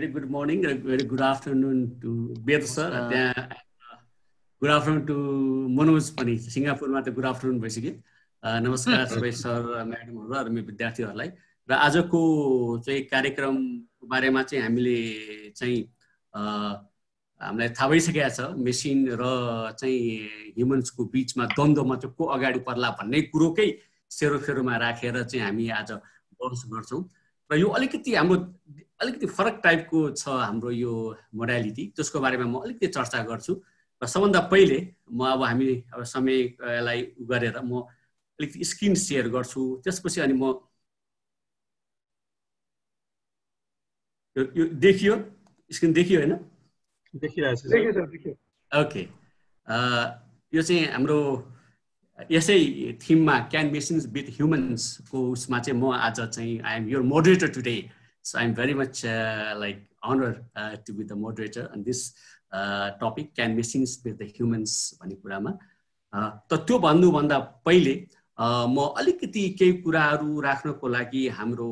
Very good morning raw very good afternoon to Ved sir त्यहाँ good afternoon to Manoj पनि सिङ्गापुरमा त good afternoon भइसक्यो नमस्कार सबै सर म्याडमहरू र मेरो विद्यार्थीहरूलाई र आजको चाहिँ कार्यक्रमको बारेमा चाहिँ हामीले चाहिँ हामीलाई थाहा भइसकेको छ मेसिन र चाहिँ ह्युमन्सको बिचमा द्वन्द्वमा चाहिँ को अगाडि पर्ला भन्ने कुरोकै सेरोफेरोमा राखेर चाहिँ हामी आज बहस गर्छौँ र यो अलिकति हाम्रो अलिकति फरक टाइपको छ हाम्रो यो मोडालिटी जसको बारेमा म अलिकति चर्चा गर्छु। र सबभन्दा पहिले म अब हामी अब समयलाई गरेर म अलिकति स्क्रिन सेयर गर्छु। त्यसपछि अनि म यो देखियो? स्क्रिन देखियो होइन? ओके। यो चाहिँ हाम्रो यसै थिममा क्यान मेसिन्स विथ ह्युमन्सको उसमा चाहिँ म आज चाहिँ I am your moderator today so I am very much like honour to be the moderator and this topic can machines with the humans भन्ने कुरामा त त्यो भन्नुभन्दा पहिले म अलिकति केही कुराहरू राख्नको लागि हाम्रो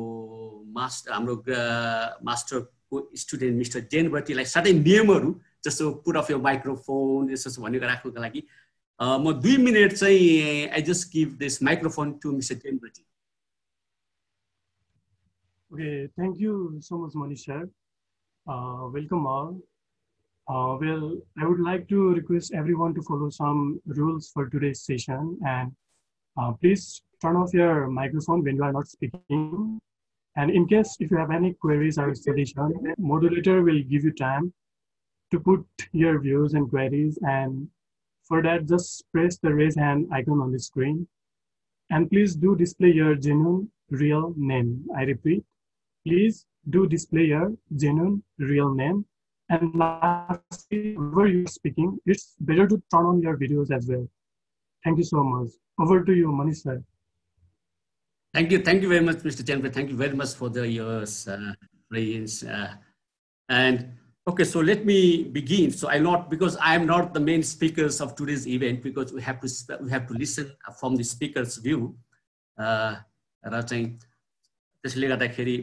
मास्टर हाम्रो मास्टरको स्टुडेन्ट मिस्टर जेनबर्टीलाई साथै नियमहरू जस्तो पुट अफ यो माइक्रोफोन यस्तो भनेको राख्नुको लागि म दुई मिनट चाहिँ I just give this microphone to mister जेनबर्टी Okay, thank you so much, Manish sir. Uh, welcome all. Uh, well, I would like to request everyone to follow some rules for today's session and uh, please turn off your microphone when you are not speaking. And in case if you have any queries or suggestion, moderator will give you time to put your views and queries. And for that, just press the raise hand icon on the screen. And please do display your genuine real name. I repeat, please do display your genuine real name. And lastly, whenever you're speaking, it's better to turn on your videos as well. Thank you so much. Over to you, Manish sir. Thank you. Thank you very much, Mr. Jennifer. Thank you very much for the years, uh, praise. Uh, and okay, so let me begin. So I'm not because I am not the main speakers of today's event because we have to we have to listen from the speaker's view. र चाहिँ त्यसले गर्दाखेरि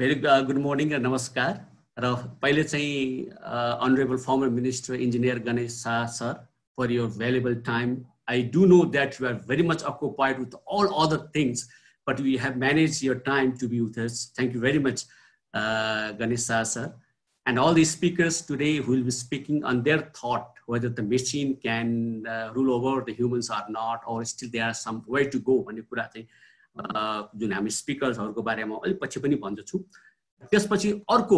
भेरी good morning र नमस्कार र पहिले चाहिँ honourable former minister engineer Ganesh Shah sir for your valuable time. I do know that you are very much occupied with all other things, but we have managed your time to be with us. Thank you very much, uh, Ganesh sir. And all these speakers today who will be speaking on their thought, whether the machine can uh, rule over the humans or not, or still there are some way to go भन्ने कुरा चाहिँ जुन हामी स्पिकर्सहरूको बारेमा अलिक पछि पनि भन्दछु। त्यसपछि अर्को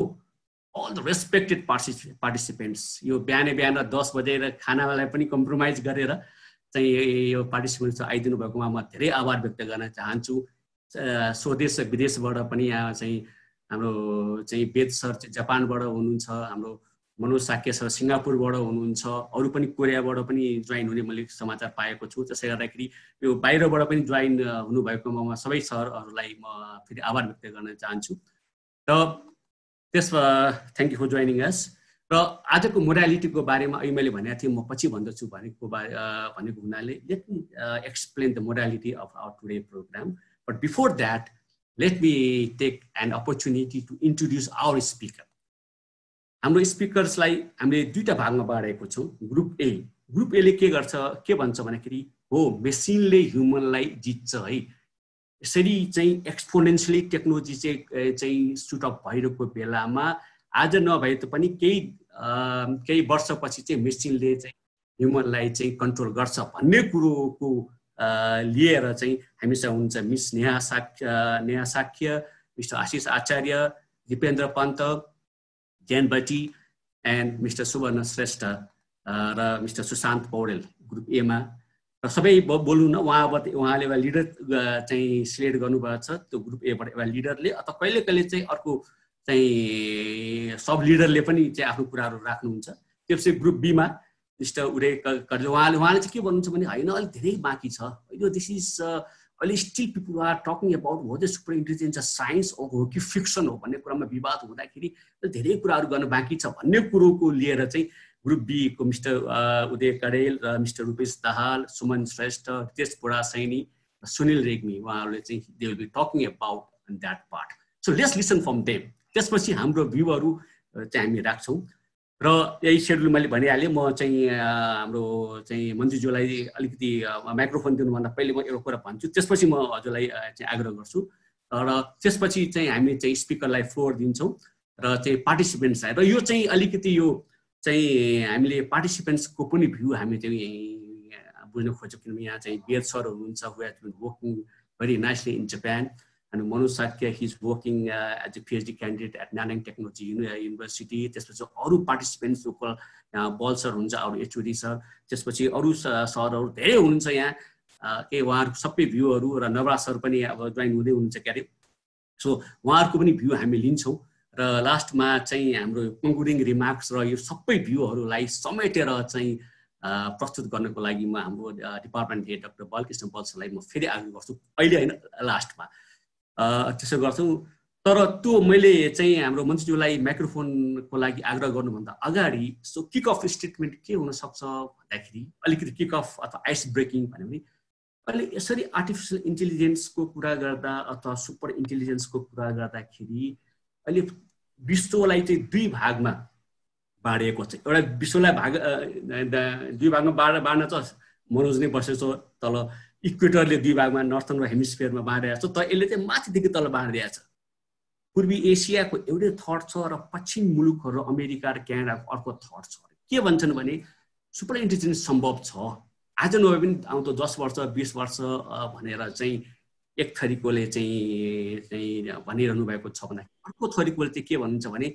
अल द रेस्पेक्टेड पार्टिसि पार्टिसिपेन्ट्स यो बिहानै बिहान दस बजेर खानालाई पनि कम्प्रोमाइज गरेर चाहिँ यो पार्टिसिपेन्ट्स आइदिनु भएकोमा म धेरै आभार व्यक्त गर्न चाहन्छु। स्वदेश विदेशबाट पनि यहाँ चाहिँ हाम्रो चाहिँ वेद सर चाहिँ जापानबाट हुनुहुन्छ हाम्रो मनोज साक्य सर सिङ्गापुरबाट हुनुहुन्छ अरू पनि कोरियाबाट पनि जोइन हुने मैले समाचार पाएको छु। त्यसै गर्दाखेरि यो बाहिरबाट पनि जोइन हुनुभएकोमा म सबै सरहरूलाई म फेरि आभार व्यक्त गर्न चाहन्छु। र त्यसमा thank you for joining us र आजको मोडालिटीको बारेमा अहिले मैले भनेको थिएँ म पछि भन्दछु भनेको बारे भनेको हुनाले let me explain the modality of our today program but before that let me take an opportunity to introduce our speaker हाम्रो स्पिकर्सलाई हामीले दुईवटा भागमा बाँडेको छौँ ग्रुप ए ग्रुप एले के गर्छ के भन्छ भन्दाखेरि हो मेसिनले ह्युमनलाई जित्छ है। यसरी चाहिँ एक्सपोनेन्सियली टेक्नोलोजी चाहिँ चाहिँ सुटअप भइरहेको बेलामा आज नभए तापनि केही केही वर्षपछि चाहिँ मेसिनले चाहिँ ह्युमनलाई चाहिँ कन्ट्रोल गर्छ भन्ने कुरोको लिएर चाहिँ हामीसँग हुन्छ मिस नेहा साक्य नेहा साक्य मिस्टर आशिष आचार्य दिपेन्द्र पन्त ज्यान बटी एन्ड मिस्टर सुवर्ण श्रेष्ठ र मिस्टर सुशान्त पौडेल ग्रुप एमा र सबै बोल्नु न उहाँबाट उहाँले एउटा लिडर चाहिँ सिलेक्ट गर्नुभएको छ त्यो ग्रुप एबाट एउटा लिडरले अथवा कहिले कहिले चाहिँ अर्को चाहिँ सब लिडरले पनि चाहिँ आफ्नो कुराहरू राख्नुहुन्छ। त्यसपछि ग्रुप बीमा मिस्टर उडे उहाँले उहाँले चाहिँ के भन्नुहुन्छ भने होइन अलिक धेरै बाँकी छ। यो दिस इज अहिले still people are talking about हो द सुपर इन्टेलिजेन्स साइन्स हो कि फिक्सन हो भन्ने कुरामा विवाद हुँदाखेरि धेरै कुराहरू गर्न बाँकी छ भन्ने कुरोको लिएर चाहिँ ग्रुप बीको मिस्टर उदय कडेल र मिस्टर रूपेश दाहाल सुमन श्रेष्ठ रितेश बुढा सैनी र सुनिल रेग्मी उहाँहरूले चाहिँ they will be talking about that part so let's listen from them त्यसपछि हाम्रो भ्यूहरू चाहिँ हामी राख्छौँ। र यही सेड्युल मैले भनिहालेँ। म चाहिँ हाम्रो चाहिँ मन्जुज्यूलाई अलिकति माइक्रोफोन दिनुभन्दा पहिले म एउटा कुरा भन्छु। त्यसपछि म हजुरलाई चाहिँ आग्रह गर्छु। र त्यसपछि चाहिँ हामी चाहिँ स्पिकरलाई फ्लोर दिन्छौँ र चाहिँ पार्टिसिपेन्ट्सलाई र यो चाहिँ अलिकति यो चाहिँ हामीले पार्टिसिपेन्ट्सको पनि भ्यू हामी चाहिँ बुझ्न खोज्छौँ किनभने यहाँ चाहिँ बेद सरहरू हुनुहुन्छ has been working very nicely in Japan अनि Manoj Shakya he is working as a PhD candidate at Nanyang technology university त्यसपछि अरू पार्टिसिपेन्ट्स लोकल बल सर हुन्छ अरू एचओडी सर त्यसपछि अरू सरहरू धेरै हुनुहुन्छ यहाँ के उहाँहरूको सबै भ्यूहरू र नवराज सर पनि अब जोइन हुँदै हुनुहुन्छ के अरे सो उहाँहरूको पनि भ्यू हामी लिन्छौँ र लास्टमा चाहिँ हाम्रो कन्क्लुडिङ रिमार्क्स र यो सबै भ्यूहरूलाई समेटेर चाहिँ प्रस्तुत गर्नको लागि म हाम्रो डिपार्टमेन्ट हेड डक्टर बालकृष्ण बल्सलाई म फेरि आग्रह गर्छु अहिले होइन लास्टमा त्यसो गर्छौँ। तर त्यो मैले चाहिँ हाम्रो मन्त्रीज्यूलाई माइक्रोफोनको लागि आग्रह गर्नुभन्दा अगाडि सो किक अफ स्टेटमेन्ट के हुनसक्छ भन्दाखेरि अलिकति किक अफ अथवा आइस ब्रेकिङ भन्यो भने अहिले यसरी आर्टिफिसियल इन्टेलिजेन्सको कुरा गर्दा अथवा सुपर इन्टेलिजेन्सको कुरा गर्दाखेरि अहिले विश्वलाई चाहिँ दुई भागमा बाँडिएको छ। एउटा विश्वलाई भाग दुई भागमा बाँड बाँड्न त मनोज नै बसेको छ तल इक्वेटरले दुई भागमा नर्थन र हेमिस्फियरमा बाँडिरहेको छ तर यसले चाहिँ माथिदेखि तल बाँडिरहेको छ पूर्वी एसियाको एउटै थट छ र पश्चिम मुलुकहरू अमेरिका र क्यानाडाको अर्को थट छ। के भन्छन् भने सुपर इन्टेलिजेन्स सम्भव छ। आज नभए पनि आउँदो दस वर्ष बिस वर्ष भनेर चाहिँ एक थरीकोले चाहिँ चाहिँ भनिरहनु भएको छ भन्दा अर्को थरीकोले चाहिँ के भन्नुहुन्छ भने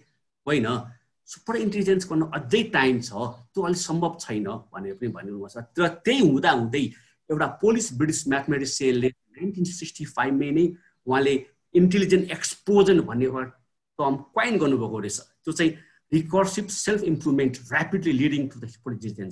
होइन सुपर इन्टेलिजेन्स गर्न अझै टाइम छ। त्यो अलिक सम्भव छैन भनेर पनि भनिरहनु छ। तर त्यही हुँदा हुँदै एउटा पोलिस ब्रिटिस म्याथमेटिक्सले नाइन्टिन सिक्सटी फाइभमै नै उहाँले इन्टेलिजेन्ट एक्सप्लोजन भन्ने एउटा टर्म क्वाइन गर्नुभएको रहेछ। त्यो चाहिँ recursive self improvement rapidly leading to the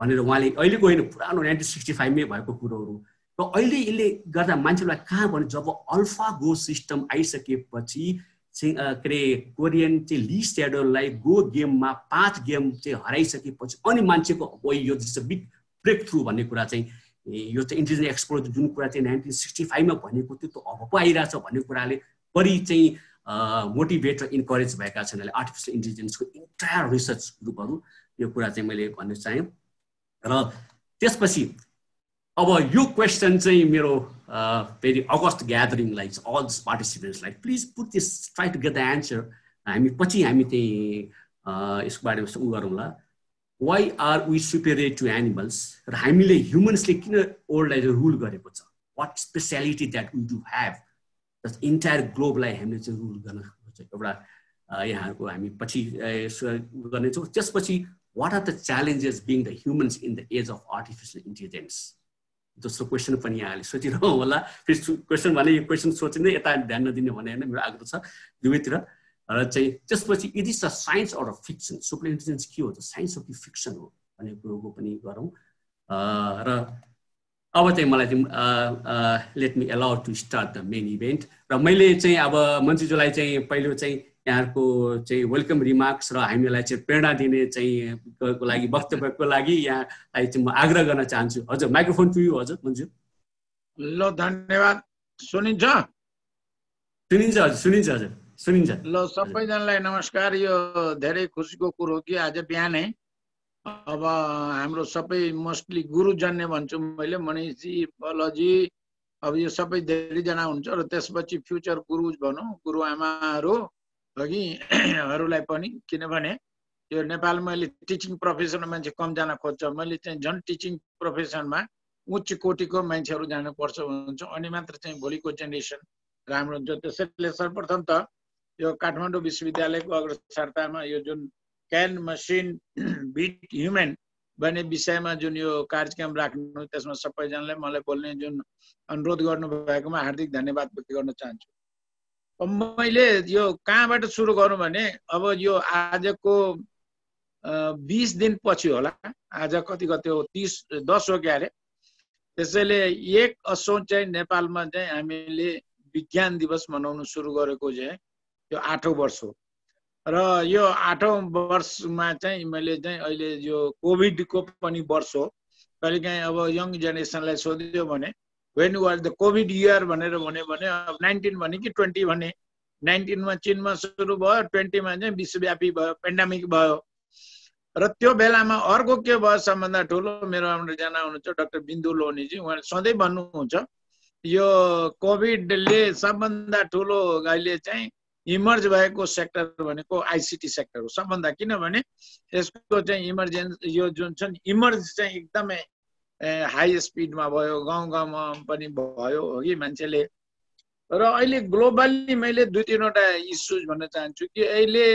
भनेर उहाँले अहिलेको होइन पुरानो नाइन्टिन सिक्सटी फाइभमै भएको कुरोहरू। र अहिले यसले गर्दा मान्छेलाई कहाँ भने जब अल्फा गो सिस्टम आइसकेपछि के अरे कोरियन चाहिँ ली स्याडोलाई गो गेममा पाँच गेम चाहिँ हराइसकेपछि अनि मान्छेको यो बिग ब्रेक थ्रु भन्ने कुरा चाहिँ यो चाहिँ इन्टेलिजेन्स एक्सपोर्ट जुन कुरा चाहिँ नाइन्टिन सिक्सटी फाइभमा भनेको त्यो अब पो आइरहेछ भन्ने कुराले बढी चाहिँ मोटिभेट र इन्करेज भएका छन् अहिले आर्टिफिसियल इन्टेलिजेन्सको इन्टायर रिसर्च ग्रुपहरू यो कुरा चाहिँ मैले भन्न चाहेँ। र त्यसपछि अब यो क्वेसन चाहिँ मेरो फेरि अगस्त ग्यादरिङलाई all पार्टिसिपेन्ट्सलाई please put this try to get the answer हामी पछि हामी त्यही यसको बारेमा उ गरौँला। Why are we superior to animals र हामीले ह्युमन्सले किन ओल्डलाई रुल गरेको छ? What speciality that we do have entire ग्लोबलाई हामीले चाहिँ रुल गर्न एउटा यहाँहरूको हामी पछि गर्नेछौँ। त्यसपछि what are the challenges being the humans in the age of artificial intelligence दोस्रो क्वेसन पनि यहाँले सोचिरहँ होला। फेरि क्वेसन भने यो क्वेसन सोचिँदै यता ध्यान नदिने भने होइन मेरो आग्रह छ दुवैतिर। र चाहिँ त्यसपछि it is a science or of fiction super intelligence के हो त साइन्स अफ फिक्सन हो भन्ने कुरोको पनि गरौँ। र अब चाहिँ मलाई चाहिँ let me allow to start the main event र मैले चाहिँ अब मन्त्रीज्यूलाई चाहिँ पहिलो चाहिँ यहाँहरूको चाहिँ वेलकम रिमार्क्स र हामीलाई चाहिँ प्रेरणा दिने चाहिँ को लागि वक्तव्यको लागि यहाँलाई चाहिँ म आग्रह गर्न चाहन्छु। हजुर माइक्रोफोन टु यु हजुर मन्जु। ल धन्यवाद। सुनिन्छ? सुनिन्छ हजुर सुनिन्छ हजुर। सुनिन्छ। ल सबैजनालाई नमस्कार। यो धेरै खुसीको कुरो कि आज बिहानै। अब हाम्रो सबै मोस्टली गुरुजन्य भन्छु मैले मनिषजी बलजी। अब यो सबै धेरैजना हुन्छ र त्यसपछि फ्युचर गुरु भनौँ गुरुआमाहरू अघि हरूलाई पनि। किनभने यो नेपालमा अहिले टिचिङ प्रोफेसनमा मान्छे कम जान खोज्छ। मैले चाहिँ झन् टिचिङ प्रोफेसनमा उच्च कोटिको मान्छेहरू जानुपर्छ हुन्छ अनि मात्र चाहिँ भोलिको जेनेरेसन राम्रो हुन्छ। त्यसैले सर्वप्रथम त यो काठमाडौँ विश्वविद्यालयको अग्रसरतामा यो जुन क्यान मसिन बिट ह्युमेन भन्ने विषयमा जुन यो कार्यक्रम राख्नु त्यसमा सबैजनालाई मलाई बोल्ने जुन अनुरोध गर्नुभएकोमा हार्दिक धन्यवाद व्यक्त गर्न चाहन्छु। मैले यो कहाँबाट सुरु गरौँ भने अब यो आजको बिस दिनपछि होला। आज कति कति हो? तिस दस हो क्यारे। त्यसैले एक असौँ चाहिँ नेपालमा चाहिँ हामीले विज्ञान दिवस मनाउनु सुरु गरेको चाहिँ यो आठौँ वर्ष हो। र यो आठौँ वर्षमा चाहिँ मैले चाहिँ अहिले यो कोभिडको पनि वर्ष हो। कहिलेकाहीँ अब यङ जेनेरेसनलाई सोधियो भने when was the covid year भनेर भन्यो भने अब नाइन्टिन भने कि ट्वेन्टी भने। नाइन्टिनमा चिनमा सुरु भयो ट्वेन्टीमा चाहिँ विश्वव्यापी भयो पेन्डामिक भयो। र त्यो बेलामा अर्को के भयो सबभन्दा ठुलो मेरो एकजना हुनुहुन्छ डाक्टर बिन्दु लोनीजी उहाँले सधैँ भन्नुहुन्छ यो कोभिडले सबभन्दा ठुलो अहिले चाहिँ इमर्ज भएको सेक्टर भनेको आइसिटी सेक्टर हो। सबभन्दा किनभने यसको चाहिँ इमर्जेन्स यो जुन छ नि इमर्ज चाहिँ एकदमै हाई स्पिडमा भयो गाउँ गाउँमा पनि भयो हो कि मान्छेले। र अहिले ग्लोबल्ली मैले दुई तिनवटा इस्युज भन्न चाहन्छु कि अहिले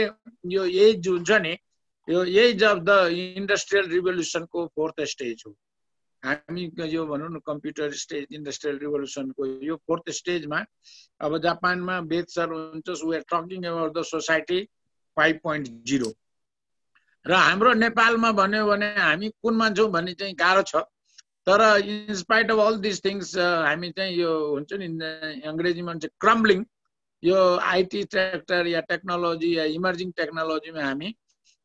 यो एज जुन छ नि यो एज अफ द इन्डस्ट्रियल रिभोल्युसनको फोर्थ स्टेज हो। हामी यो भनौँ न कम्प्युटर स्टेज इन्डस्ट्रियल रिभोल्युसनको यो फोर्थ स्टेजमा अब जापानमा वेद सर हुन्छ we are talking about the society five point zero र हाम्रो नेपालमा भन्यो भने हामी कुनमा छौँ भन्ने चाहिँ गाह्रो छ। तर in spite of all this things हामी चाहिँ यो हुन्छ नि अङ्ग्रेजीमा भन्छ क्रम्बलिङ यो आइटी सेक्टर या टेक्नोलोजी या इमर्जिङ टेक्नोलोजीमा हामी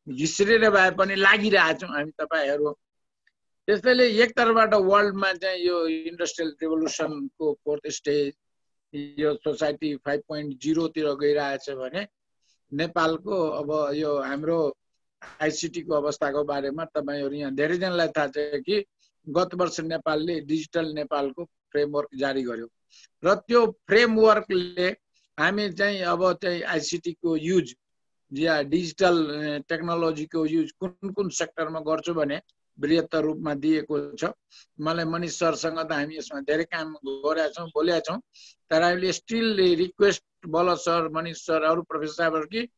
घिस्रिएर भए पनि लागिरहेछौँ। हामी तपाईँहरू त्यसैले एक तर्फबाट वर्ल्डमा चाहिँ यो इन्डस्ट्रियल रिभोल्युसनको फोर्थ स्टेज यो सोसाइटी फाइभ पोइन्ट जिरोतिर गइरहेछ भने नेपालको अब यो हाम्रो आइसिटीको अवस्थाको बारेमा तपाईँहरू यहाँ धेरैजनालाई थाहा छ कि गत वर्ष नेपालले डिजिटल नेपालको फ्रेमवर्क जारी गर्यो। र त्यो फ्रेमवर्कले हामी चाहिँ अब चाहिँ आइसिटीको युज या डिजिटल टेक्नोलोजीको युज कुन कुन सेक्टरमा गर्छु भने बृहत्तर रूपमा दिएको छ। मलाई मनिष सरसँग त हामी यसमा धेरै काम गरेका छौँ बोलेका छौँ। तर अहिले still request Bal sir Manish sir अरू प्रोफेसर साहबहरू कि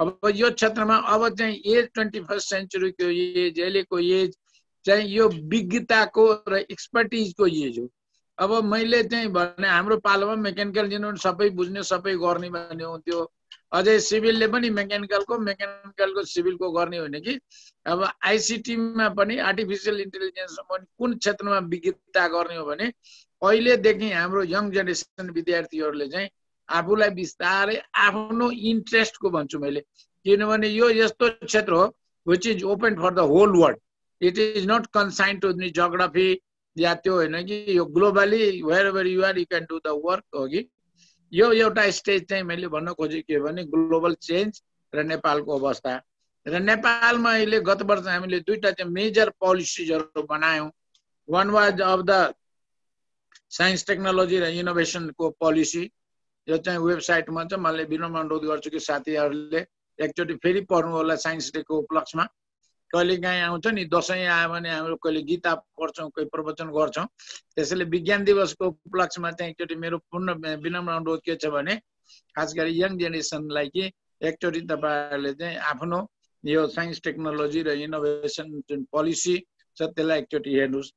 अब यो क्षेत्रमा अब चाहिँ एज ट्वेन्टी फर्स्ट सेन्चुरीको एज अहिलेको एज चाहिँ यो विज्ञताको र एक्सपर्टिजको एज हो। अब मैले चाहिँ भने हाम्रो पालोमा मेकानिकल इन्जिनियर सबै बुझ्ने सबै गर्ने भन्ने हुन्थ्यो। अझै सिभिलले पनि मेकानिकलको मेकानिकलको सिभिलको गर्ने हो भने कि? अब आइसिटीमा पनि आर्टिफिसियल इन्टेलिजेन्समा पनि कुन क्षेत्रमा विज्ञता गर्ने हो भने अहिलेदेखि हाम्रो यङ जेनेरेसन विद्यार्थीहरूले चाहिँ आफूलाई बिस्तारै आफ्नो इन्ट्रेस्टको भन्छु मैले। किनभने यो यस्तो क्षेत्र हो which is open for the whole world it is not consign to geography या त्यो होइन कि यो globally wherever you're you can do the work हो कि? यो एउटा स्टेज चाहिँ मैले भन्न खोजेको के भने ग्लोबल चेन्ज र नेपालको अवस्था। र नेपालमा अहिले गत वर्ष हामीले दुईवटा चाहिँ मेजर पोलिसिजहरू बनायौँ। One was of the science technology र इनोभेसनको पोलिसी यो चाहिँ वेबसाइटमा चाहिँ मैले विनम्र अनुरोध गर्छु कि साथीहरूले एकचोटि फेरि पढ्नु होला साइन्स डेको उपलक्ष्यमा। कहिले काहीँ आउँछ नि दसैँ आयो भने हाम्रो कहिले गीता पढ्छौँ कोही प्रवचन गर्छौँ। त्यसैले विज्ञान दिवसको उपलक्ष्यमा चाहिँ एकचोटि मेरो पूर्ण विनम्र अनुरोध के छ भने खास गरी यङ जेनेरेसनलाई कि एकचोटि तपाईँहरूले चाहिँ आफ्नो यो साइन्स टेक्नोलोजी र इनोभेसन जुन पोलिसी छ त्यसलाई एकचोटि हेर्नुहोस्।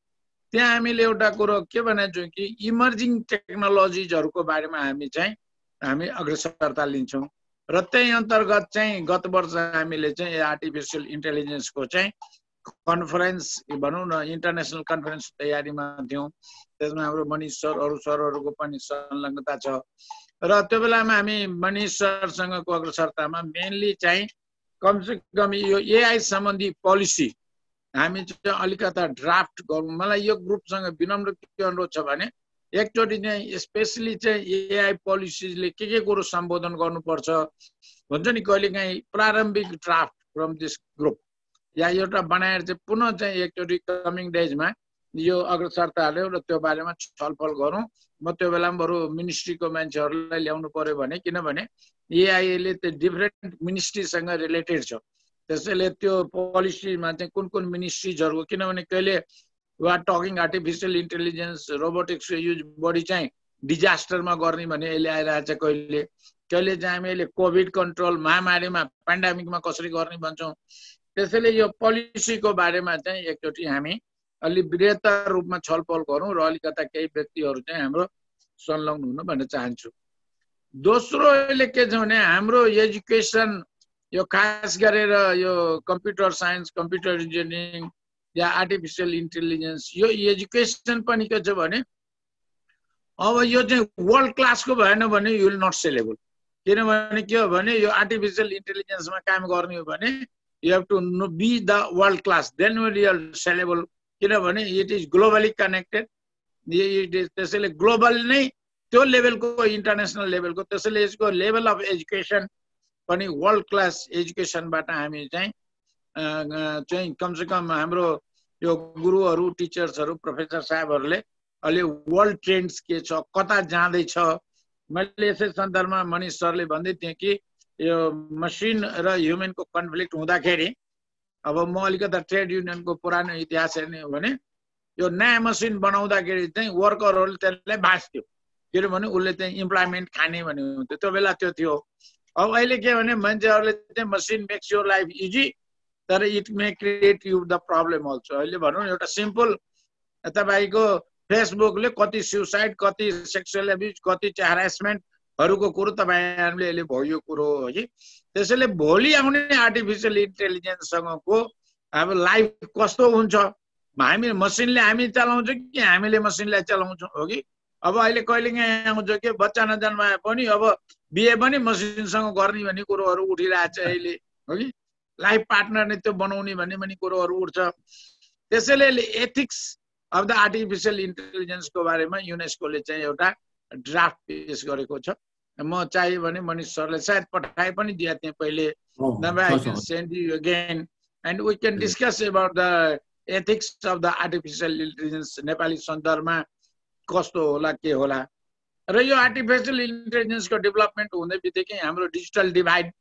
त्यहाँ हामीले एउटा कुरो के भनेको छौँ कि इमर्जिङ टेक्नोलोजिजहरूको बारेमा हामी चाहिँ हामी अग्रसरता लिन्छौँ। र त्यही अन्तर्गत चाहिँ गत वर्ष हामीले चाहिँ आर्टिफिसियल इन्टेलिजेन्सको चाहिँ कन्फरेन्स भनौँ न इन्टरनेसनल कन्फरेन्स तयारीमा थियौँ। त्यसमा हाम्रो मनिष सर अरू सरहरूको पनि संलग्नता छ। र त्यो बेलामा हामी मनिष सरसँगको अग्रसरतामा मेनली चाहिँ कमसे कम यो एआई सम्बन्धी पोलिसी हामी चाहिँ अलिकता ड्राफ्ट गरौँ। मलाई यो ग्रुपसँग विनम्र के अनुरोध छ भने एकचोटि चाहिँ स्पेसली चाहिँ एआई पोलिसिजले के के कुरो सम्बोधन गर्नुपर्छ हुन्छ नि कहिले काहीँ प्रारम्भिक ड्राफ्ट फ्रम दिस ग्रुप या एउटा बनाएर चाहिँ पुनः चाहिँ एकचोटि कमिङ डेजमा यो अग्रसरताले र त्यो बारेमा छलफल गरौँ। म त्यो बेलामा बरु मिनिस्ट्रीको मान्छेहरूलाई ल्याउनु पर्यो भने किनभने एआईले त्यो डिफ्रेन्ट मिनिस्ट्रीसँग रिलेटेड छ। त्यसैले त्यो पोलिसीमा चाहिँ कुन कुन मिनिस्ट्रिजहरूको किनभने कहिले वा टकिङ आर्टिफिसियल इन्टेलिजेन्स रोबोटिक्सको युज बढी चाहिँ डिजास्टरमा गर्ने भन्ने अहिले आइरहेको छ कहिले? कहिले चाहिँ हामी अहिले कोभिड कन्ट्रोल महामारीमा पेन्डामिकमा कसरी गर्ने भन्छौँ? त्यसैले यो पोलिसीको बारेमा चाहिँ एकचोटि हामी अलि वृहत्तर रूपमा छलफल गरौँ र अलिकता केही व्यक्तिहरू चाहिँ हाम्रो संलग्न हुन भन्न चाहन्छु। दोस्रो अहिले के छ भने हाम्रो एजुकेसन यो खास गरेर यो कम्प्युटर साइन्स कम्प्युटर इन्जिनियरिङ या आर्टिफिसियल इन्टेलिजेन्स यो एजुकेसन पनि के छ भने अब यो चाहिँ वर्ल्ड क्लासको भएन भने यु विल नट सेलेबल किनभने के हो भने यो आर्टिफिसियल इन्टेलिजेन्समा काम गर्ने हो भने you have to be the world class then will your sellable किनभने इट इज ग्लोबली कनेक्टेड त्यसैले ग्लोबल नै त्यो लेभलको इन्टरनेसनल लेभलको त्यसैले यसको लेभल अफ एजुकेसन पनि वर्ल्ड क्लास एजुकेसनबाट हामी चाहिँ चाहिँ कमसेकम हाम्रो यो गुरुहरू टिचर्सहरू प्रोफेसर साहेबहरूले अहिले वर्ल्ड ट्रेन्ड्स के छ कता जाँदैछ? मैले यसै सन्दर्भमा मनिष सरले भन्दै थिएँ कि यो मसिन र ह्युमेनको कन्फ्लिक्ट हुँदाखेरि अब म अलिकति ट्रेड युनियनको पुरानो इतिहास हेर्ने हो भने यो नयाँ मसिन बनाउँदाखेरि चाहिँ वर्करहरूले त्यसलाई बाँच्थ्यो किनभने उसले चाहिँ इम्प्लोइमेन्ट खाने भन्ने हुन्थ्यो। त्यो बेला त्यो थियो। अब अहिले के भने मान्छेहरूले चाहिँ मसिन मेक्स यो लाइफ इजी तर it may create you the problem also अहिले भनौँ एउटा सिम्पल तपाईँको फेसबुकले कति सुसाइड कति सेक्सुअल एब्युज कति चाहिँ हेरासमेन्टहरूको कुरो तपाईँहरूले अहिले भयो कुरो हो कि? त्यसैले भोलि आउने आर्टिफिसियल इन्टेलिजेन्ससँगको अब लाइफ कस्तो हुन्छ? हामी मसिनले हामी चलाउँछौँ कि हामीले मसिनलाई चलाउँछौँ हो कि? अब अहिले कहिले काहीँ आउँछ कि? बच्चा नजन्माए पनि अब बिहे पनि मसिनसँग गर्ने भन्ने कुरोहरू उठिरहेको छ अहिले हो कि? लाइफ पार्टनर नै त्यो बनाउने भन्ने भन्ने कुरोहरू उठ्छ। त्यसैले एथिक्स अफ द आर्टिफिसियल इन्टेलिजेन्सको बारेमा युनेस्कोले चाहिँ एउटा ड्राफ्ट पेस गरेको छ। म चाहियो भने मनिष सरले सायद पठाए पनि दिएको थिएँ पहिले। Send you again and we can discuss about the ethics of the artificial intelligence Nepali सन्दर्भमा कस्तो होला के होला। र यो आर्टिफिसियल इन्टेलिजेन्सको डेभलपमेन्ट हुँदै बित्तिकै हाम्रो डिजिटल डिभाइड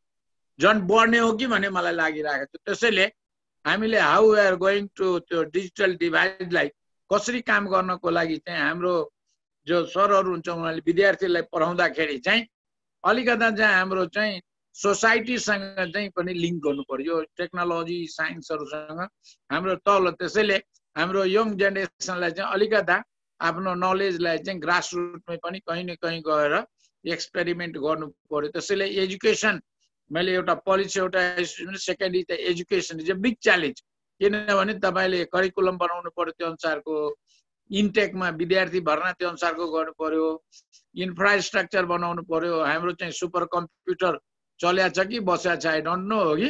झन् बढ्ने हो कि भन्ने मलाई लागिरहेको छ। त्यसैले हामीले हाउ आर गोइङ टु त्यो डिजिटल डिभाइडलाई कसरी काम गर्नको लागि चाहिँ हाम्रो जो सरहरू हुन्छ उनीहरूले विद्यार्थीलाई पढाउँदाखेरि चाहिँ अलिकता चाहिँ हाम्रो चाहिँ सोसाइटीसँग चाहिँ पनि लिङ्क गर्नु यो टेक्नोलोजी साइन्सहरूसँग हाम्रो तल। त्यसैले हाम्रो यङ जेनेरेसनलाई चाहिँ अलिकता आफ्नो नलेजलाई चाहिँ ग्रास रुटमै पनि कहीँ न कहीँ गएर एक्सपेरिमेन्ट गर्नु पर्यो। त्यसैले एजुकेसन मैले एउटा पोलिसी एउटा second is the education is a big challenge किनभने तपाईँले करिकुलम बनाउनु पर्यो त्यो अनुसारको इन्टेकमा विद्यार्थी भर्ना त्यो अनुसारको गर्नु पर्यो इन्फ्रास्ट्रक्चर बनाउनु पर्यो हाम्रो चाहिँ सुपर कम्प्युटर चल्या छ कि बस्या छ आई डोन्ट नो हो कि?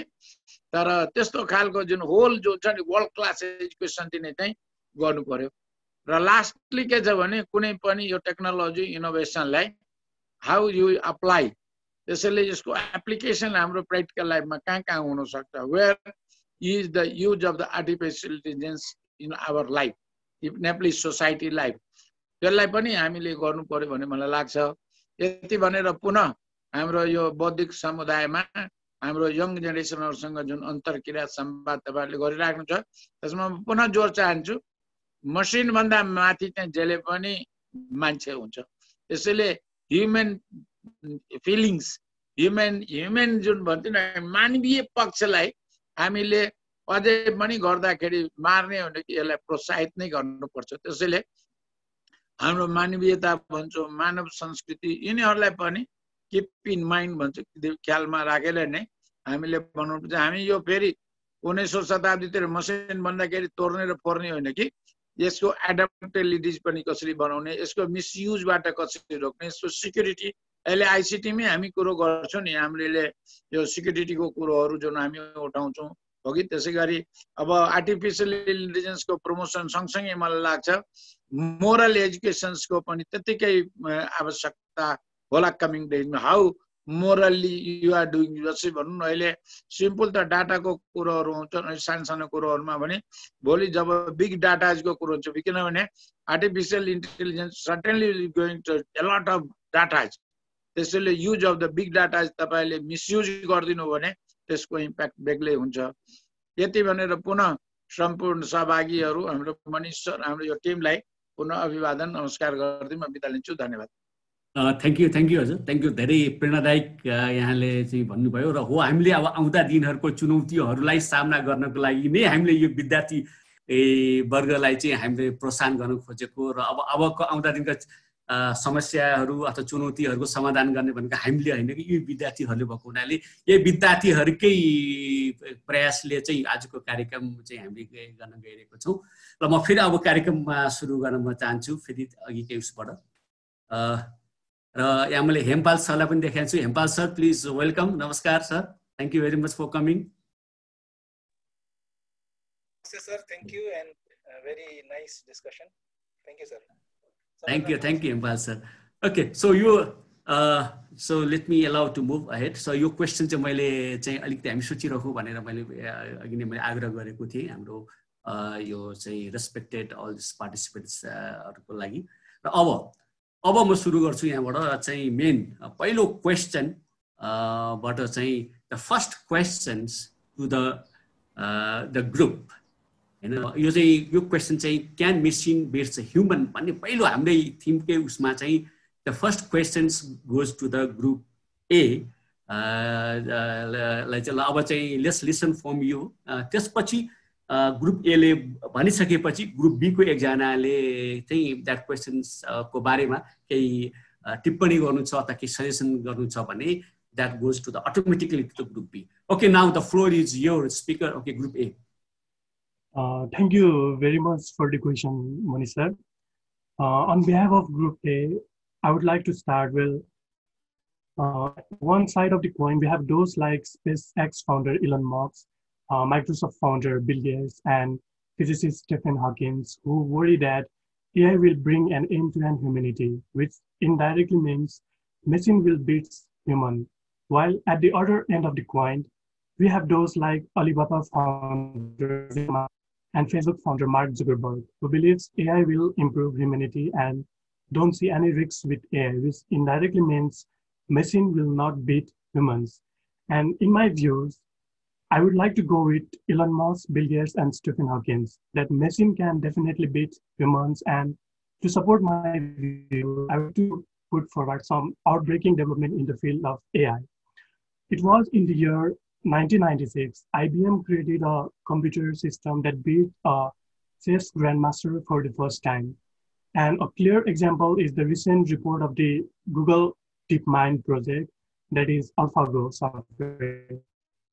तर त्यस्तो खालको जुन होल जो छ नि वर्ल्ड क्लास एजुकेसन दिने चाहिँ गर्नु पर्यो र लास्टली के छ भने कुनै पनि यो टेक्नोलोजी इनोभेसनलाई हाउ यु अप्लाई त्यसैले यसको एप्लिकेसन हाम्रो प्र्याक्टिकल लाइफमा कहाँ कहाँ हुनसक्छ where is the use of the artificial intelligence in our life Nepali society life त्यसलाई पनि हामीले गर्नु पर्यो भन्ने मलाई लाग्छ। यति भनेर पुनः हाम्रो यो बौद्धिक समुदायमा हाम्रो यङ जेनेरेसनहरूसँग जुन अन्तर्क्रिया संवाद तपाईँहरूले गरिराख्नु छ त्यसमा पुनः जोड चाहन्छु। मसिनभन्दा माथि चाहिँ जसले पनि मान्छे हुन्छ। त्यसैले ह्युमेन फिलिङ्स ह्युमेन ह्युमेन जुन भन्थ्यो न मानवीय पक्षलाई हामीले अझै पनि गर्दाखेरि मार्ने भने यसलाई प्रोत्साहित नै गर्नुपर्छ। त्यसैले हाम्रो मानवीयता भन्छौँ मानव संस्कृति यिनीहरूलाई पनि किप इन माइन्ड भन्छ ख्यालमा राखेर नै हामीले बनाउनु पर्छ हामी यो फेरि उन्नाइसौँ शताब्दीतिर मसिन भन्दाखेरि तोड्ने र फोर्ने होइन कि यसको एडाप्टेबिलिटिज पनि कसरी बनाउने यसको मिसयुजबाट कसरी रोक्ने यसको सिक्युरिटी अहिले आइसिटीमै हामी कुरो गर्छौँ नि हामीले यो सिक्युरिटीको कुरोहरू जुन हामी उठाउँछौँ। हो कि? त्यसै गरी अब आर्टिफिसियल इन्टेलिजेन्सको प्रमोसन सँगसँगै मलाई लाग्छ मोरल एजुकेसन्सको पनि त्यत्तिकै आवश्यकता होला कमिङ डेजमा हाउ मोरल्ली युआर डुइङ जस्तै भनौँ न अहिले सिम्पल त डाटाको कुरोहरू हुन्छ सानो सानो कुरोहरूमा भने भोलि जब बिग डाटाजको कुरो हुन्छ किनभने artificial intelligence certainly going to a lot of datas त्यसैले use of the big data तपाईँले मिसयुज गरिदिनु भने त्यसको इम्प्याक्ट बेग्लै हुन्छ। यति भनेर पुनः सम्पूर्ण सहभागीहरू हाम्रो मनिष सर हाम्रो यो टिमलाई पुनः अभिवादन नमस्कार गर्दै म बिदा लिन्छु धन्यवाद। थ्याङ्क यू थ्याङ्क यू हजुर। थ्याङ्क यू धेरै प्रेरणादायक यहाँले चाहिँ भन्नुभयो र हो हामीले अब आउँदा दिनहरूको चुनौतीहरूलाई सामना गर्नको लागि नै हामीले यो विद्यार्थी वर्गलाई चाहिँ हामीले प्रोत्साहन गर्न खोजेको र अब अबको आउँदा दिनका समस्याहरू अथवा चुनौतीहरूको समाधान गर्ने भनेको हामीले होइन कि यी विद्यार्थीहरूले भएको हुनाले यही विद्यार्थीहरूकै प्रयासले चाहिँ आजको कार्यक्रम चाहिँ हामीले गर्न गइरहेको छौँ। र म फेरि अब कार्यक्रममा सुरु गर्न म चाहन्छु फेरि अघिकै उसबाट। र यहाँ मैले हेमपाल सरलाई पनि देखाएको छु। Hempal sir please welcome. नमस्कार sir. Thank you very much for coming sir thank you and very nice discussion. Thank you sir you thank you Imphal sir okay so yo so let me allow to move ahead so यो question चाहिँ मैले चाहिँ अलिकति हामी सोचिरहँ भनेर मैले अघि नै मैले आग्रह गरेको थिएँ हाम्रो यो चाहिँ रेस्पेक्टेड अल दिस पार्टिसिपेन्ट्सहरूको लागि। र अब अब म सुरु गर्छु यहाँबाट चाहिँ मेन पहिलो क्वेसन बाट चाहिँ the first questions to the the group होइन? यो चाहिँ यो क्वेसन चाहिँ क्यान मेसिन बेट्स ह्युमन भन्ने पहिलो हाम्रै थिमकै उसमा चाहिँ the first questions goes to the group A लाई चाहिँ अब चाहिँ लेस लिसन फ्रम यु त्यसपछि ग्रुप एले भनिसकेपछि ग्रुप बीको एकजनाले चाहिँ द्याट क्वेसन्सको बारेमा केही टिप्पणी गर्नु छ अथवा केही सजेसन गर्नु छ भने that goes to the automatically to the group B okay now the floor is your speaker okay group A thank you very much for the question, Mani sir. Uh, on behalf of Group A, I would like to start with uh, one side of the coin. We have those like SpaceX founder Elon Musk, uh, Microsoft founder Bill Gates and physicist Stephen Hawking, who worry that AI will bring an end to end humanity, which indirectly means machine will beat human. While at the other end of the coin, we have those like Alibaba founder and Facebook founder Mark Zuckerberg, who believes AI will improve humanity and don't see any risks with AI, which indirectly means machine will not beat humans. And in my views, I would like to go with Elon Musk, Bill Gates, and Stephen Hawking. That machine can definitely beat humans. And to support my view, I want to put forward some outbreaking development in the field of AI. It was in the year 1996, IBM created a computer system that beat a chess grandmaster for the first time. And a clear example is the recent report of the Google DeepMind project, that is AlphaGo software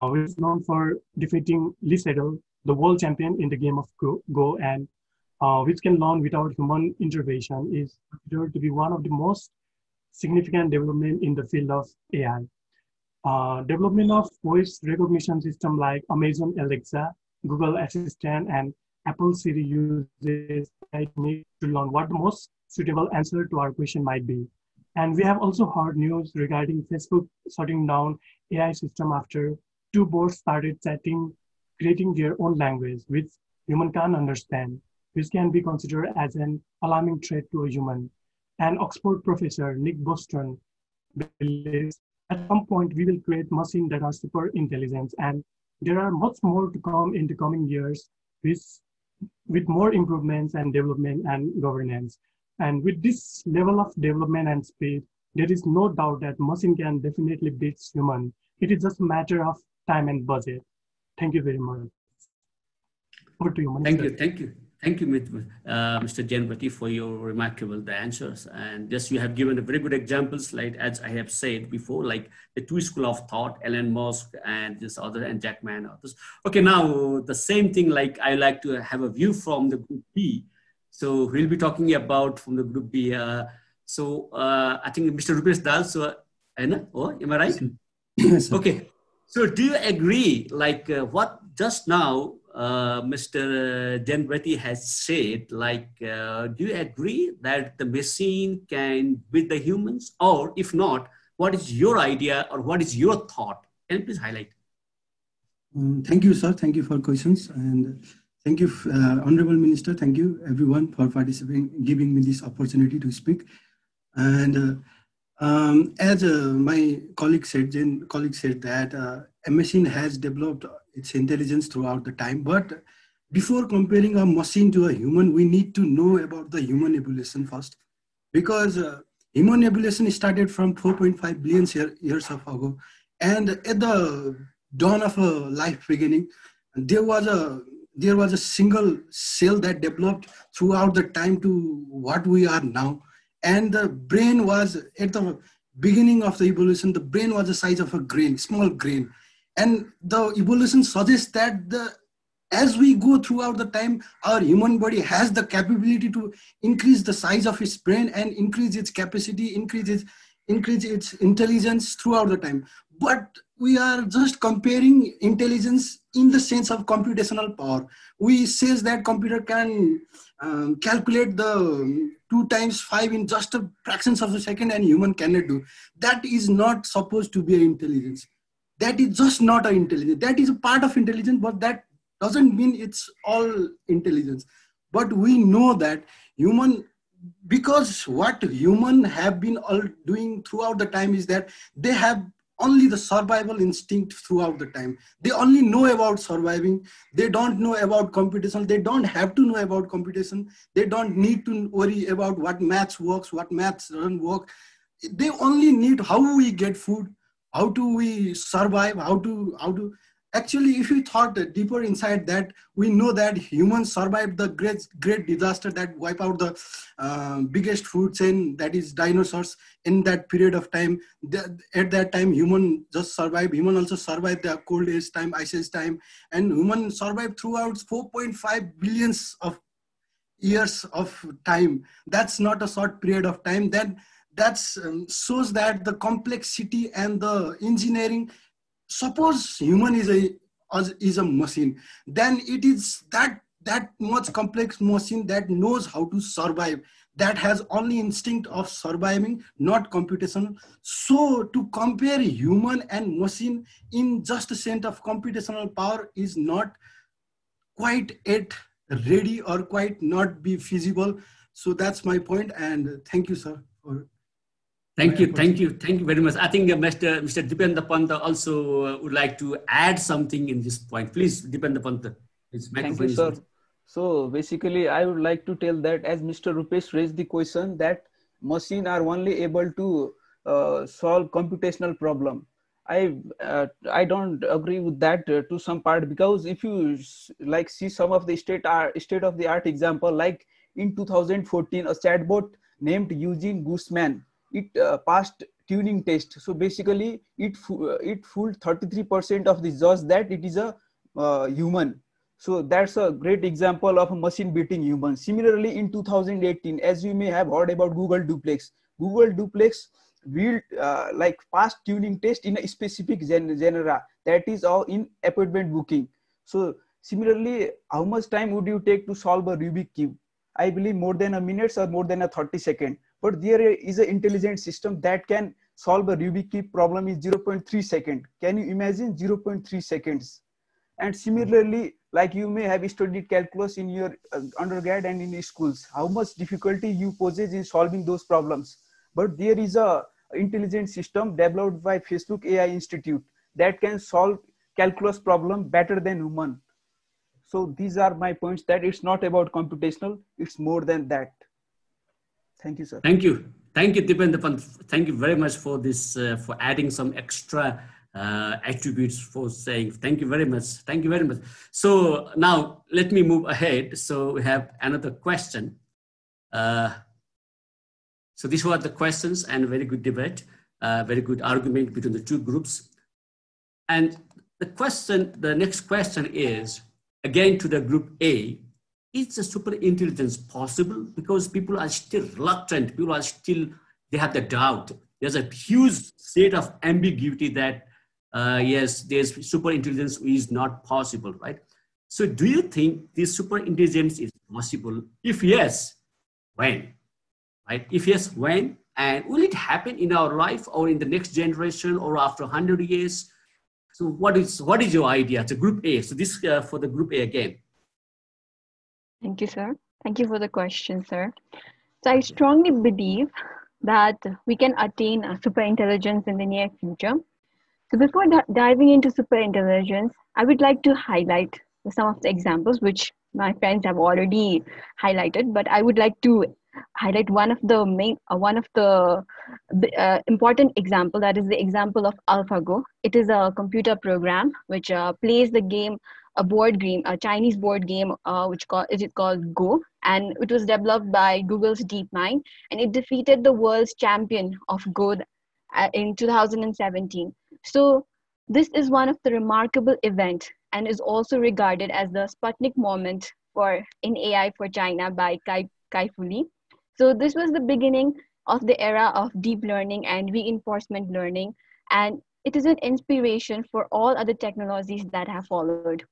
which is known for defeating Lee Sedol, the world champion in the game of Go, Go and uh, which can learn without human intervention, is considered to be one of the most significant development in the field of AI. Uh, development of voice recognition system like Amazon Alexa, Google Assistant, and Apple Siri uses technique to learn what the most suitable answer to our question might be. And we have also heard news regarding Facebook shutting down AI system after two bots started chatting, creating their own language, which human can understand, which can be considered as an alarming threat to a human. And Oxford professor Nick Bostrom believes at some point we will create machines that are super intelligent, and there are much more to come in the coming years with, with more improvements and development and governance. And with this level of development and speed, there is no doubt that machine can definitely beat human. It is just a matter of time and budget. Thank you very much. Over to you, Manish. Thank you, thank you. Thank you, uh, Mr. Jen Bati, for your remarkable answers. And yes, you have given a very good examples, like as I have said before, like the two school of thought, Elon Musk and this other, and Jack Ma others. Okay, now the same thing, like I like to have a view from the group B. So we'll be talking about from the group B. Uh, so uh, I think Mr. Rupesh Dahal, so, Anna, oh, am I right? Yes, okay. So do you agree, like uh, what just now uh, Mr. Jen Bati has said, like, uh, do you agree that the machine can beat the humans? Or if not, what is your idea or what is your thought? Can you please highlight? Um, thank you, sir. Thank you for questions. And thank you, uh, Honorable Minister. Thank you, everyone, for participating, giving me this opportunity to speak. And uh, um, as uh, my colleague said, colleague said that uh, a machine has developed its intelligence throughout the time, but before comparing a machine to a human, we need to know about the human evolution first, because uh, human evolution started from 4.5 billion years of ago, and at the dawn of a life beginning, there was a there was a single cell that developed throughout the time to what we are now. And the brain was at the beginning of the evolution the brain was the size of a grain small grain and the evolution suggests that the as we go throughout the time our human body has the capability to increase the size of its brain and increase its capacity increase its increase its intelligence throughout the time but we are just comparing intelligence in the sense of computational power. We says that computer can um, calculate the two times five in just a fractions of a second and human cannot do. That is not supposed to be intelligence. That is just not an intelligence. That is a part of intelligence, but that doesn't mean it's all intelligence. But we know that human because what human have been all doing throughout the time is that they have only the survival instinct throughout the time. They only know about surviving. They don't know about computation. They don't have to know about computation. They don't need to worry about what maths works, what maths doesn't work. They only need how we get food, how do we survive, how do how to actually if we thought deeper inside that we know that humans survived the great great disaster that wiped out the uh, biggest food chain that is dinosaurs. In that period of time at that time human just survived human also survived the cold age time ice age time. And human survived throughout 4.5 billions of years of time. That's not a short period of time. That that um, shows that the complexity and the engineering suppose human is a is a machine then it is that that much complex machine that knows how to survive that has only instinct of surviving not computational so to compare human and machine in just a sense of computational power is not quite yet ready or quite not be feasible. So that's my point and thank you sir for Thank you, thank you, thank you very much. I think uh, Mr. Mr. Dipendra Panta also uh, would like to add something in this point. Please, Dipendra Panta. Thank you, sir. So basically, I would like to tell that as Mr. Rupesh raised the question that machine are only able to uh, solve computational problem. I uh, I don't agree with that uh, to some part because if you like see some of the state art, state of the art example like in 2014 a chatbot named Eugene Goostman it uh, passed Turing test. So basically it uh, it fooled 33% of the judge that it is a uh, human. So that's a great example of a machine beating human. Similarly in 2018 as you may have heard about google duplex. Google duplex will uh, like past Turing test in a specific gen- genre that is all in appointment booking. So similarly how much time would you take to solve a rubik cube? I believe more than a minute or more than a 30 second but there is an intelligent system that can solve a Rubik cube problem in 0.3 second. Can you imagine 0.3 seconds? And similarly, like you may have studied calculus in your uh, undergrad and in schools, how much difficulty you possess in solving those problems. But there is a intelligent system developed by Facebook AI Institute that can solve calculus problem better than human. So these are my points that it's not about computational, it's more than that. Thank you, sir. Thank you. Thank you, Dipendra. Thank you very much for this, uh, for adding some extra uh, attributes for saying thank you very much. Thank you very much. So now let me move ahead. So we have another question. Uh, so these were the questions and very good debate, uh, very good argument between the two groups. And the question, the next question is, again to the group A, is a super intelligence possible? Because people are still reluctant. People are still, they have the doubt. There's a huge state of ambiguity that, uh, yes, there's super intelligence is not possible, right? So do you think this super intelligence is possible? If yes, when? Right? If yes, when? And will it happen in our life or in the next generation or after 100 years? So what is, what is your idea? It's a group A. So this uh, for the group A again. Thank you, sir. Thank you for the question, sir. So I strongly believe that we can attain super intelligence in the near future. So before diving into super intelligence, I would like to highlight some of the examples which my friends have already highlighted, but I would like to highlight one of the main, uh, one of the uh, important example that is the example of AlphaGo. It is a computer program which uh, plays the game a board game, a Chinese board game, uh, which call, is it called Go, and it was developed by Google's DeepMind, and it defeated the world's champion of Go uh, in 2017. So this is one of the remarkable event and is also regarded as the Sputnik moment for in AI for China by Kai, Kai Fu Lee. So this was the beginning of the era of deep learning and reinforcement learning. And it is an inspiration for all other technologies that have followed.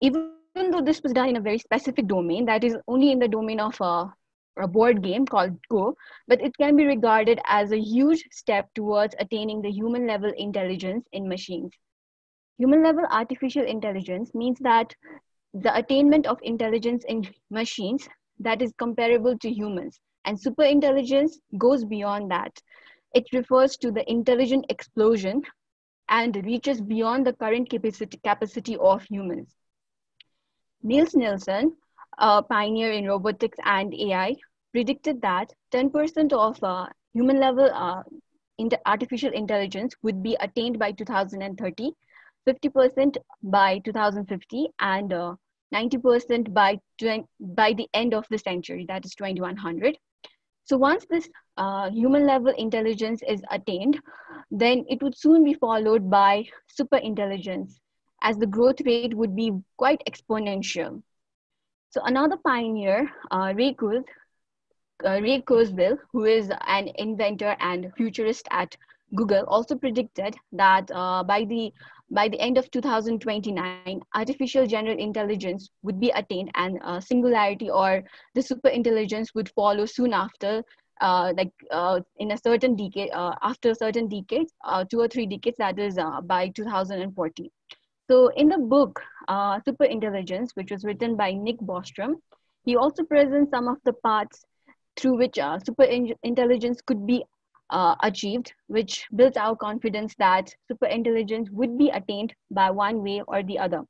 Even though this was done in a very specific domain, that is only in the domain of a, a board game called Go, but it can be regarded as a huge step towards attaining the human level intelligence in machines. Human level artificial intelligence means that the attainment of intelligence in machines that is comparable to humans. And super intelligence goes beyond that. It refers to the intelligent explosion and reaches beyond the current capacity, capacity of humans. Nils Nilsson, a pioneer in robotics and AI, predicted that 10% of uh, human level uh, artificial intelligence would be attained by 2030 50% by 2050 and uh, 90% by, by the end of the century, that is 2100. So once this uh, human level intelligence is attained, then it would soon be followed by super intelligence as the growth rate would be quite exponential. So another pioneer, uh, Ray, Kuz, uh, Kurzweil, who is an inventor and futurist at Google, also predicted that uh, by the by the end of 2029, artificial general intelligence would be attained and uh, singularity or the super intelligence would follow soon after, uh, like uh, in a certain decade, uh, after a certain decades, uh, two or three decades, that is uh, by 2040. So in the book, Super Intelligence, which was written by Nick Bostrom, he also presents some of the paths through which super in intelligence could be uh, achieved, which builds our confidence that super intelligence would be attained by one way or the other.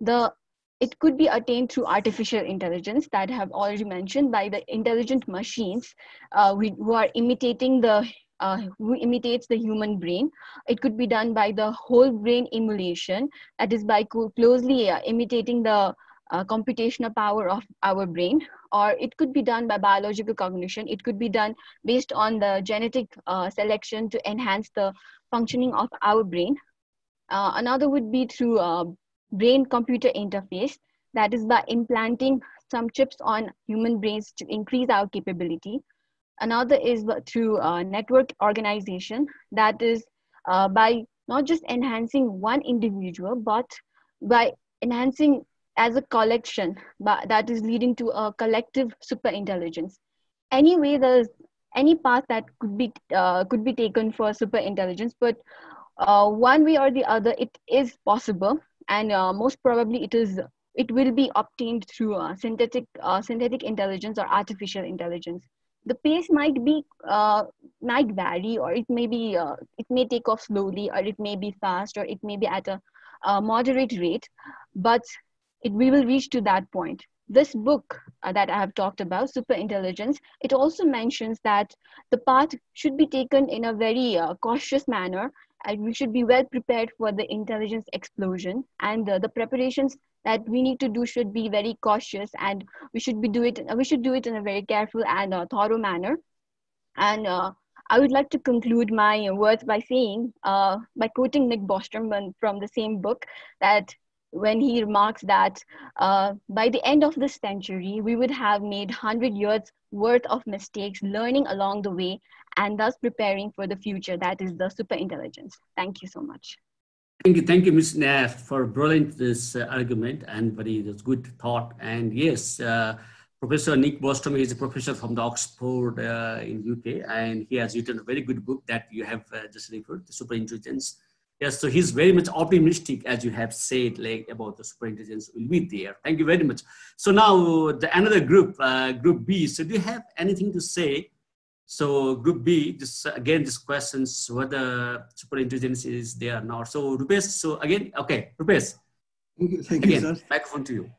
The it could be attained through artificial intelligence that I have already mentioned by the intelligent machines uh, who are imitating the uh, who imitates the human brain. It could be done by the whole brain emulation, that is by closely uh, imitating the uh, computational power of our brain, or it could be done by biological cognition. It could be done based on the genetic uh, selection to enhance the functioning of our brain. Uh, another would be through uh, brain-computer interface, that is by implanting some chips on human brains to increase our capability. Another is through uh, network organization, that is uh, by not just enhancing one individual, but by enhancing as a collection but that is leading to a collective super intelligence anyway there's any path that could be uh, could be taken for super intelligence but uh, one way or the other it is possible and uh, most probably it is it will be obtained through uh, synthetic uh, synthetic intelligence or artificial intelligence. The pace might be uh, might vary or it may be it may take off slowly or it may be fast or it may be at a, a moderate rate but it, we will reach to that point. This book uh, that I have talked about, Super Intelligence, it also mentions that the path should be taken in a very uh, cautious manner and we should be well prepared for the intelligence explosion and uh, the preparations that we need to do should be very cautious and we should be do it we should do it in a very careful and uh, thorough manner and uh, I would like to conclude my words by saying, uh, by quoting Nick Bostrom from the same book, that when he remarks that uh, by the end of this century, we would have made 100 years worth of mistakes, learning along the way, and thus preparing for the future that is the super intelligence. Thank you so much. Thank you, thank you, Ms. Nath, for brilliant this uh, argument and very this good thought. And yes, uh, Professor Nick Bostrom is a professor from the Oxford uh, in UK, and he has written a very good book that you have uh, just referred, Super Intelligence Yes, so he's very much optimistic, as you have said, like about the super intelligence will be there. Thank you very much. So now the another group, uh, group B. So do you have anything to say? So group B, just again, this questions whether super intelligence is there or not. So Rupesh, so again, okay, Rupesh. Thank you, thank again, you, sir. Microphone to you.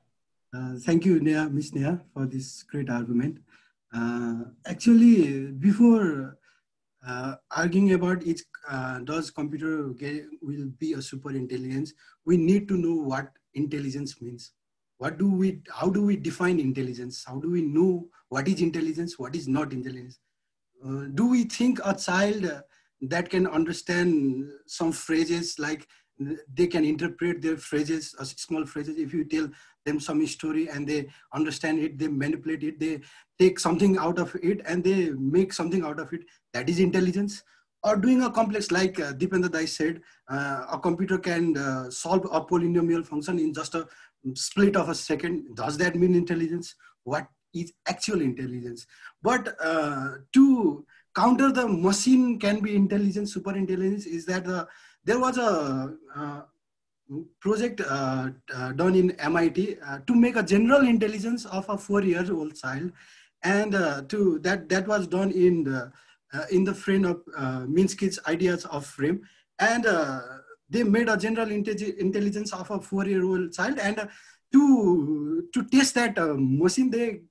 Uh, thank you, Neha, Miss Neha, for this great argument. Uh, actually, before uh, arguing about each uh, does computer get, will be a super intelligence we need to know what intelligence means. What do we how do we define intelligence? How do we know what is intelligence what is not intelligence? Uh, do we think a child that can understand some phrases like they can interpret their phrases small phrases if you tell them some story and they understand it they manipulate it they take something out of it and they make something out of it that is intelligence or doing a complex like uh, Dipendra Dai said, uh, a computer can uh, solve a polynomial function in just a split of a second. Does that mean intelligence? What is actual intelligence? But uh, to counter the machine can be intelligence, super intelligence is that uh, there was a uh, project uh, uh, done in MIT uh, to make a general intelligence of a four-year-old child. And to that, that was done in the, in the frame of Minsky's ideas of frame. And they made a general intelligence of a four-year-old child. And to, to test that machine, they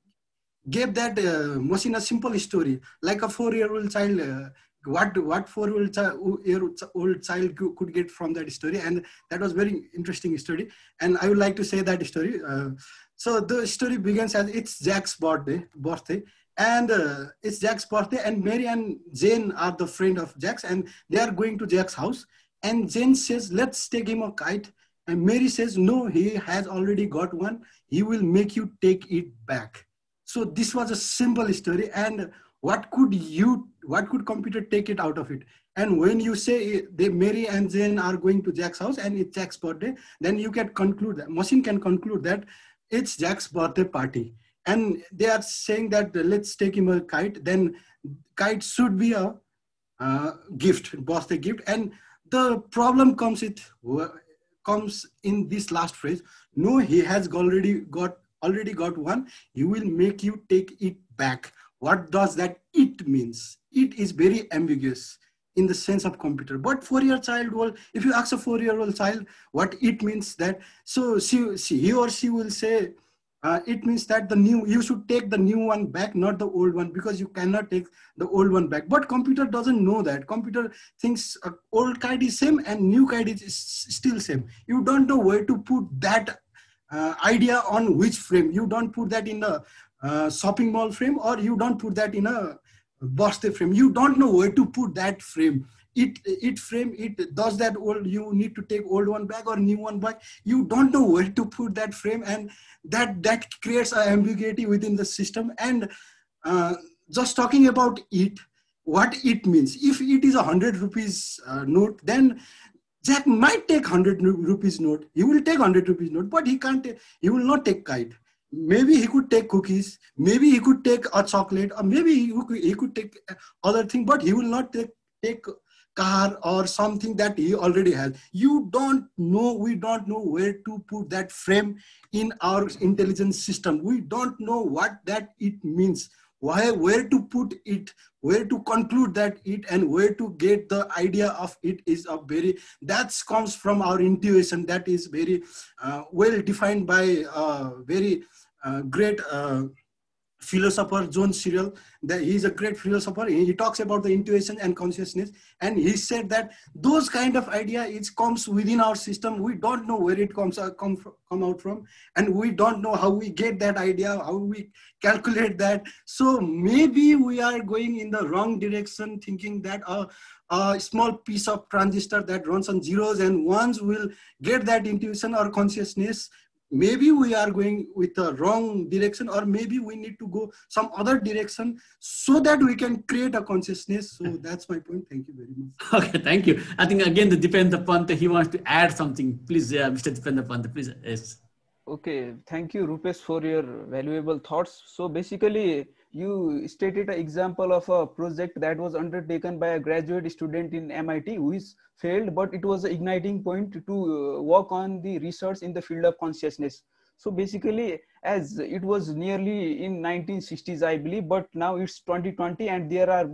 gave that uh, machine a simple story, like a four-year-old child uh, what what four year old child could get from that story. And that was very interesting story. And i would like to say that story uh, so the story begins as it's jack's birthday birthday. And uh, it's jack's birthday and mary and jane are the friend of jack's and they are going to jack's house. And jane says let's take him a kite. And mary says no he has already got one. He will make you take it back. So this was a simple story. And what could you what could computer take it out of it? And when you say they mary and jane are going to jack's house and it's jack's birthday then you can conclude that machine can conclude that it's jack's birthday party. And they are saying that let's take him a kite then kite should be a uh, gift birthday gift. And the problem comes it comes in this last phrase no he has already got already got one. He will make you take it back what does that it means? It is very ambiguous in the sense of computer. But four-year child will, if you ask a four-year-old child what it means that, so she, she, he or she will say, uh, it means that the new, you should take the new one back, not the old one, because you cannot take the old one back. But computer doesn't know that. Computer thinks uh, old kite is same and new kite is still same. You don't know where to put that uh, idea on which frame. You don't put that in the uh, shopping mall frame or you don't put that in a birthday frame. You don't know where to put that frame. It, it frame, it does that old, you need to take old one back or new one back. You don't know where to put that frame and that, that creates an ambiguity within the system. And uh, just talking about it, what it means. If it is a hundred rupees uh, note, then Jack might take hundred rupees note. He will take hundred rupees note, but he can't. He will not take kite maybe he could take cookies. Maybe he could take a chocolate. Or maybe he could, he could take other thing but he will not take take car or something that he already has. You don't know we don't know where to put that frame in our intelligence system. We don't know what that it means. Why where to put it where to conclude that it and where to get the idea of it is a very that comes from our intuition that is very uh, well defined by uh, very great uh, philosopher John Searle. That he's a great philosopher. He, he, talks about the intuition and consciousness, and he said that those kind of idea it comes within our system. We don't know where it comes uh, come come out from, and we don't know how we get that idea, how we calculate that. So maybe we are going in the wrong direction, thinking that a, a small piece of transistor that runs on zeros and ones will get that intuition or consciousness maybe we are going with the wrong direction or maybe we need to go some other direction so that we can create a consciousness. So that's my point. Thank you very much. Okay thank you. I think again the Dipendra Pant he wants to add something. Please uh, mr Dipendra Pant please yes. Okay thank you rupesh for your valuable thoughts. So basically you stated an example of a project that was undertaken by a graduate student in MIT who is failed, but it was an igniting point to uh, work on the research in the field of consciousness. So basically, as it was nearly in 1960s, I believe, but now it's 2020 and there are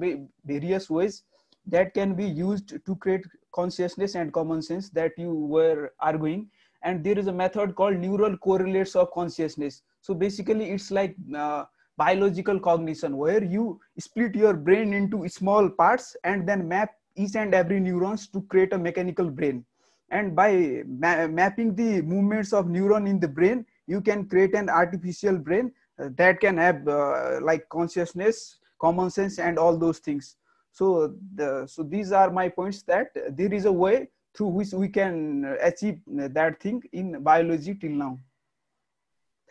various ways that can be used to create consciousness and common sense that you were arguing. And there is a method called neural correlates of consciousness. So basically, it's like uh, biological cognition where you split your brain into small parts and then map each and every neurons to create a mechanical brain. And by ma mapping the movements of neuron in the brain you can create an artificial brain uh, that can have uh, like consciousness common sense and all those things. So the, so these are my points that there is a way through which we can achieve that thing in biology till now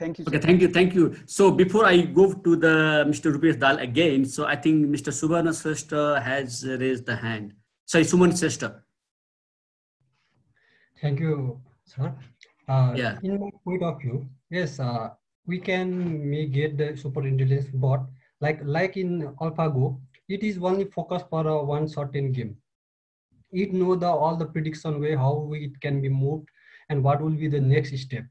Thank you. Okay, sir. thank you, thank you. So before I go to the Mr. Rupesh Dahal again, so I think Mr. Subarna Shrestha has raised the hand. Sorry, Suman Shrestha. Thank you, sir. Uh, Yeah. In my point of view, yes, uh, we can may get the super intelligence bot like like in AlphaGo. It is only focused for a one certain game. It know the all the prediction way how it can be moved and what will be the next step.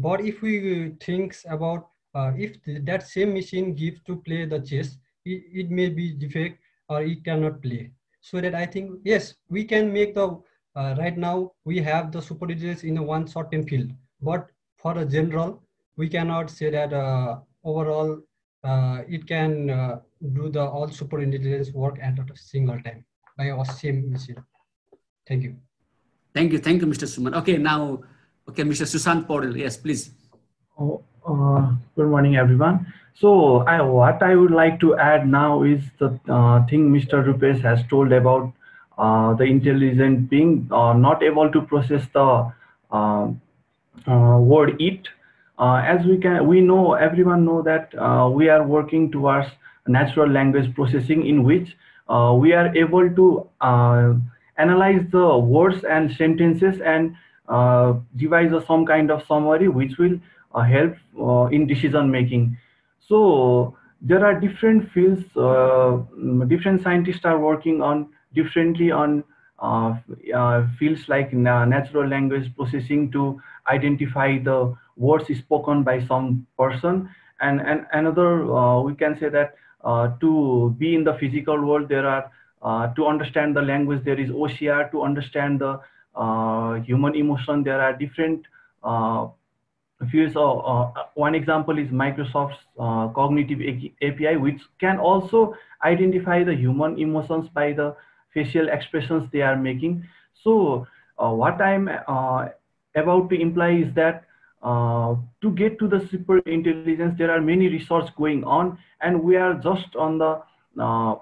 But if we thinks about uh, if th- that same machine gives to play the chess, it, it may be defect or it cannot play. So that I think yes, we can make the uh, right now we have the super intelligence in a one certain field but for a general we cannot say that uh, overall uh, it can uh, do the all super intelligence work at a single time by a same machine thank you Thank you, thank you, Mr. Suman. Okay, now, okay, Mr. Sushant Paudel. Yes, please. Oh, uh, good morning, everyone. So, I, what I would like to add now is the uh, thing Mr. Rupesh has told about uh, the intelligent being uh, not able to process the um, uh, word "it." Uh, as we can, we know everyone know that we are working towards natural language processing, in which we are able to analyze the words and sentences and devise a, some kind of summary which will uh, help uh, in decision making. So there are different fields, uh, different scientists are working on differently on uh, uh, fields like na- natural language processing to identify the words spoken by some person. And, and another, uh, we can say that uh, to be in the physical world, there are, uh, to understand the language, there is OCR, to understand the uh, human emotion, there are different uh, fields. So, uh, one example is Microsoft's uh, cognitive API, which can also identify the human emotions by the facial expressions they are making. So, uh, what I'm uh, about to imply is that uh, to get to the super intelligence, there are many research going on, and we are just on the uh,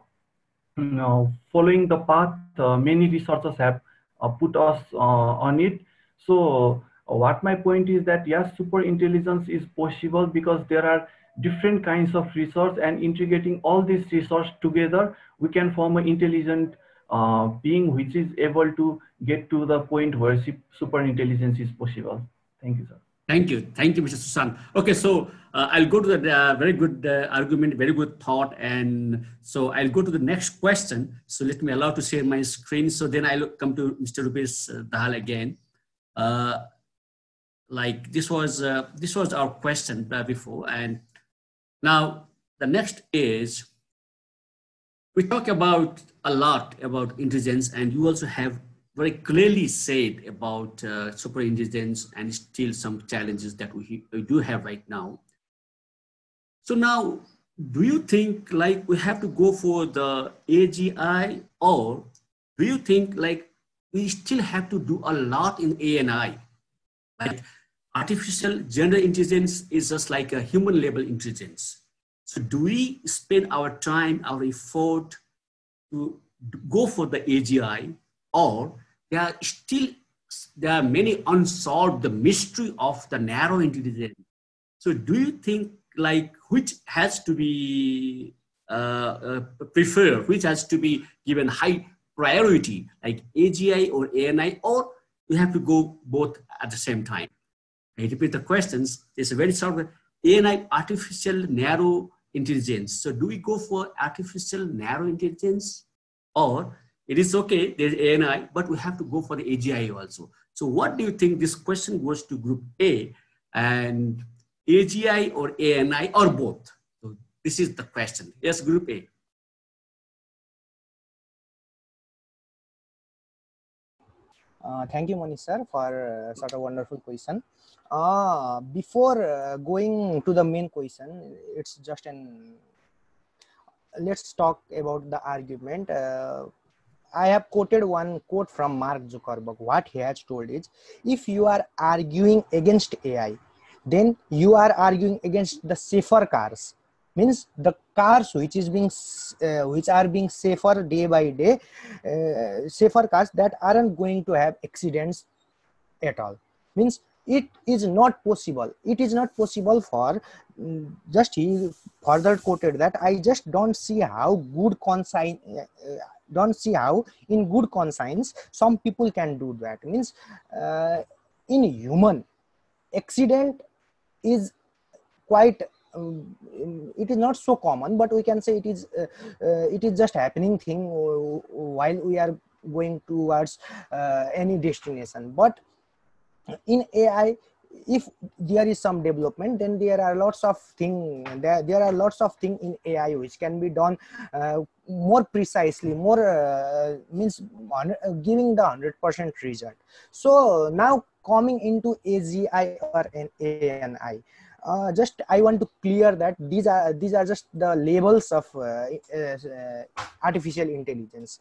you know, following the path uh, many researchers have uh, put us uh, on it. So uh, what my point is that yes, super intelligence is possible because there are different kinds of research and integrating all these research together, we can form an intelligent uh, being which is able to get to the point where sup- super intelligence is possible. Thank you, sir. Thank you. Thank you, Mr. Sushant. Okay, so uh, I'll go to the uh, very good uh, argument, very good thought. And so I'll go to the next question. So let me allow to share my screen. So then I'll come to Mr. Rupesh uh, Dahal again. Uh, like this was, uh, this was our question before. And now the next is, we talk about a lot about intelligence and you also have very clearly said about uh, and still some challenges that we, we do have right now. So now, do you think like we have to go for the AGI or do you think like we still have to do a lot in ANI? Like artificial general intelligence is just like a human level intelligence. So do we spend our time, our effort to go for the AGI or there are still there are many unsolved the mystery of the narrow intelligence. So do you think like which has to be uh, uh, preferred which has to be given high priority like agi or ani or we have to go both at the same time? I repeat the questions. It's a very short ani artificial narrow intelligence. So do we go for artificial narrow intelligence or it is okay, there's ANI, but we have to go for the AGI also. So what do you think this question goes to group A and AGI or ANI or both? So this is the question. Yes, group A. Uh, thank you, Manish sir, for uh, such a wonderful question. Uh, before uh, going to the main question, it's just an let's talk about the argument. Uh, I have quoted one quote from Mark Zuckerberg. What he has told is if you are arguing against AI, then you are arguing against the safer cars. Means the cars which is being uh, which are being safer day by day, uh, safer cars that aren't going to have accidents at all. Means it is not possible it is not possible for mm, just he further quoted that i just don't see how good consign uh, uh, don't see how in good conscience some people can do that. Means uh, in human accident is quite um, it is not so common but we can say it is uh, uh, it is just happening thing while we are going towards uh, any destination. But in ai if there is some development then there are lots of thing there, there are lots of thing in ai which can be done uh, more precisely more uh, means uh, giving the 100% result. So now coming into agi or an ani uh, just i want to clear that these are these are just the labels of uh, uh, artificial intelligence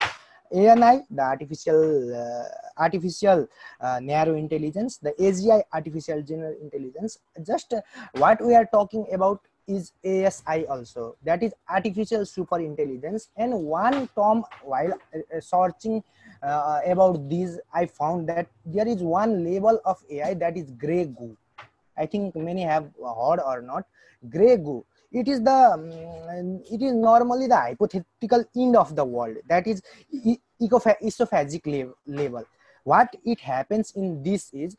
ANI, the artificial uh, artificial uh, narrow intelligence, the AGI, artificial general intelligence. Just uh, what we are talking about is ASI also. That is artificial super intelligence. And one term while uh, searching uh, about these, I found that there is one level of AI that is gray goo. I think many have heard or not. Gray goo it is the um, it is normally the hypothetical end of the world. That is ecophagic level. What it happens in this is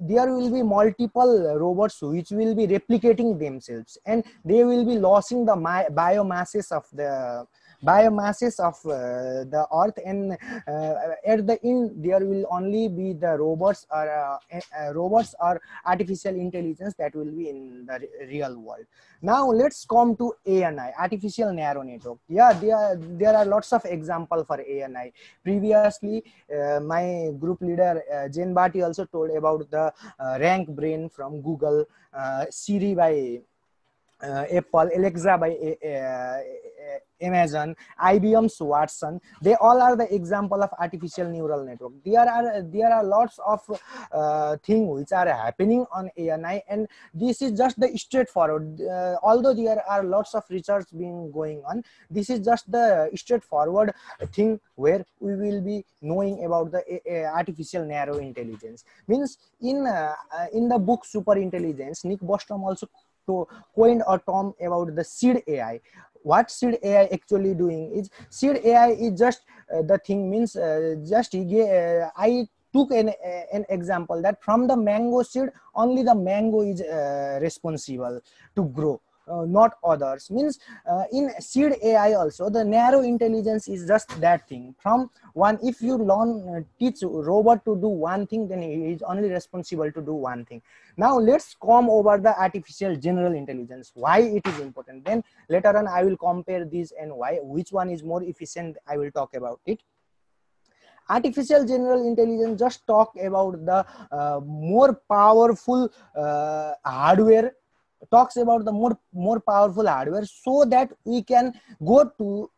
there will be multiple robots which will be replicating themselves and they will be losing the biomasses of the biomasses of uh, the earth and uh, at the end there will only be the robots or uh, uh, robots or artificial intelligence that will be in the real world. Now let's come to ani artificial narrow network. Yeah there there are lots of example for ani previously uh, my group leader uh, Jen Bati also told about the RankBrain from google siri by uh, Apple, Alexa by uh, Amazon, IBM's Watson, they all are the example of artificial neural network. There are there are lots of uh, things which are happening on ANI, and this is just the straightforward. Uh, although there are lots of research being going on, this is just the straightforward thing where we will be knowing about the uh, artificial narrow intelligence. Means in uh, in the book Super Intelligence, Nick Bostrom also to coined a term about the seed AI what seed ai actually doing is seed ai is just uh, the thing means uh, just uh, i took an, uh, an example that from the mango seed only the mango is uh, responsible to grow. uh, not others. Means uh, in seed ai also the narrow intelligence is just that thing. From one if you learn uh, teach robot to do one thing then he is only responsible to do one thing. Now let's come over the artificial general intelligence. Why it is important? Then later on i will compare these and why which one is more efficient i will talk about it. Artificial general intelligence just talk about the uh, more powerful uh, hardware talks about the more more powerful hardware so that we can go to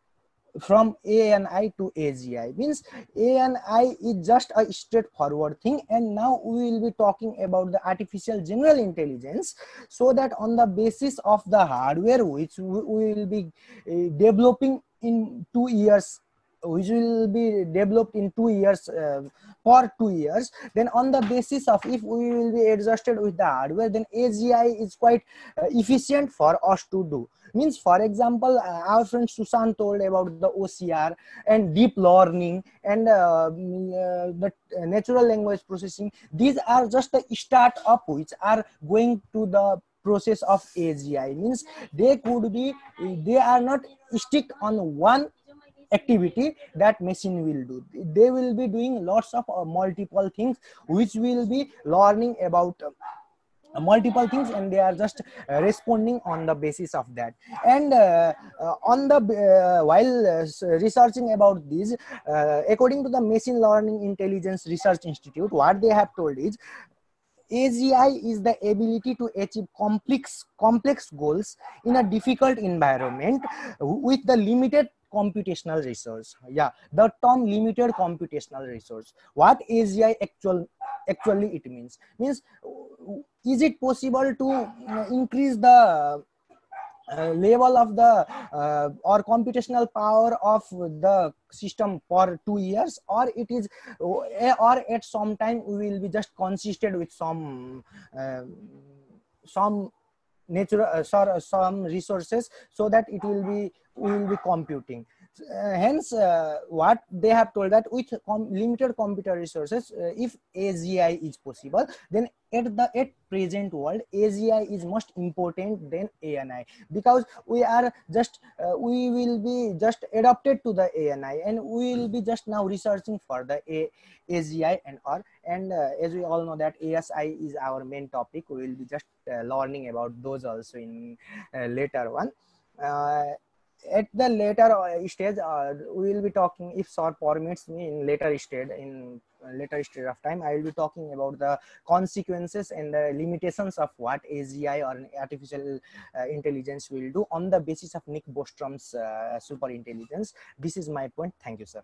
from ANI to AGI means ANI is just a straightforward thing and now we will be talking about the artificial general intelligence so that on the basis of the hardware which we will be uh, developing in two years which will be developed in two years uh, for two years then on the basis of if we will be adjusted with the hardware then agi is quite uh, efficient for us to do. Means for example uh, our friend sushant told about the ocr and deep learning and uh, mm, uh, the natural language processing. These are just the startup which are going to the process of agi means they could be they are not stick on one activity that machine will do. They will be doing lots of uh, multiple things which will be learning about uh, multiple things and they are just uh, responding on the basis of that. And uh, uh on the uh, while researching about this according to the machine learning intelligence research institute what they have told is AGI is the ability to achieve complex complex goals in a difficult environment with the limited computational resource. Yeah the term limited computational resource. What agi actual actually it means? Means is it possible to increase the uh, level of the uh, or computational power of the system for two years? Or it is or at some time we will be just consisted with some uh, some natural uh, some resources so that it will be we will be computing. Uh, hence uh, what they have told that with com limited computer resources uh, if agi is possible then at the at present world agi is most important than ani because we are just uh, we will be just adapted to the ani and we will be just now researching for the A agi and all and uh, as we all know that asi is our main topic. We will be just uh, learning about those also in later one at the later uh, stage uh, we will be talking if sir permits me in later stage in later stage of time i will be talking about the consequences and the limitations of what agi or artificial uh, intelligence will do on the basis of nick bostrom's uh, super intelligence this is my point thank you sir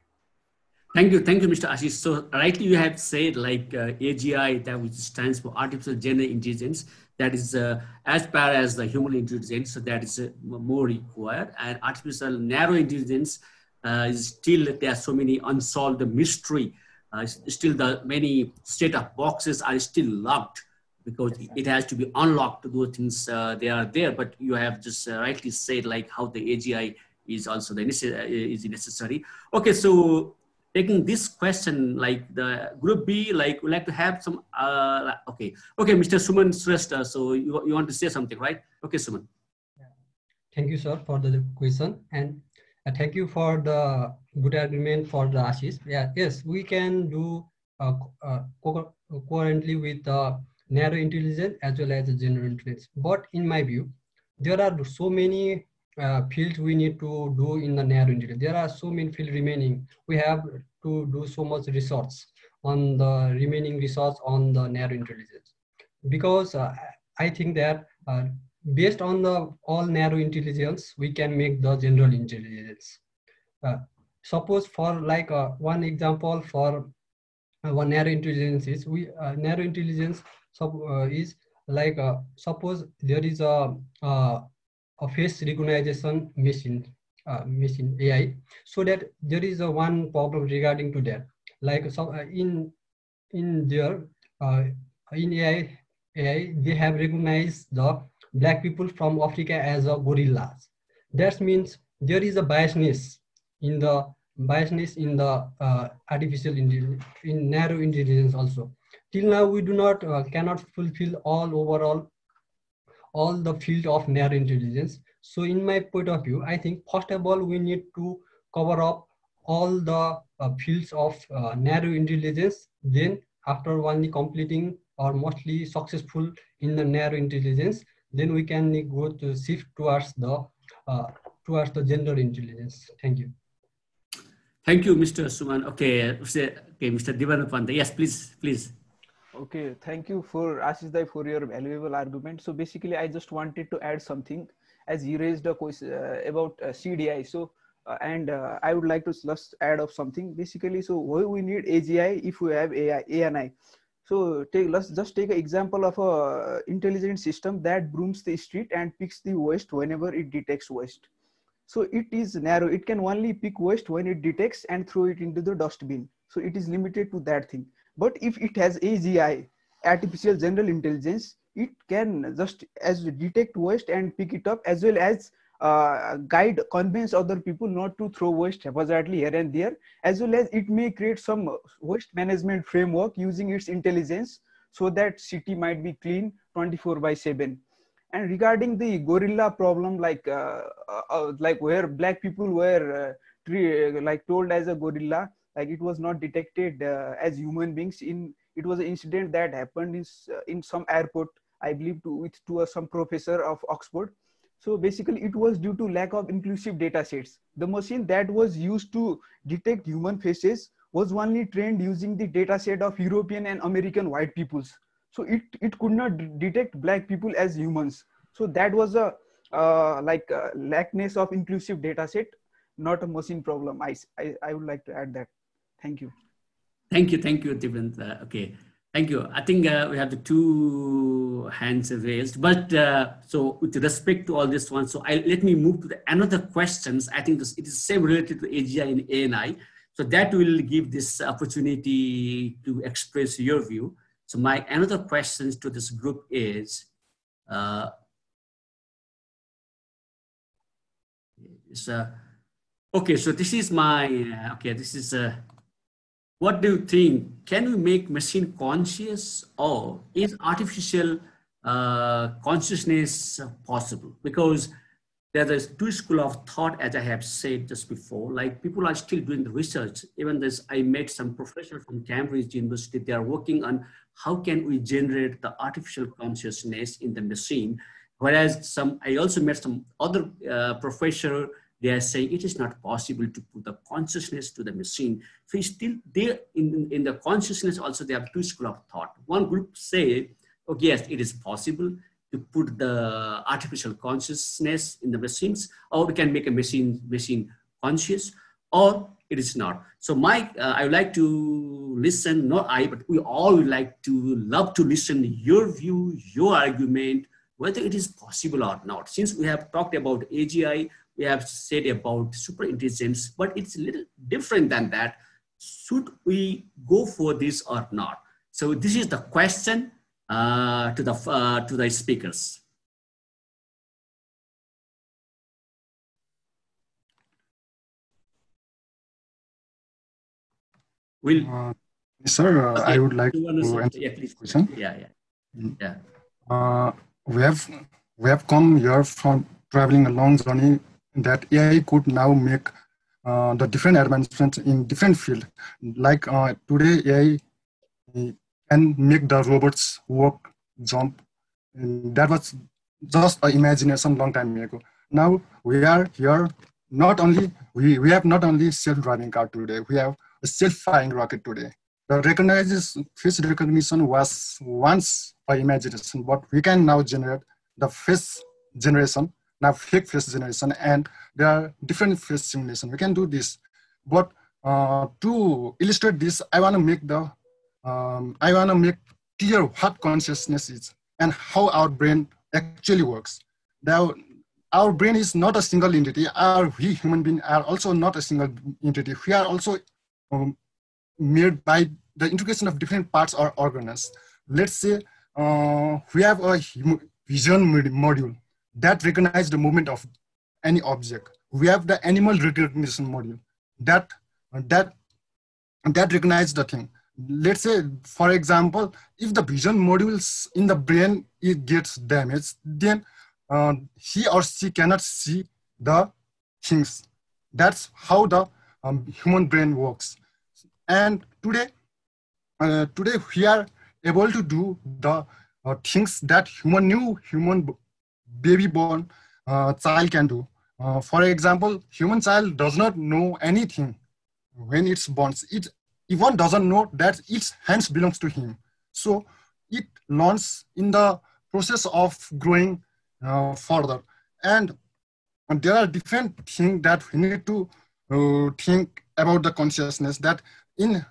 Thank you, thank you, Mr. Ashish. So rightly you have said like uh, AGI, that which stands for Artificial General Intelligence, that is uh, as far as the human intelligence, so that is uh, more required. And artificial narrow intelligence uh, is still, there are so many unsolved mystery. Uh, still the many state of boxes are still locked because it has to be unlocked to do things uh, they are there. But you have just rightly said like how the AGI is also the is necessary. Okay, so taking this question, like the group B, like we like to have some, uh, okay. Okay, Mr. Suman Shrestha, so you, you want to say something, right? Okay, Suman. Thank you, sir, for the question. And uh, thank you for the good argument for the Ashish. Yeah, yes, we can do uh, uh, co coherently with the narrow intelligence as well as the general intelligence. But in my view, there are so many uh, fields we need to do in the narrow intelligence. There are so many fields remaining. We have to do so much research on the remaining research on the narrow intelligence. Because uh, I think that uh, based on the all narrow intelligence, we can make the general intelligence. Uh, suppose for like uh, one example for one narrow intelligence is we narrow intelligence sub, is like suppose there is a a face recognition machine uh, machine AI, so that there is a one problem regarding to that. Like so uh, in in there uh, in AI AI they have recognized the black people from Africa as a gorillas. That means there is a biasness in the biasness in the uh, artificial in narrow intelligence also. Till now we do not uh, cannot fulfill all overall all the field of narrow intelligence. So in my point of view, I think first of all, we need to cover up all the uh, fields of uh, narrow intelligence. Then after only completing or mostly successful in the narrow intelligence, then we can go to shift towards the uh, towards the general intelligence. Thank you. Thank you, Mr. Suman. Okay, okay, Mr. Dipendra Pant. Yes, please, please. Okay, thank you for Ashish for your valuable argument. So basically, I just wanted to add something as you raised a question uh, about uh, seed AI. So uh, and uh, I would like to just add up something. Basically, so why we need AGI if we have AI, ANI. So take let's just take an example of a intelligent system that brooms the street and picks the waste whenever it detects waste. So it is narrow. It can only pick waste when it detects and throw it into the dustbin. So it is limited to that thing but if it has AGI, artificial general intelligence, it can just as detect waste and pick it up as well as uh, guide, convince other people not to throw waste haphazardly here and there, as well as it may create some waste management framework using its intelligence so that city might be clean 24 by 7 and regarding the gorilla problem like uh, uh, uh like where black people were uh, like told as a gorilla like it was not detected uh, as human beings in it was an incident that happened in, uh, in some airport i believe to with to uh, some professor of oxford. So basically it was due to lack of inclusive data sets. The machine that was used to detect human faces was only trained using the data set of european and american white peoples. So it it could not detect black people as humans. So that was a uh, like uh, lackness of inclusive data set not a machine problem. I, I i would like to add that Thank you. Thank you. Thank you, Divant. Uh, okay. Thank you. I think uh, we have the two hands raised, but uh, so with respect to all this one, so I, let me move to the another questions. I think this, it is same related to AGI and ANI. So that will give this opportunity to express your view. So my another questions to this group is, uh, is uh, okay, so this is my, uh, okay, this is, what do you think? Can we make machine conscious or is artificial uh, consciousness possible? Because there is two school of thought, as I have said just before, like people are still doing the research. Even this, I met some professor from Cambridge University, they are working on how can we generate the artificial consciousness in the machine. Whereas some, I also met some other uh, professor, they are saying it is not possible to put the consciousness to the machine. So still there in, in the consciousness also, they have two school of thought. One group say, okay, yes, it is possible to put the artificial consciousness in the machines, or we can make a machine machine conscious, or it is not. So Mike, uh, I would like to listen, not I, but we all would like to love to listen your view, your argument, whether it is possible or not. Since we have talked about AGI, we have said about super intelligence, but it's a little different than that. Should we go for this or not? So this is the question uh, to the uh, to the speakers. Will uh, sir, okay. I would like to answer yeah, please. question. Yeah, yeah, Mm. yeah. Uh, we have we have come here from traveling a long journey that AI could now make uh, the different advancements in different field. Like uh, today, AI can make the robots walk, jump. And that was just an imagination long time ago. Now we are here. Not only we, we have not only self-driving car today. We have a self-firing rocket today. The recognizes face recognition was once by imagination, but we can now generate the face generation, now fake face generation, and there are different face simulation. We can do this, but uh, to illustrate this, I want to make the um, I want to make clear what consciousness is and how our brain actually works. Now, our brain is not a single entity. Our we human beings are also not a single entity. We are also um, made by the integration of different parts or organs. Let's say uh, we have a vision module that recognizes the movement of any object. We have the animal recognition module that that that recognizes the thing. Let's say, for example, if the vision modules in the brain it gets damaged, then uh, he or she cannot see the things. That's how the um, human brain works. And today, uh, today we are able to do the uh, things that human new human baby born uh, child can do. Uh, for example, human child does not know anything when it's born. It even doesn't know that its hands belongs to him. So it learns in the process of growing uh, further. And, there are different things that we need to uh, think about the consciousness that in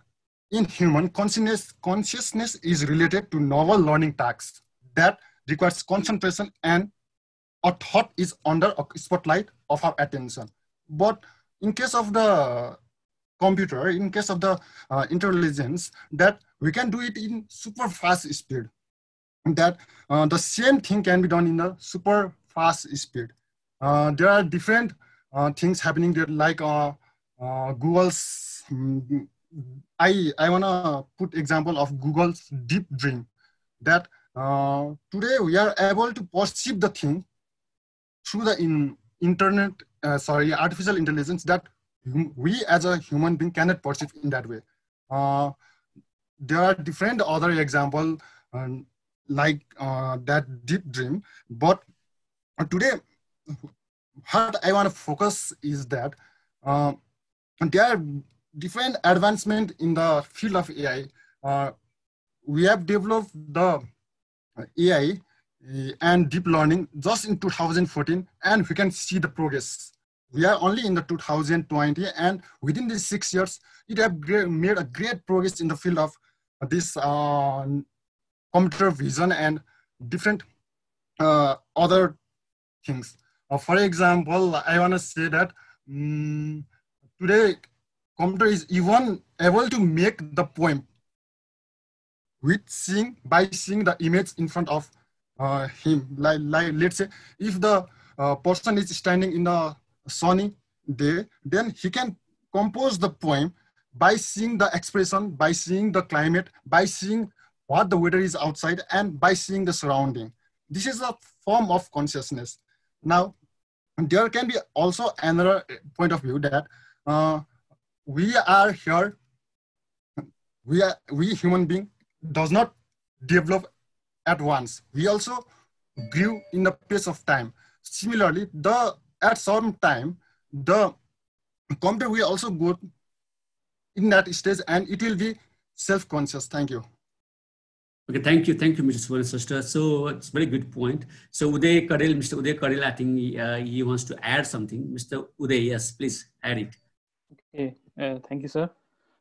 in human consciousness consciousness is related to novel learning tasks that requires concentration and a thought is under a spotlight of our attention. But in case of the computer in case of the uh, intelligence that we can do it in super fast speed. That uh, the same thing can be done in a super fast speed. Uh, there are different uh, things happening there like uh, uh, google's I, I want to put example of Google's deep dream. That today we are able to perceive the thing through the in, internet, uh, sorry, artificial intelligence that we as a human being cannot perceive in that way. Uh, there are different other example um, like uh, that DeepDream, but today what I want to focus is that uh, there are different advancement in the field of AI. Uh, we have developed the AI and deep learning just in 2014, and we can see the progress. We are only in the 2020, and within these six years, it have made a great progress in the field of this uh, computer vision and different uh, other things. Uh, for example, I want to say that um, today computer is even able to make the poem with seeing by seeing the image in front of uh, him. Like, like let's say if the uh, person is standing in a sunny day, then he can compose the poem by seeing the expression, by seeing the climate, by seeing what the weather is outside, and by seeing the surrounding. This is a form of consciousness. Now, there can be also another point of view that uh, we are here, we are we human being does not develop at once. We also grew in the pace of time. Similarly, the at some time, the computer will also go in that stage and it will be self-conscious. Thank you. Okay, thank you. Thank you, Mr. Suman Shrestha. So it's very good point. So Uday Karil, Mr. Uday Karil, I think he, uh, he wants to add something. Mr. Uday, yes, please add it. Okay, uh, thank you, sir.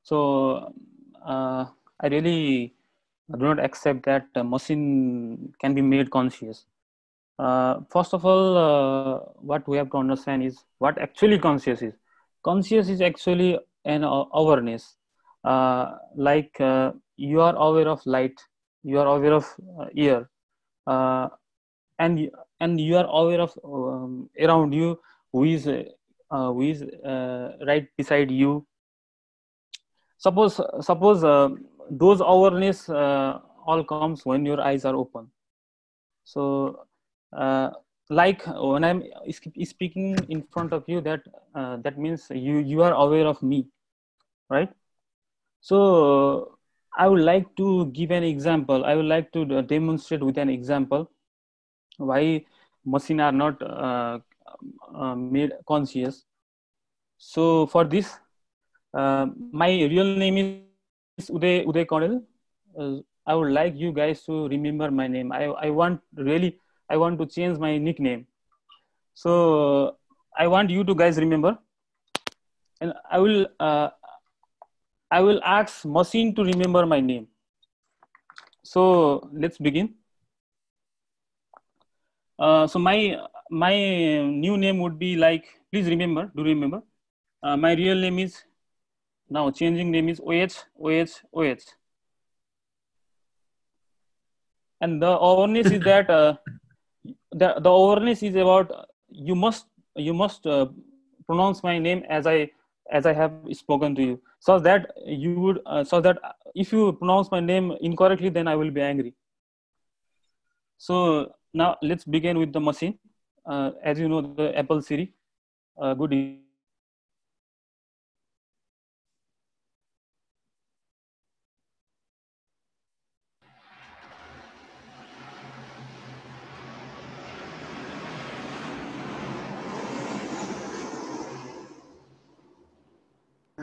So uh, I really do not accept that machine can be made conscious. Uh, first of all, uh, what we have to understand is what actually conscious is. Conscious is actually an awareness. Uh, like uh, you are aware of light, you are aware of uh, air, uh, and and you are aware of um, around you who is who is right beside you. Suppose suppose those awareness all comes when your eyes are open. So uh, like when i'm speaking in front of you that uh, that means you you are aware of me right? So i would like to give an example. I would like to demonstrate with an example why machine are not uh, uh, made conscious. So for this uh, my real name is uday uday Cornell. Uh, i would like you guys to remember my name i i want really I want to change my nickname. So I want you to guys remember, and I will uh, I will ask machine to remember my name. So let's begin. Uh, so my my new name would be like please remember do remember uh, my real name is now changing name is OH OH OH and the awareness is that uh, the the awareness is about you must you must uh, pronounce my name as i as i have spoken to you. So that you would uh, so that if you pronounce my name incorrectly then i will be angry. So now let's begin with the machine. Uh, as you know the apple siri. Uh, good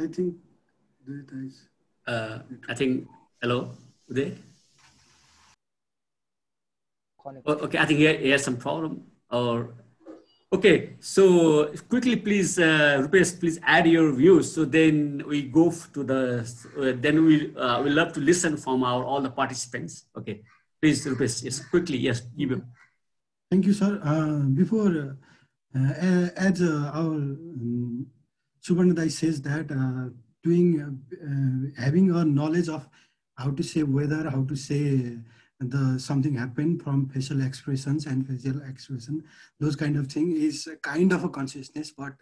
I think that is. Uh, I think, hello, Uday? Oh, okay, I think he, he has some problem or, okay, so quickly please, uh, Rupesh, please add your views. So then we go to the, uh, then we, uh, we love to listen from our, all the participants. Okay, please, Rupesh, yes, quickly, yes, give him. Thank you, sir. Uh, before, uh, uh as uh, our um, Subhanadai says that uh, doing, uh, having a knowledge of how to say weather, how to say the something happened from facial expressions and facial expression, those kind of thing is kind of a consciousness, but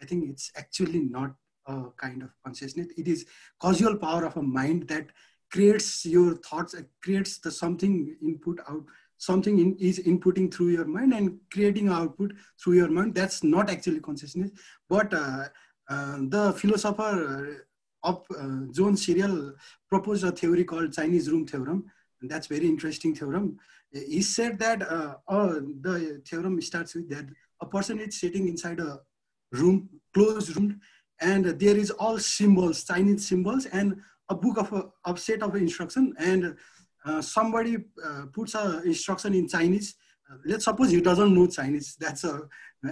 I think it's actually not a kind of consciousness. It is causal power of a mind that creates your thoughts, creates the something input out, something in, is inputting through your mind and creating output through your mind. That's not actually consciousness, but uh, uh, the philosopher uh, of uh, John Searle proposed a theory called Chinese room theorem. And that's very interesting theorem. He said that the theorem starts with that a person is sitting inside a room, closed room, and there is all symbols, Chinese symbols, and a book of a, a set of instruction, and uh, somebody uh, puts a instruction in Chinese. Uh, let's suppose he doesn't know Chinese. That's a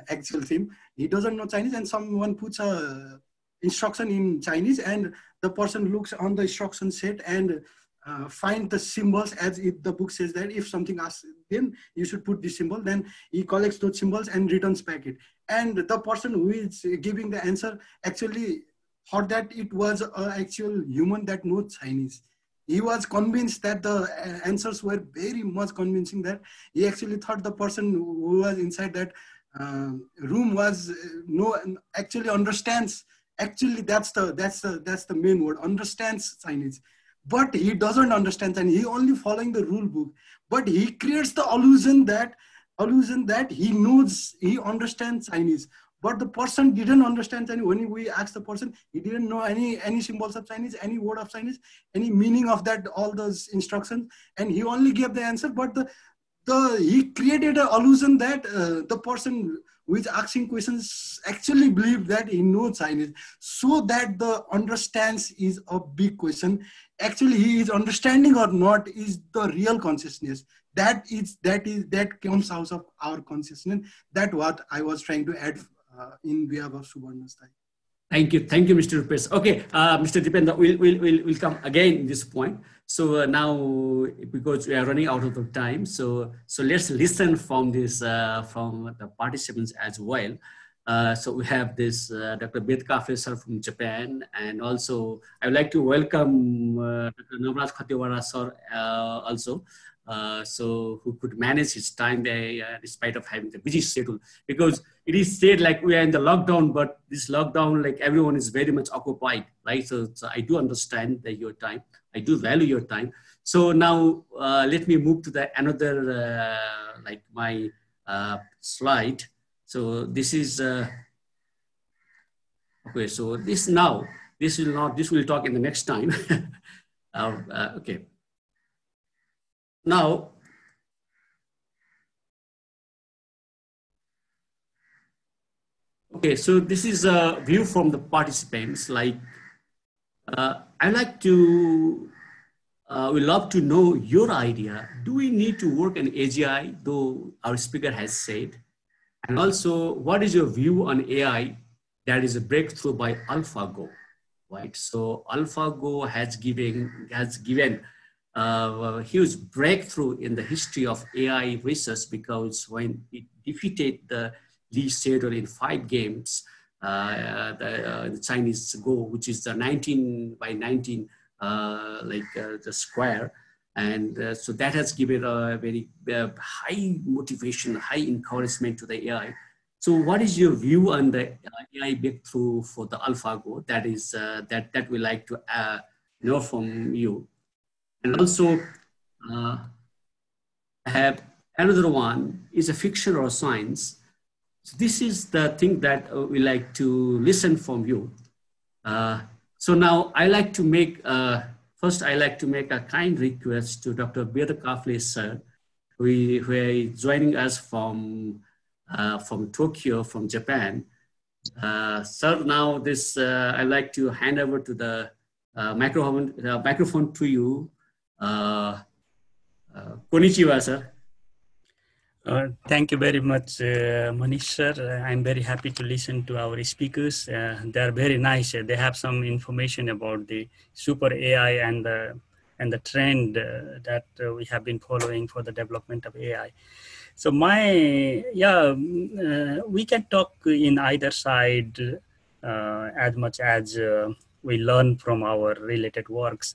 actual theme. He doesn't know Chinese and someone puts a instruction in Chinese and the person looks on the instruction set and uh, find the symbols as if the book says that if something asks then you should put this symbol then he collects those symbols and returns back it and the person who is giving the answer actually thought that it was an actual human that knows chinese he was convinced that the uh, answers were very much convincing that he actually thought the person who was inside that uh, room was uh, no actually understands. Actually that's the that's the that's the main word understands chinese. But he doesn't understand and he only following the rule book. But he creates the illusion that illusion that he knows he understands chinese but the person didn't understand Chinese. When we asked the person, he didn't know any any symbols of Chinese, any word of Chinese, any meaning of that, all those instructions, and he only gave the answer. But the the he created an illusion that uh, the person who is asking questions actually believe that he knows Chinese, so that the understands is a big question. Actually, he is understanding or not is the real consciousness. That is that is that comes out of our consciousness. That what I was trying to add in behalf of. Thank you. Thank you, Mr. Rupesh. Okay, uh, Mr. Dipendra, we'll, we'll, we'll, we'll come again in this point. So uh, now, because we are running out of the time, so so let's listen from this uh, from the participants as well. Uh, so we have this uh, Dr. Ved Kafle sir from Japan, and also I would like to welcome uh, Dr. Navraj Khatiwada sir also. So who could manage his time there despite of having the busy schedule because it is said like we are in the lockdown, but this lockdown, like everyone is very much occupied, right? So, so I do understand that your time. I do value your time. So now uh, let me move to the another uh, like my uh, slide. So this is uh, okay. So this now this will not this will talk in the next time. Uh, uh, okay. Now Okay, so this is a view from the participants. Like, uh, I like to, uh, we love to know your idea. Do we need to work on AGI, though our speaker has said? And also, what is your view on AI that is a breakthrough by AlphaGo, right? So AlphaGo has given, has given uh, a huge breakthrough in the history of AI research because when it defeated the Lee Sedol in five games, uh, the, uh, the, Chinese Go, which is the 19 by 19, uh, like the square. And so that has given a very high motivation, high encouragement to the AI. So what is your view on the AI breakthrough for the AlphaGo? That is, that, that we like to know from you. And also, uh, I have another one is a fiction or a science. So this is the thing that uh, we like to listen from you. Uh, so now I like to make, uh, first I like to make a kind request to Dr. Ved Kafle sir, who, who is joining us from, uh, from Tokyo, from Japan. Uh, sir, now this, I like to hand over to the microphone, microphone to you. Konnichiwa, sir. Uh, thank you very much, uh, Manish sir. Uh, I'm very happy to listen to our speakers. Uh, they are very nice. They have some information about the super AI and the and the trend uh, that uh, we have been following for the development of AI. So my yeah, we can talk in either side as much as we learn from our related works.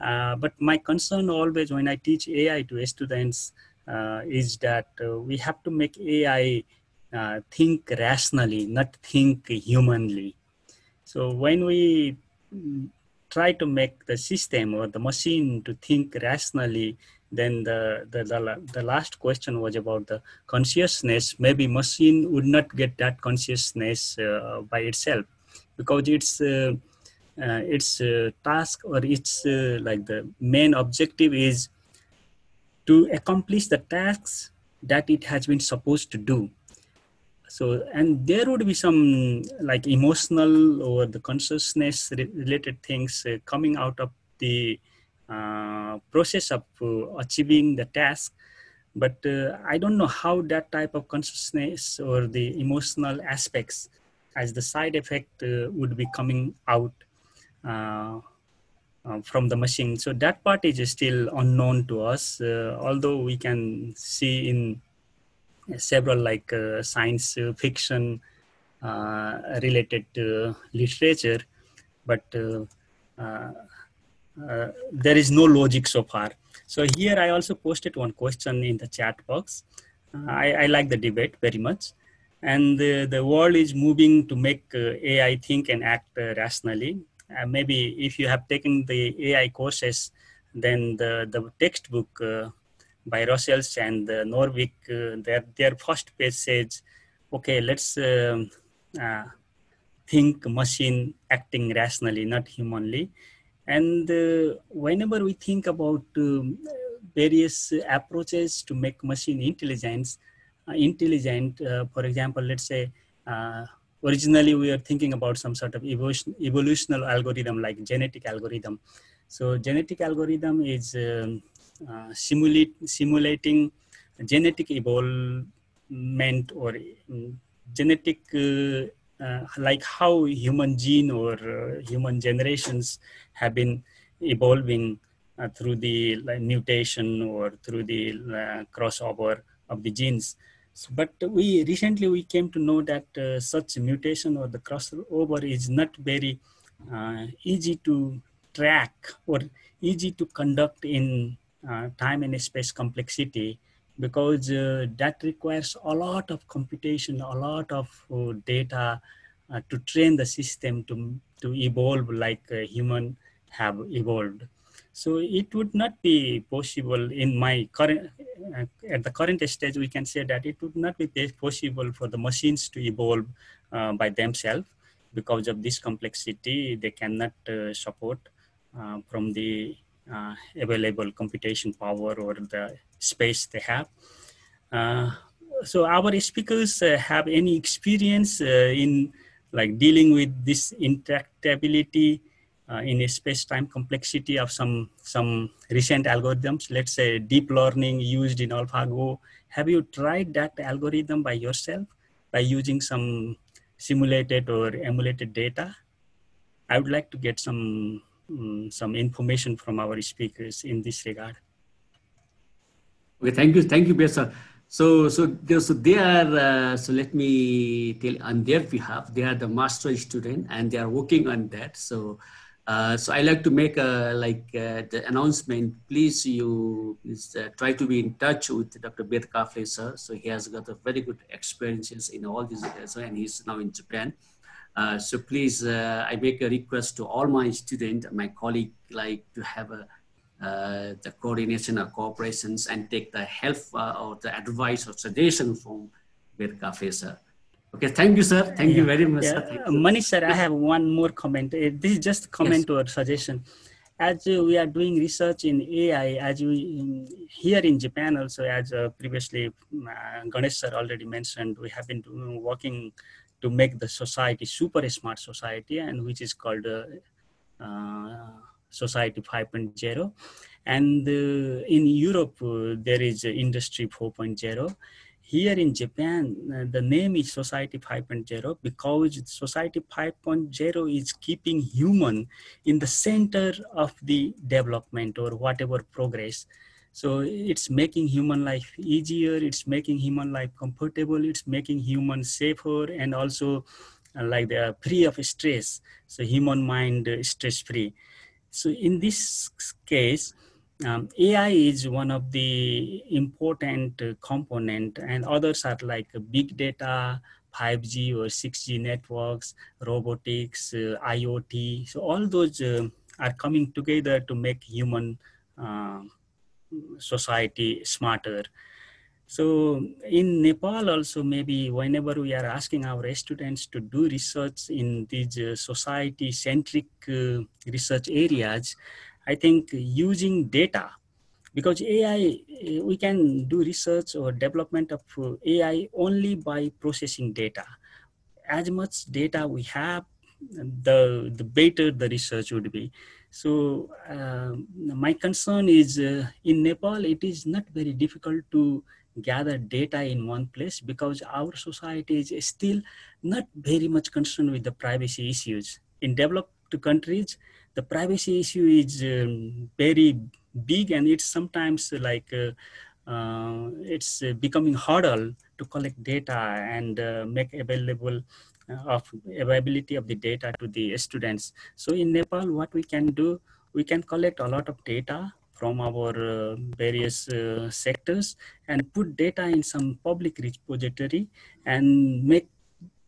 But my concern always when I teach AI to students uh, is that uh, we have to make AI uh, think rationally, not think humanly. So when we mm, try to make the system or the machine to think rationally, then the, the, the, the, last question was about the consciousness. Maybe machine would not get that consciousness uh, by itself because it's uh, uh, its task or its like the main objective is to accomplish the tasks that it has been supposed to do. So, and there would be some like emotional or the consciousness related things uh, coming out of the uh, process of uh, achieving the task. But uh, I don't know how that type of consciousness or the emotional aspects as the side effect uh, would be coming out. Uh, uh, from the machine. So that part is still unknown to us, uh, although we can see in several like uh, science fiction related literature, but there is no logic so far. So here I also posted one question in the chat box. I, I like the debate very much and the, the world is moving to make uh, AI think and act uh, rationally. Uh, maybe if you have taken the AI courses, then the, the textbook uh, by Russells and uh, Norvig, uh, their, their first page says, okay, let's um, think machine acting rationally, not humanly. And whenever we think about um, various approaches to make machine intelligence, uh, intelligent, uh, for example, let's say, uh, originally we are thinking about some sort of evolution, evolutional algorithm like genetic algorithm. So genetic algorithm is um, uh, simulate, simulating genetic evolvement or um, genetic, uh, uh, like how human gene or human generations have been evolving through the like, mutation or through the crossover of the genes. So, but we recently we came to know that uh, such mutation or the crossover is not very uh, easy to track or easy to conduct in uh, time and space complexity because uh, that requires a lot of computation, a lot of uh, data uh, to train the system to, to evolve like human have evolved. So it would not be possible in my current, uh, at the current stage, we can say that it would not be possible for the machines to evolve uh, by themselves because of this complexity they cannot uh, support uh, from the uh, available computation power or the space they have. Uh, so our speakers have any experience in like dealing with this intractability uh, in a space-time complexity of some, some recent algorithms, let's say deep learning used in AlphaGo. Have you tried that algorithm by yourself by using some simulated or emulated data? I would like to get some, um, some information from our speakers in this regard. Okay, thank you, thank you, Besa. So, so, so they are, uh, so let me tell on their behalf, they are the master student and they are working on that. So uh, so I like to make a like uh, the announcement. Please, you please uh, try to be in touch with Dr. Ved Kafle, sir. So he has got a very good experiences in all these areas, and he's now in Japan. Uh, so please, uh, I make a request to all my students, my colleague, like to have a the coordination or cooperations and take the help or the advice or suggestion from Ved Kafle. Okay, thank you, sir. Thank yeah. you very much. Yeah. Sir. Manish, sir, I have one more comment. Uh, this is just a comment yes. or suggestion. As uh, we are doing research in AI, as we in, here in Japan also, as uh, previously uh, Ganesh sir already mentioned, we have been doing, working to make the society super smart society, and which is called uh, uh, Society 5.0. And in Europe, there is Industry 4.0 here in Japan, uh, the name is Society 5.0 because Society 5.0 is keeping human in the center of the development or whatever progress. So it's making human life easier, it's making human life comfortable, it's making human safer and also uh, like they are free of stress. So human mind stress free. So in this case, um, AI is one of the important component and others are like big data, 5G or 6G networks, robotics, uh, IoT. So all those uh, are coming together to make human uh, society smarter. So in Nepal also maybe whenever we are asking our students to do research in these uh, society-centric uh, research areas, I think using data, because AI, eh, we can do research or development of uh, AI only by processing data. As much data we have, the, the better the research would be. So uh, my concern is uh, in Nepal, it is not very difficult to gather data in one place because our society is still not very much concerned with the privacy issues. In developed countries, the privacy issue is um, very big and it's sometimes like uh, uh, it's becoming harder to collect data and make available of availability of the data to the students. So in Nepal, what we can do, we can collect a lot of data from our uh, various uh, sectors and put data in some public repository and make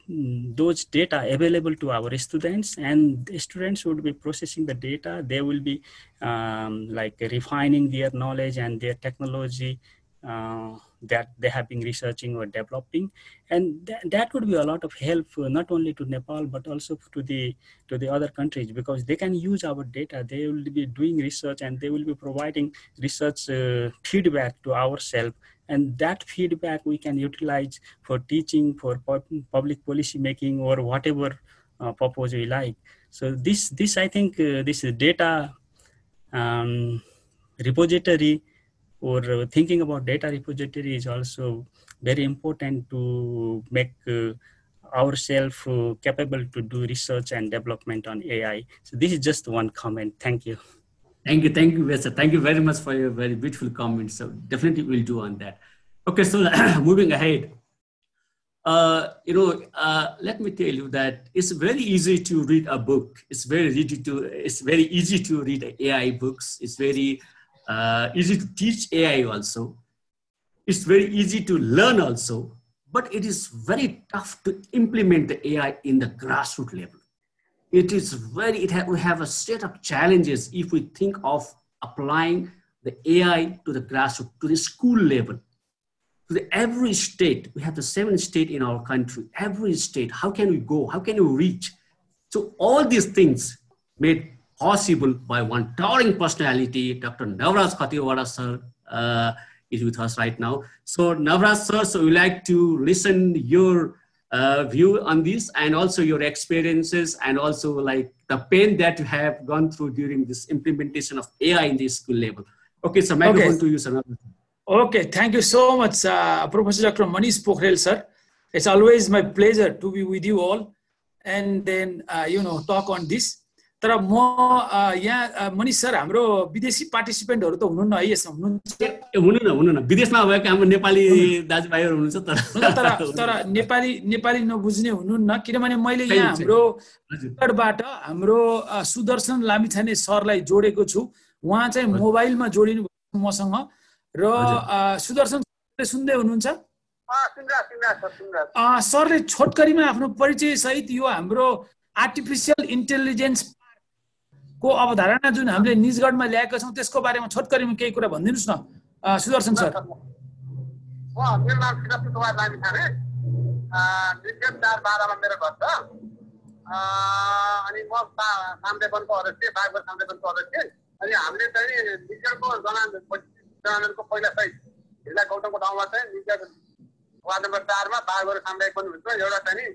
those data available to our students and students would be processing the data. They will be um, like refining their knowledge and their technology uh, that they have been researching or developing. And th that would be a lot of help uh, not only to nepal but also to the to the other countries because they can use our data. They will be doing research and they will be providing research uh, feedback to ourselves and that feedback we can utilize for teaching for public policy making or whatever uh, purpose we like so this this i think uh, this data um, repository or thinking about data repository is also very important to make uh, ourselves uh, capable to do research and development on AI. So this is just one comment. Thank you. Thank you, thank you, Vesa. Thank you very much for your very beautiful comments. So definitely we'll do on that. Okay, so moving ahead. Uh, you know, uh, let me tell you that it's very easy to read a book. It's very easy to it's very easy to read AI books. It's very uh, easy to teach AI also. It's very easy to learn also, but it is very tough to implement the AI in the grassroots level. It is very, it ha we have a set of challenges if we think of applying the AI to the grassroots, to the school level, to the every state. We have the seven state in our country, every state, how can we go? How can we reach? So all these things made possible by one towering personality, Dr. Navraj Khatiwada sir uh, is with us right now. So Navraj sir, so we like to listen your uh, view on this and also your experiences and also like the pain that you have gone through during this implementation of AI in the school level. Okay, so microphone okay. to you, sir. Okay, thank you so much, uh, Professor Dr. Manish Pokharel, sir. It's always my pleasure to be with you all and then, uh, you know, talk on this. तर म यहाँ Manish sir हाम्रो विदेशी पार्टिसिपेन्टहरू त हुनुहुन्न है यसमा हुनुहुन्छ? हुनु न हुनु न विदेशमा भएको हाम्रो नेपाली दाजुभाइहरू हुनुहुन्छ तर तर तर नेपाली नेपाली नबुझ्ने हुनुहुन्न किनभने मैले यहाँ हाम्रो बाट हाम्रो सुदर्शन लामिछाने सरलाई जोडेको छु। उहाँ चाहिँ मोबाइलमा जोडिनु मसँग। र सुदर्शन सुन्दै हुनुहुन्छ? सरले छोटकरीमा आफ्नो परिचय सहित यो हाम्रो आर्टिफिसियल इन्टेलिजेन्स को अवधारणा जुन हामीले निजगढमा ल्याएका छौँ त्यसको बारेमा छोटकरीमा केही कुरा भनिदिनुहोस् न सुदर्शन सर। मेरो नाम श्रीरत्न कुमार लामी छाने निर्गम चार बाह्रमा मेरो घर अनि म सामदेवनको अध्यक्ष बागवर सामदेवनको अध्यक्ष। अनि हामीले चाहिँ निर्गमको जना जनाको पहिला सहित जिल्ला गौतमको ठाउँमा चाहिँ निर्गम वार्ड नम्बर चारमा बागवर सामदायिक पनि हुन्छ एउटा चाहिँ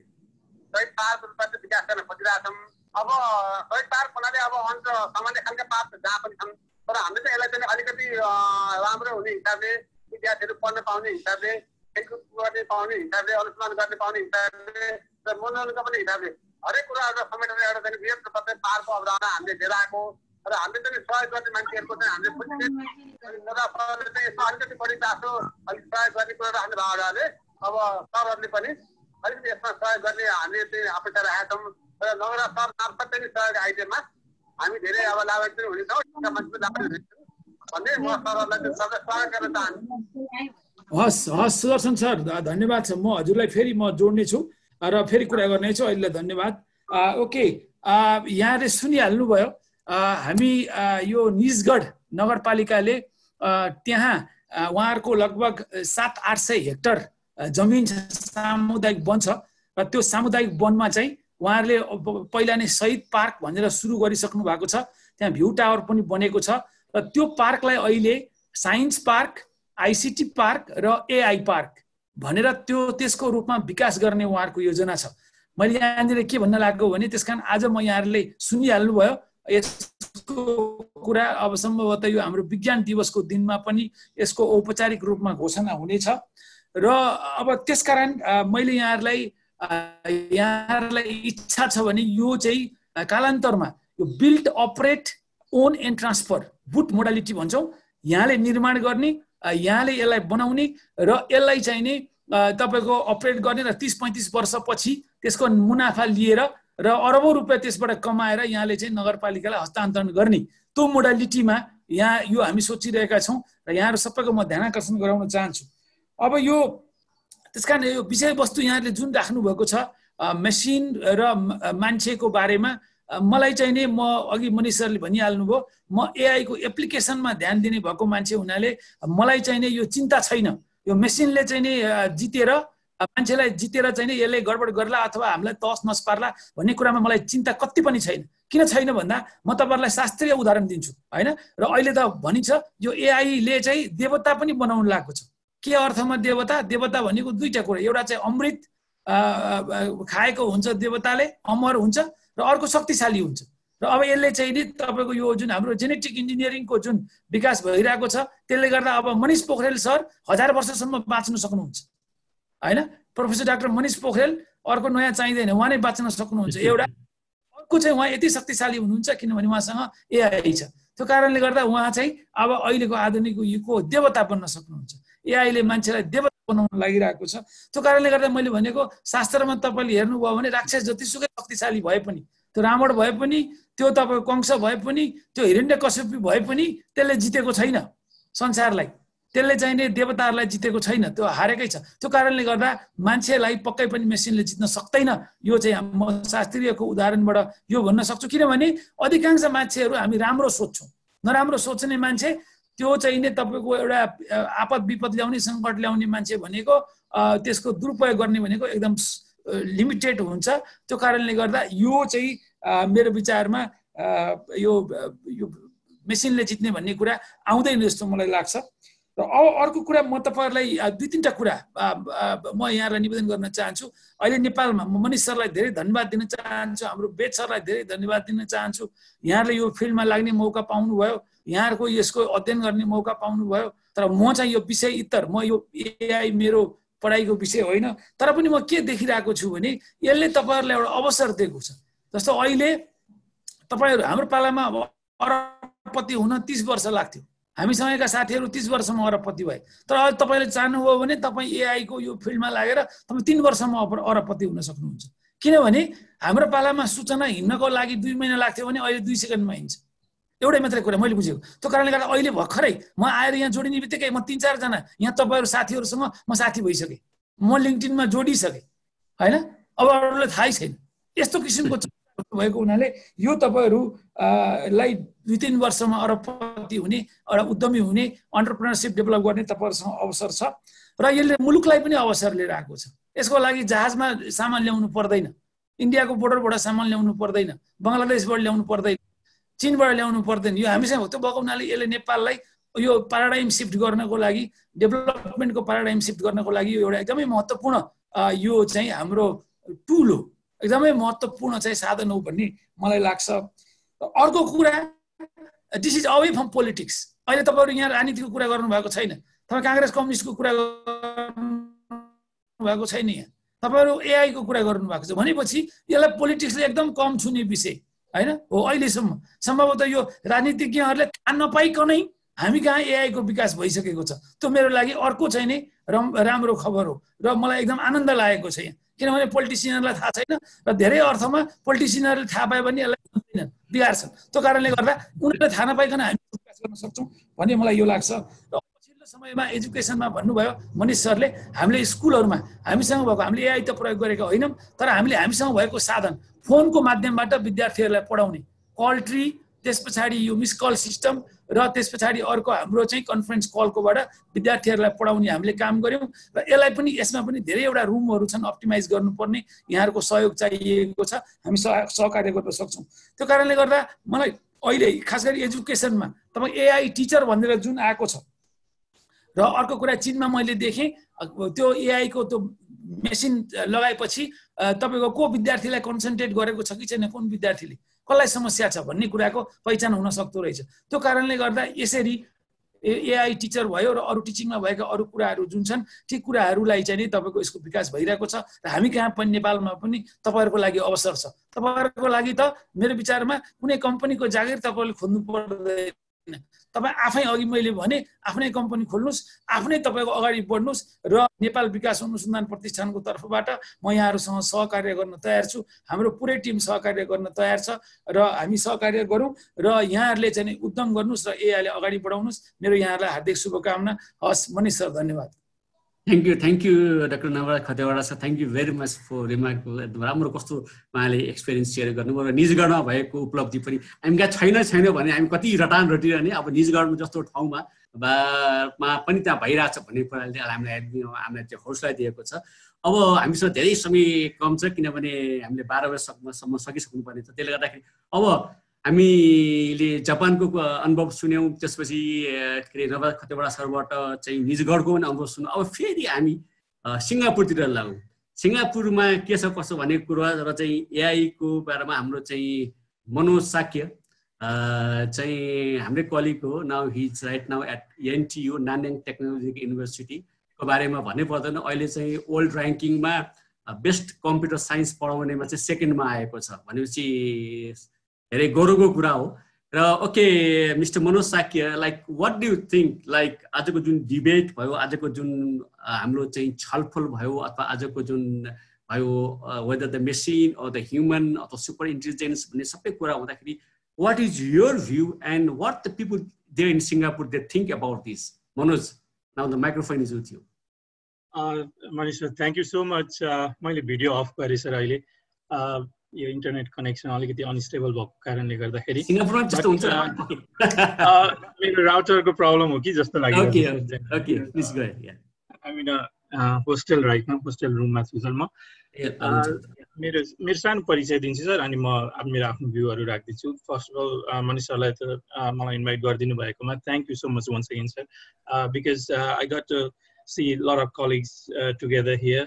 सहित पाँच रुपियाँ विकास गर्न खोजिरहेछौँ। अब सही पार्क हुनाले अब अन्त सामान्य खालका पार्क जहाँ पनि छन् तर हामीले चाहिँ यसलाई चाहिँ अलिकति राम्रो हुने हिसाबले विद्यार्थीहरू पढ्न पाउने हिसाबले खेलकुद गर्ने पाउने हिसाबले अनुसन्धान गर्ने पाउने हिसाबले र मनोरञ्जनको पनि हिसाबले हरेक कुराहरू समेटेर एउटा चाहिँ वृहत प्रत्येक पार्कको अवधारणा हामीले लिएर र हामीले चाहिँ सहयोग गर्ने मान्छेहरूको चाहिँ हामीले चाहिँ यसमा अलिकति बढी चासो अलिक सहयोग गर्ने कुराहरू हामीले भावनाले अब सरहरूले पनि अलिकति यसमा सहयोग गर्ने हामीले चाहिँ अपेक्षा राखेका छौँ र नगरा सर मार्फत पनि सहयोग आइडियामा हामी धेरै अब लाभान्वित हुनेछौँ मान्छे लाभान्वित भन्ने म सरहरूलाई सबै सहयोग गर्न चाहन्छु। हस् हस् सुदर्शन सर धन्यवाद छ। म हजुरलाई फेरि म जोड्ने छु र फेरि कुरा गर्नेछु अहिले धन्यवाद। ओके। यहाँले सुनिहाल्नुभयो हामी यो निजगढ नगरपालिकाले त्यहाँ उहाँहरूको लगभग सात आठ सय हेक्टर जमिन सामुदायिक वन छ। र त्यो सामुदायिक वनमा चाहिँ उहाँहरूले पहिला नै शहीद पार्क भनेर सुरु गरिसक्नु भएको छ। त्यहाँ भ्यू टावर पनि बनेको छ र त्यो पार्कलाई अहिले साइन्स पार्क आइसिटी पार्क र एआई पार्क भनेर त्यो त्यसको रूपमा विकास गर्ने उहाँहरूको योजना छ। मैले यहाँनिर के भन्न लागेको भने त्यस कारण आज म यहाँहरूले सुनिहाल्नुभयो यसको कुरा अब सम्भवतः यो हाम्रो विज्ञान दिवसको दिनमा पनि यसको औपचारिक रूपमा घोषणा हुनेछ। र अब त्यसकारण मैले यहाँहरूलाई यहाँहरूलाई इच्छा छ भने यो चाहिँ कालान्तरमा यो build operate own and transfer BOOT modality भन्छौँ। यहाँले निर्माण गर्ने यहाँले यसलाई बनाउने र यसलाई चाहिँ नि तपाईँको अपरेट गर्ने र तिस पैँतिस वर्षपछि त्यसको मुनाफा लिएर र अरबौँ रुपियाँ त्यसबाट कमाएर यहाँले चाहिँ नगरपालिकालाई हस्तान्तरण गर्ने। त्यो मोडालिटीमा यहाँ यो हामी सोचिरहेका छौँ र यहाँहरू सबैको म ध्यान आकर्षण गराउन चाहन्छु। अब यो त्यस कारण यो विषयवस्तु यहाँले जुन राख्नुभएको छ मेसिन र मान्छेको बारेमा मलाई चाहिँ नि म अघि सरले भनिहाल्नुभयो म एआईको एप्लिकेसनमा ध्यान दिने भएको मान्छे हुनाले मलाई चाहिँ नि यो चिन्ता छैन। यो मेसिनले चाहिँ नि जितेर मान्छेलाई जितेर चाहिँ नि यसले गडबड गर्ला अथवा हामीलाई तस नस पार्ला भन्ने कुरामा मलाई चिन्ता कति पनि छैन। किन छैन भन्दा म तपाईँहरूलाई शास्त्रीय उदाहरण दिन्छु होइन? र अहिले त भनिन्छ यो एआईले चाहिँ देवता पनि बनाउनु लागेको छ। के अर्थमा देवता? देवता भनेको दुईवटा कुरा। एउटा चाहिँ अमृत खाएको हुन्छ देवताले अमर हुन्छ र अर्को शक्तिशाली हुन्छ। र अब यसले चाहिँ नि तपाईँको यो जुन हाम्रो जेनेटिक इन्जिनियरिङको जुन विकास भइरहेको छ त्यसले गर्दा अब मनिष पोखरेल सर हजार वर्षसम्म बाँच्न सक्नुहुन्छ। होइन? प्रोफेसर डाक्टर मनिष पोखरेल अर्को नयाँ चाहिँदैन उहाँ नै बाँच्न सक्नुहुन्छ। एउटा अर्को चाहिँ उहाँ यति शक्तिशाली हुनुहुन्छ किनभने उहाँसँग एआई छ। त्यो कारणले गर्दा उहाँ चाहिँ अब अहिलेको आधुनिक युगको देवता बन्न सक्नुहुन्छ। एआईले मान्छेलाई देवता बनाउन लागिरहेको छ। त्यो कारणले गर्दा मैले भनेको शास्त्रमा तपाईँले हेर्नुभयो भने राक्षस जतिसुकै शक्तिशाली भए पनि त्यो रावण भए पनि त्यो तपाईँको कंश भए पनि त्यो हिरण्य कश्यपी भए पनि त्यसले जितेको छैन संसारलाई। त्यसले चाहिँ नि देवताहरूलाई जितेको छैन त्यो हारेकै छ। त्यो कारणले गर्दा मान्छेलाई पक्कै पनि मेसिनले जित्न सक्दैन। यो चाहिँ म शास्त्रीयको उदाहरणबाट यो भन्न सक्छु। किनभने अधिकांश मान्छेहरू हामी राम्रो सोध्छौँ नराम्रो सोच्ने मान्छे त्यो चाहिँ नै तपाईँको एउटा आपद विपद ल्याउने सङ्कट ल्याउने मान्छे भनेको त्यसको दुरुपयोग गर्ने भनेको एकदम लिमिटेड हुन्छ। त्यो कारणले गर्दा यो चाहिँ मेरो विचारमा यो यो मेसिनले जित्ने भन्ने कुरा आउँदैन जस्तो मलाई लाग्छ। र अब अर्को कुरा म तपाईँहरूलाई दुई तिनवटा कुरा म यहाँलाई निवेदन गर्न चाहन्छु। अहिले नेपालमा म मनिष सरलाई धेरै धन्यवाद दिन चाहन्छु। हाम्रो वेद सरलाई धेरै धन्यवाद दिन चाहन्छु। यहाँले यो फिल्डमा लाग्ने मौका पाउनुभयो। यहाँहरूको यसको अध्ययन गर्ने मौका पाउनुभयो। तर म चाहिँ यो विषय इत्तर म यो एआई मेरो पढाइको विषय होइन। तर पनि म के देखिरहेको छु भने यसले तपाईँहरूलाई एउटा अवसर दिएको छ। जस्तो अहिले तपाईँहरू हाम्रो पालामा अब अरबपति हुन तिस वर्ष लाग्थ्यो। हामीसँगका साथीहरू तिस वर्षमा अरबपति भए। तर अहिले तपाईँले चाहनुभयो भने तपाईँ एआईको यो फिल्डमा लागेर तपाईँ तिन वर्षमा अरबपति हुन सक्नुहुन्छ। किनभने हाम्रो पालामा सूचना हिँड्नको लागि दुई महिना लाग्थ्यो भने अहिले दुई सेकेन्डमा हिँड्छ। एउटै मात्रै कुरा मैले बुझेको। त्यो कारणले गर्दा अहिले भर्खरै म आएर यहाँ जोडिने बित्तिकै म तिन चारजना यहाँ तपाईँहरू साथीहरूसँग म साथी भइसकेँ। म लिङ्कटिनमा जोडिसकेँ होइन? अब अरूलाई थाहै छैन। यस्तो किसिमको भएको हुनाले यो तपाईँहरूलाई दुई तिन वर्षमा अरबपति हुने एउटा उद्यमी हुने अन्टरप्रिनरसिप डेभलप गर्ने तपाईँहरूसँग अवसर छ र यसले मुलुकलाई पनि अवसर लिएर आएको छ। यसको लागि जहाजमा सामान ल्याउनु पर्दैन। इन्डियाको बोर्डरबाट सामान ल्याउनु पर्दैन। बङ्गलादेशबाट ल्याउनु पर्दैन। चिनबाट ल्याउनु पर्दैन। यो हामीसँग त्यो हुनाले यसले नेपाललाई यो प्याराडाइम सिफ्ट गर्नको लागि डेभलपमेन्टको प्याराडाइम सिफ्ट गर्नको लागि यो एउटा एकदमै महत्त्वपूर्ण यो चाहिँ हाम्रो टुल हो। एकदमै महत्त्वपूर्ण चाहिँ साधन हो भन्ने मलाई लाग्छ। अर्को कुरा this is away from politics अहिले तपाईँहरू यहाँ राजनीतिको कुरा गर्नुभएको छैन। तपाईँ काङ्ग्रेस कम्युनिस्टको कुरा भएको छैन यहाँ। तपाईँहरू एआईको कुरा गर्नुभएको छ। भनेपछि यसलाई पोलिटिक्सले एकदम कम छुने विषय। होइन? हो अहिलेसम्म। सम्भवतः यो राजनीतिज्ञहरूले खान नपाइकनै हामी कहाँ एआईको विकास भइसकेको छ? त्यो मेरो लागि अर्को चाहिँ नै राम्रो खबर हो। र मलाई एकदम आनन्द लागेको छ यहाँ। किनभने पोलिटिसियनहरूलाई थाहा छैन र धेरै अर्थमा पोलिटिसियनहरूले थाहा पायो भने यसलाई बुझ्दैनन् बिगार्छन्। त्यो कारणले गर्दा उनीहरूले थाहा नपाइकन हामी विकास गर्न सक्छौँ भन्ने मलाई यो लाग्छ। र समयमा एजुकेसनमा भन्नुभयो मनिष सरले हामीले स्कुलहरूमा हामीसँग भएको हामीले एआई त प्रयोग गरेका होइनौँ तर हामीले हामीसँग भएको साधन फोनको माध्यमबाट विद्यार्थीहरूलाई पढाउने कल ट्री त्यस पछाडि यो मिस कल सिस्टम र त्यस पछाडि अर्को हाम्रो चाहिँ कन्फरेन्स कलकोबाट विद्यार्थीहरूलाई पढाउने हामीले काम गऱ्यौँ र यसलाई पनि यसमा पनि धेरैवटा रुमहरू छन् अप्टिमाइज गर्नुपर्ने यहाँहरूको सहयोग चाहिएको छ हामी सहकार्य गर्न सक्छौँ। त्यो कारणले गर्दा मलाई अहिले खास गरी एजुकेसनमा तपाईँ एआई टिचर भनेर जुन आएको छ र अर्को कुरा चिनमा मैले देखेँ त्यो एआईको त्यो मेसिन लगाएपछि तपाईँको को विद्यार्थीलाई कन्सन्ट्रेट गरेको छ कि छैन कुन विद्यार्थीले? कसलाई समस्या छ भन्ने कुराको पहिचान हुन सक्दो रहेछ। त्यो कारणले गर्दा यसरी एआई टिचर भयो र अरू टिचिङमा भएका अरू कुराहरू जुन छन् ती कुराहरूलाई चाहिँ नि तपाईँको यसको विकास भइरहेको छ। र हामी कहाँ पनि नेपालमा पनि तपाईँहरूको लागि अवसर छ। तपाईँहरूको लागि त मेरो विचारमा कुनै कम्पनीको जागिर तपाईँले खोज्नु पर्दैन। तपाईँ आफै अघि मैले भने आफ्नै कम्पनी खोल्नुहोस् आफ्नै तपाईँको अगाडि बढ्नुहोस् र नेपाल विकास अनुसन्धान प्रतिष्ठानको तर्फबाट म यहाँहरूसँग सहकार्य गर्न तयार छु। हाम्रो पुरै टिम सहकार्य गर्न तयार छ र हामी सहकार्य गरौँ र यहाँहरूले चाहिँ उद्यम गर्नुहोस् र एआईले अगाडि बढाउनुहोस्। मेरो यहाँहरूलाई हार्दिक शुभकामना। हस् मनिष सर धन्यवाद। Thank you thank you doctor Nawaraj Khatiwada sir thank you very much for remark एकदम राम्रो कस्तो उहाँले एक्सपिरियन्स सेयर गर्नुभयो। र निजगढमा भएको उपलब्धि पनि हामी कहाँ छैन छैन भने हामी कति रटान रटिरहने अब निजगढमा जस्तो ठाउँमा मा पनि त्यहाँ भइरहेछ भन्ने कुराले हामीलाई हामीलाई चाहिँ हौसला दिएको छ। अब हामीसँग धेरै समय कम छ किनभने हामीले बाह्र बजीसम्म सकिसक्नु पर्ने छ। त्यसले गर्दाखेरि अब हामीले जापानको अनुभव सुन्यौँ त्यसपछि के अरे नवाज खतेवडा सरबाट चाहिँ निजगढको पनि अनुभव सुन्यौँ अब फेरि हामी सिङ्गापुरतिर लागौँ। सिङ्गापुरमा के छ कसो भन्ने कुरा र चाहिँ एआईको बारेमा हाम्रो चाहिँ मनोज साक्य चाहिँ हाम्रै कलिग हो now his right now at NTU Nanyang technological युनिभर्सिटीको बारेमा भन्नै पर्दैन। अहिले चाहिँ वर्ल्ड ऱ्याङ्किङमा बेस्ट कम्प्युटर साइन्स पढाउनेमा चाहिँ सेकेन्डमा आएको छ। भनेपछि धेरै गौरवको कुरा हो र okay mister Manoj Shakya like what do think like आजको जुन डिबेट भयो आजको जुन हाम्रो चाहिँ छलफल भयो अथवा आजको जुन भयो whether the machine or the human अथवा सुपर इन्टेलिजेन्स भन्ने सबै कुरा हुँदाखेरि what is your view and what the people they in Singapore they think about this Manoj now the microphone is with you Manish thank you so much मैले video off गरेँ sir अहिले यो internet connection अलिकति unstable भएको कारणले गर्दाखेरि। मेरो राउटरको problem हो कि जस्तो लाग्यो। होस्टेल राइट न होस्टेल रुममा छु सर म। मेरो मेरो सानो परिचय दिन्छु सर अनि म मेरो आफ्नो भ्यूहरू राखिदिन्छु। फर्स्ट अफ अल मनिष सरलाई त मलाई इन्भाइट गरिदिनु भएकोमा thank you so much once again sir because I got to see lot of colleagues together here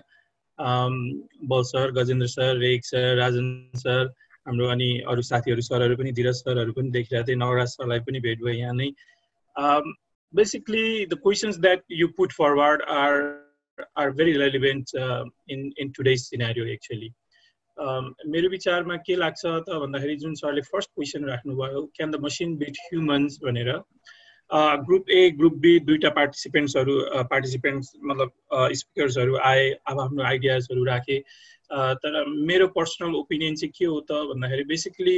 Bal sir Gajendra sir rake sir Rajan sir हाम्रो अनि अरू साथीहरू सरहरू पनि धीरज सरहरू पनि देखिरहेको थिएँ। नवराज सरलाई पनि भेट भयो यहाँ नै। Basically the questions that you put forward are are very relevant in in today's scenario actually मेरो विचारमा के लाग्छ त भन्दाखेरि जुन सरले फर्स्ट क्वेसन राख्नुभयो can the machine beat humans भनेर? ग्रुप ए ग्रुप बी दुईवटा पार्टिसिपेन्ट्सहरू पार्टिसिपेन्ट्स मतलब स्पिकर्सहरू आए अब आफ्नो आइडियाजहरू राखे। तर मेरो पर्सनल ओपिनियन चाहिँ के हो त भन्दाखेरि बेसिकली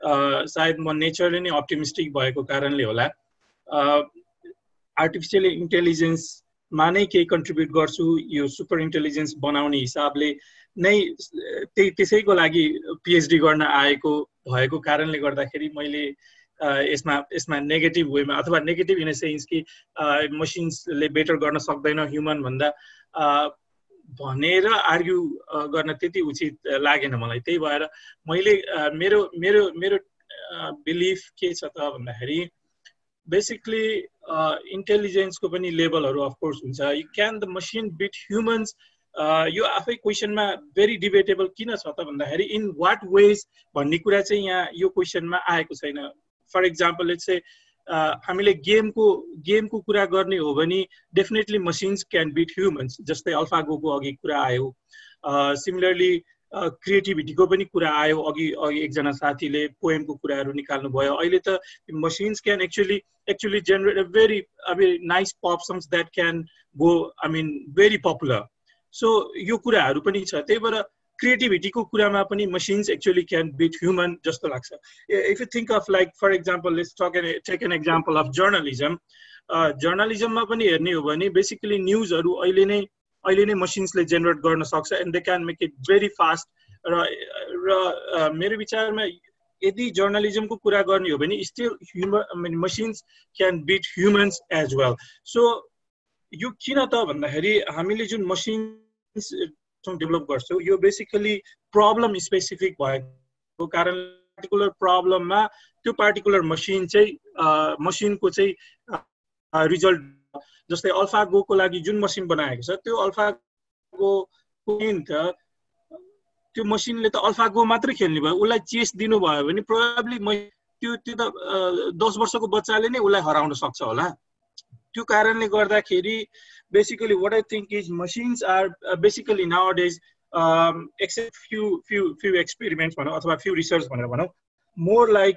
सायद म नेचरली नै अप्टिमिस्टिक भएको कारणले होला। आर्टिफिसियल इन्टेलिजेन्समा नै केही कन्ट्रिब्युट गर्छु। यो सुपर इन्टेलिजेन्स बनाउने हिसाबले नै त्यही त्यसैको लागि पिएचडी गर्न आएको भएको कारणले गर्दाखेरि मैले यसमा यसमा नेगेटिभ वेमा अथवा नेगेटिभ इन द सेन्स कि मसिन्सले बेटर गर्न सक्दैन ह्युमन भन्दा भनेर आर्ग्यु गर्न त्यति उचित लागेन मलाई। त्यही भएर मैले मेरो मेरो मेरो बिलिफ के छ त भन्दाखेरि बेसिकली इन्टेलिजेन्सको पनि लेभलहरू अफकोर्स हुन्छ। You can the machine beat humans यो आफै क्वेसनमा भेरी डिबेटेबल किन छ त भन्दाखेरि इन वाट वेज भन्ने कुरा चाहिँ यहाँ यो क्वेसनमा आएको छैन। फर इक्जाम्पल लेट्स से हामीले गेमको गेमको कुरा गर्ने हो भने definitely machines can beat humans जस्तै अल्फागोको अघि कुरा आयो। सिमिलरली क्रिएटिभिटीको पनि कुरा आयो अघि अघि एकजना साथीले पोएमको कुराहरू निकाल्नु भयो अहिले त machines can actually actually generate a very अब नाइस पप सङ्स द्याट क्यान गो आई मिन भेरी पपुलर सो यो कुराहरू पनि छ। त्यही भएर क्रिएटिभिटीको कुरामा पनि machines actually can beat human जस्तो लाग्छ। If you think of like for example let's talk an take an example of journalism जर्नलिजममा पनि हेर्ने हो भने बेसिकली न्युजहरू अहिले नै अहिले नै मसिन्सले जेनेरेट गर्न सक्छ and they can make it very fast र र मेरो विचारमा यदि जर्नलिजमको कुरा गर्ने हो भने still human machines can beat humans as well so यो किन त भन्दाखेरि हामीले जुन मसिन्स डेभलप गर्छौँ। यो बेसिकली प्रब्लम स्पेसिफिक भएको कारण पार्टिकुलर प्रब्लममा त्यो पार्टिकुलर मसिन चाहिँ मसिनको चाहिँ रिजल्ट जस्तै अल्फागोको लागि जुन मसिन बनाएको छ त्यो अल्फागो त त्यो मसिनले त अल्फागो मात्रै खेल्ने भयो। उसलाई चेस दिनुभयो भने प्रोभाब्ली त्यो त्यो त दस वर्षको बच्चाले नै उसलाई हराउन सक्छ होला। त्यो कारणले गर्दाखेरि basically what I think is machines are basically now days except few few few experiments भनौँ अथवा फ्यु रिसर्च भनेर भनौँ मोर लाइक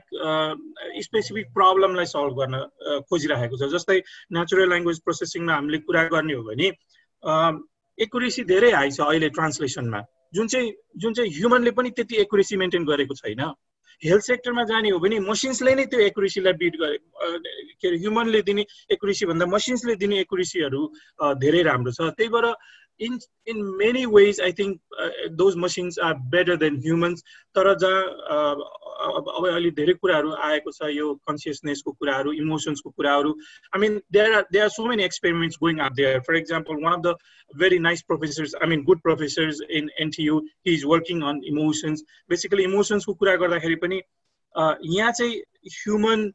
स्पेसिफिक प्रब्लमलाई सल्भ गर्न खोजिरहेको छ। जस्तै नेचुरल ल्याङ्ग्वेज प्रोसेसिङमा हामीले कुरा गर्ने हो भने एकुरेसी धेरै हाई छ अहिले ट्रान्सलेसनमा जुन चाहिँ जुन चाहिँ ह्युमनले पनि त्यति एकुरेसी मेन्टेन गरेको छैन। हेल्थ सेक्टरमा जाने हो भने मसिन्सले नै त्यो एकुरेसीलाई बिट गरे के अरे ह्युमनले दिने एकुरेसी भन्दा मसिन्सले दिने एकुरेसीहरू धेरै राम्रो छ। त्यही भएर in in many ways i think uh, those machines are better than humans तर जहाँ अब अहिले धेरै कुराहरू आएको छ यो कन्सियसनेसको कुराहरू इमोसन्सको कुराहरू आई मिन there are there are so many experiments going out there for example one of the very nice professors आई मिन गुड प्रोफेसर्स इन एनटियु हि is working on emotions basically इमोसन्सको कुरा गर्दाखेरि पनि यहाँ चाहिँ ह्युमन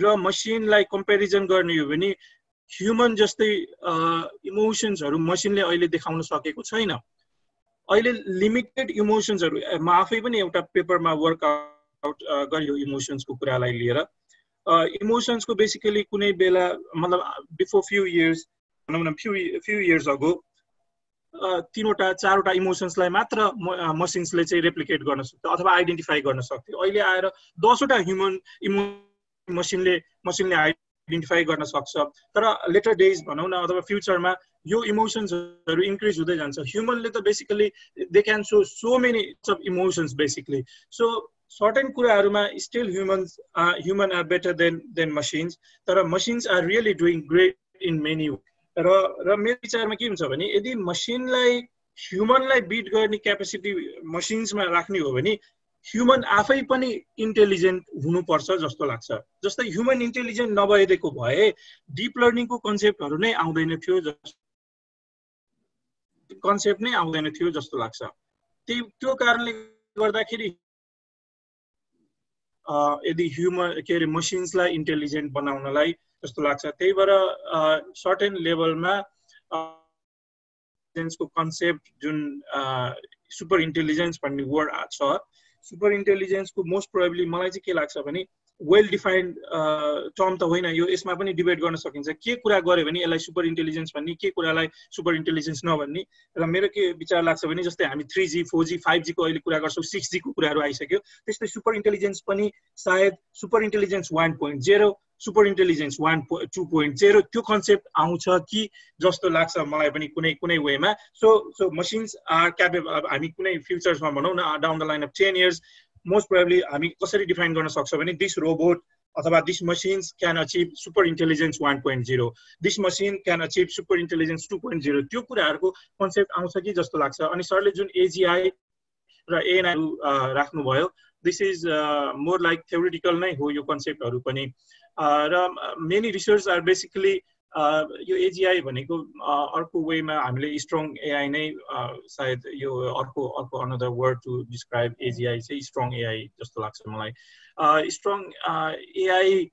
र मसिनलाई कम्पेरिजन गर्ने हो भने human जस्तै इमोसन्सहरू मसिनले अहिले देखाउन सकेको छैन। अहिले लिमिटेड इमोसन्सहरू म आफै पनि एउटा पेपरमा वर्कआउट गरियो इमोसन्सको कुरालाई लिएर। इमोसन्सको बेसिकली कुनै बेला मतलब बिफोर फ्यु इयर्स भनौँ न फ्यु फ्यु इयर्स अगो तिनवटा चारवटा इमोसन्सलाई मात्र मसिन्सले चाहिँ रेप्लिकेट गर्न सक्थ्यो अथवा आइडेन्टिफाई गर्न सक्थ्यो। अहिले आएर दसवटा ह्युमन इमो मसिनले मसिनले आइडेन्टिफाई गर्न सक्छ। तर लेटर डेज भनौँ न अथवा फ्युचरमा यो इमोसन्सहरू इन्क्रिज हुँदै जान्छ। ह्युमनले त basically they can so so many of emotions basically so certain कुराहरूमा still humans human are better than than machines तर machines are really doing great in many र र मेरो विचारमा के हुन्छ भने यदि मसिनलाई ह्युमनलाई बिट गर्ने क्यापेसिटी मसिन्समा राख्ने हो भने ह्युमन आफै पनि इन्टेलिजेन्ट हुनुपर्छ जस्तो लाग्छ। जस्तै ह्युमन इन्टेलिजेन्ट नभइदिएको भए डिप लर्निङको कन्सेप्टहरू नै आउँदैन थियो कन्सेप्ट नै आउँदैन थियो जस्तो लाग्छ। त्यही त्यो कारणले गर्दाखेरि यदि ह्युमन के अरे मसिन्सलाई इन्टेलिजेन्ट बनाउनलाई जस्तो लाग्छ। त्यही भएर सर्टेन लेभलमा को कन्सेप्ट जुन सुपर इन्टेलिजेन्स भन्ने वर्ड छ सुपर इन्टेलिजेन्सको मोस्ट प्रोबेबली मलाई चाहिँ के लाग्छ भने वेल डिफाइन्ड टर्म त होइन यो यसमा पनि डिबेट गर्न सकिन्छ। के कुरा गऱ्यो भने यसलाई सुपर इन्टेलिजेन्स भन्ने के कुरालाई सुपर इन्टेलिजेन्स नभन्ने? र मेरो के विचार लाग्छ भने जस्तै हामी three G four G five जीको अहिले कुरा गर्छौँ सिक्स जीको कुराहरू आइसक्यो। त्यस्तै सुपर इन्टेलिजेन्स पनि सायद super intelligence one point zero super intelligence one two point zero त्यो कन्सेप्ट आउँछ कि जस्तो लाग्छ मलाई पनि कुनै कुनै वेमा so so machines are capable हामी कुनै फ्युचर्समा भनौँ न down the line of ten years most probably हामी कसरी डिफाइन गर्न सक्छौँ भने दिस रोबोट अथवा this machines can achieve super intelligence one point zero this machine can achieve super intelligence two point zero त्यो कुराहरूको कन्सेप्ट आउँछ कि जस्तो लाग्छ? अनि सरले जुन एजिआई र एएनआई राख्नुभयो this is more like theoretical नै हो यो कन्सेप्टहरू पनि। र मेनी रिसर्च आर बेसिकली यो एजिआई भनेको अर्को वेमा हामीले स्ट्रङ एआई नै सायद यो अर्को अर्को another word to describe AGI चाहिँ स्ट्रङ एआई जस्तो लाग्छ मलाई। स्ट्रङ एआई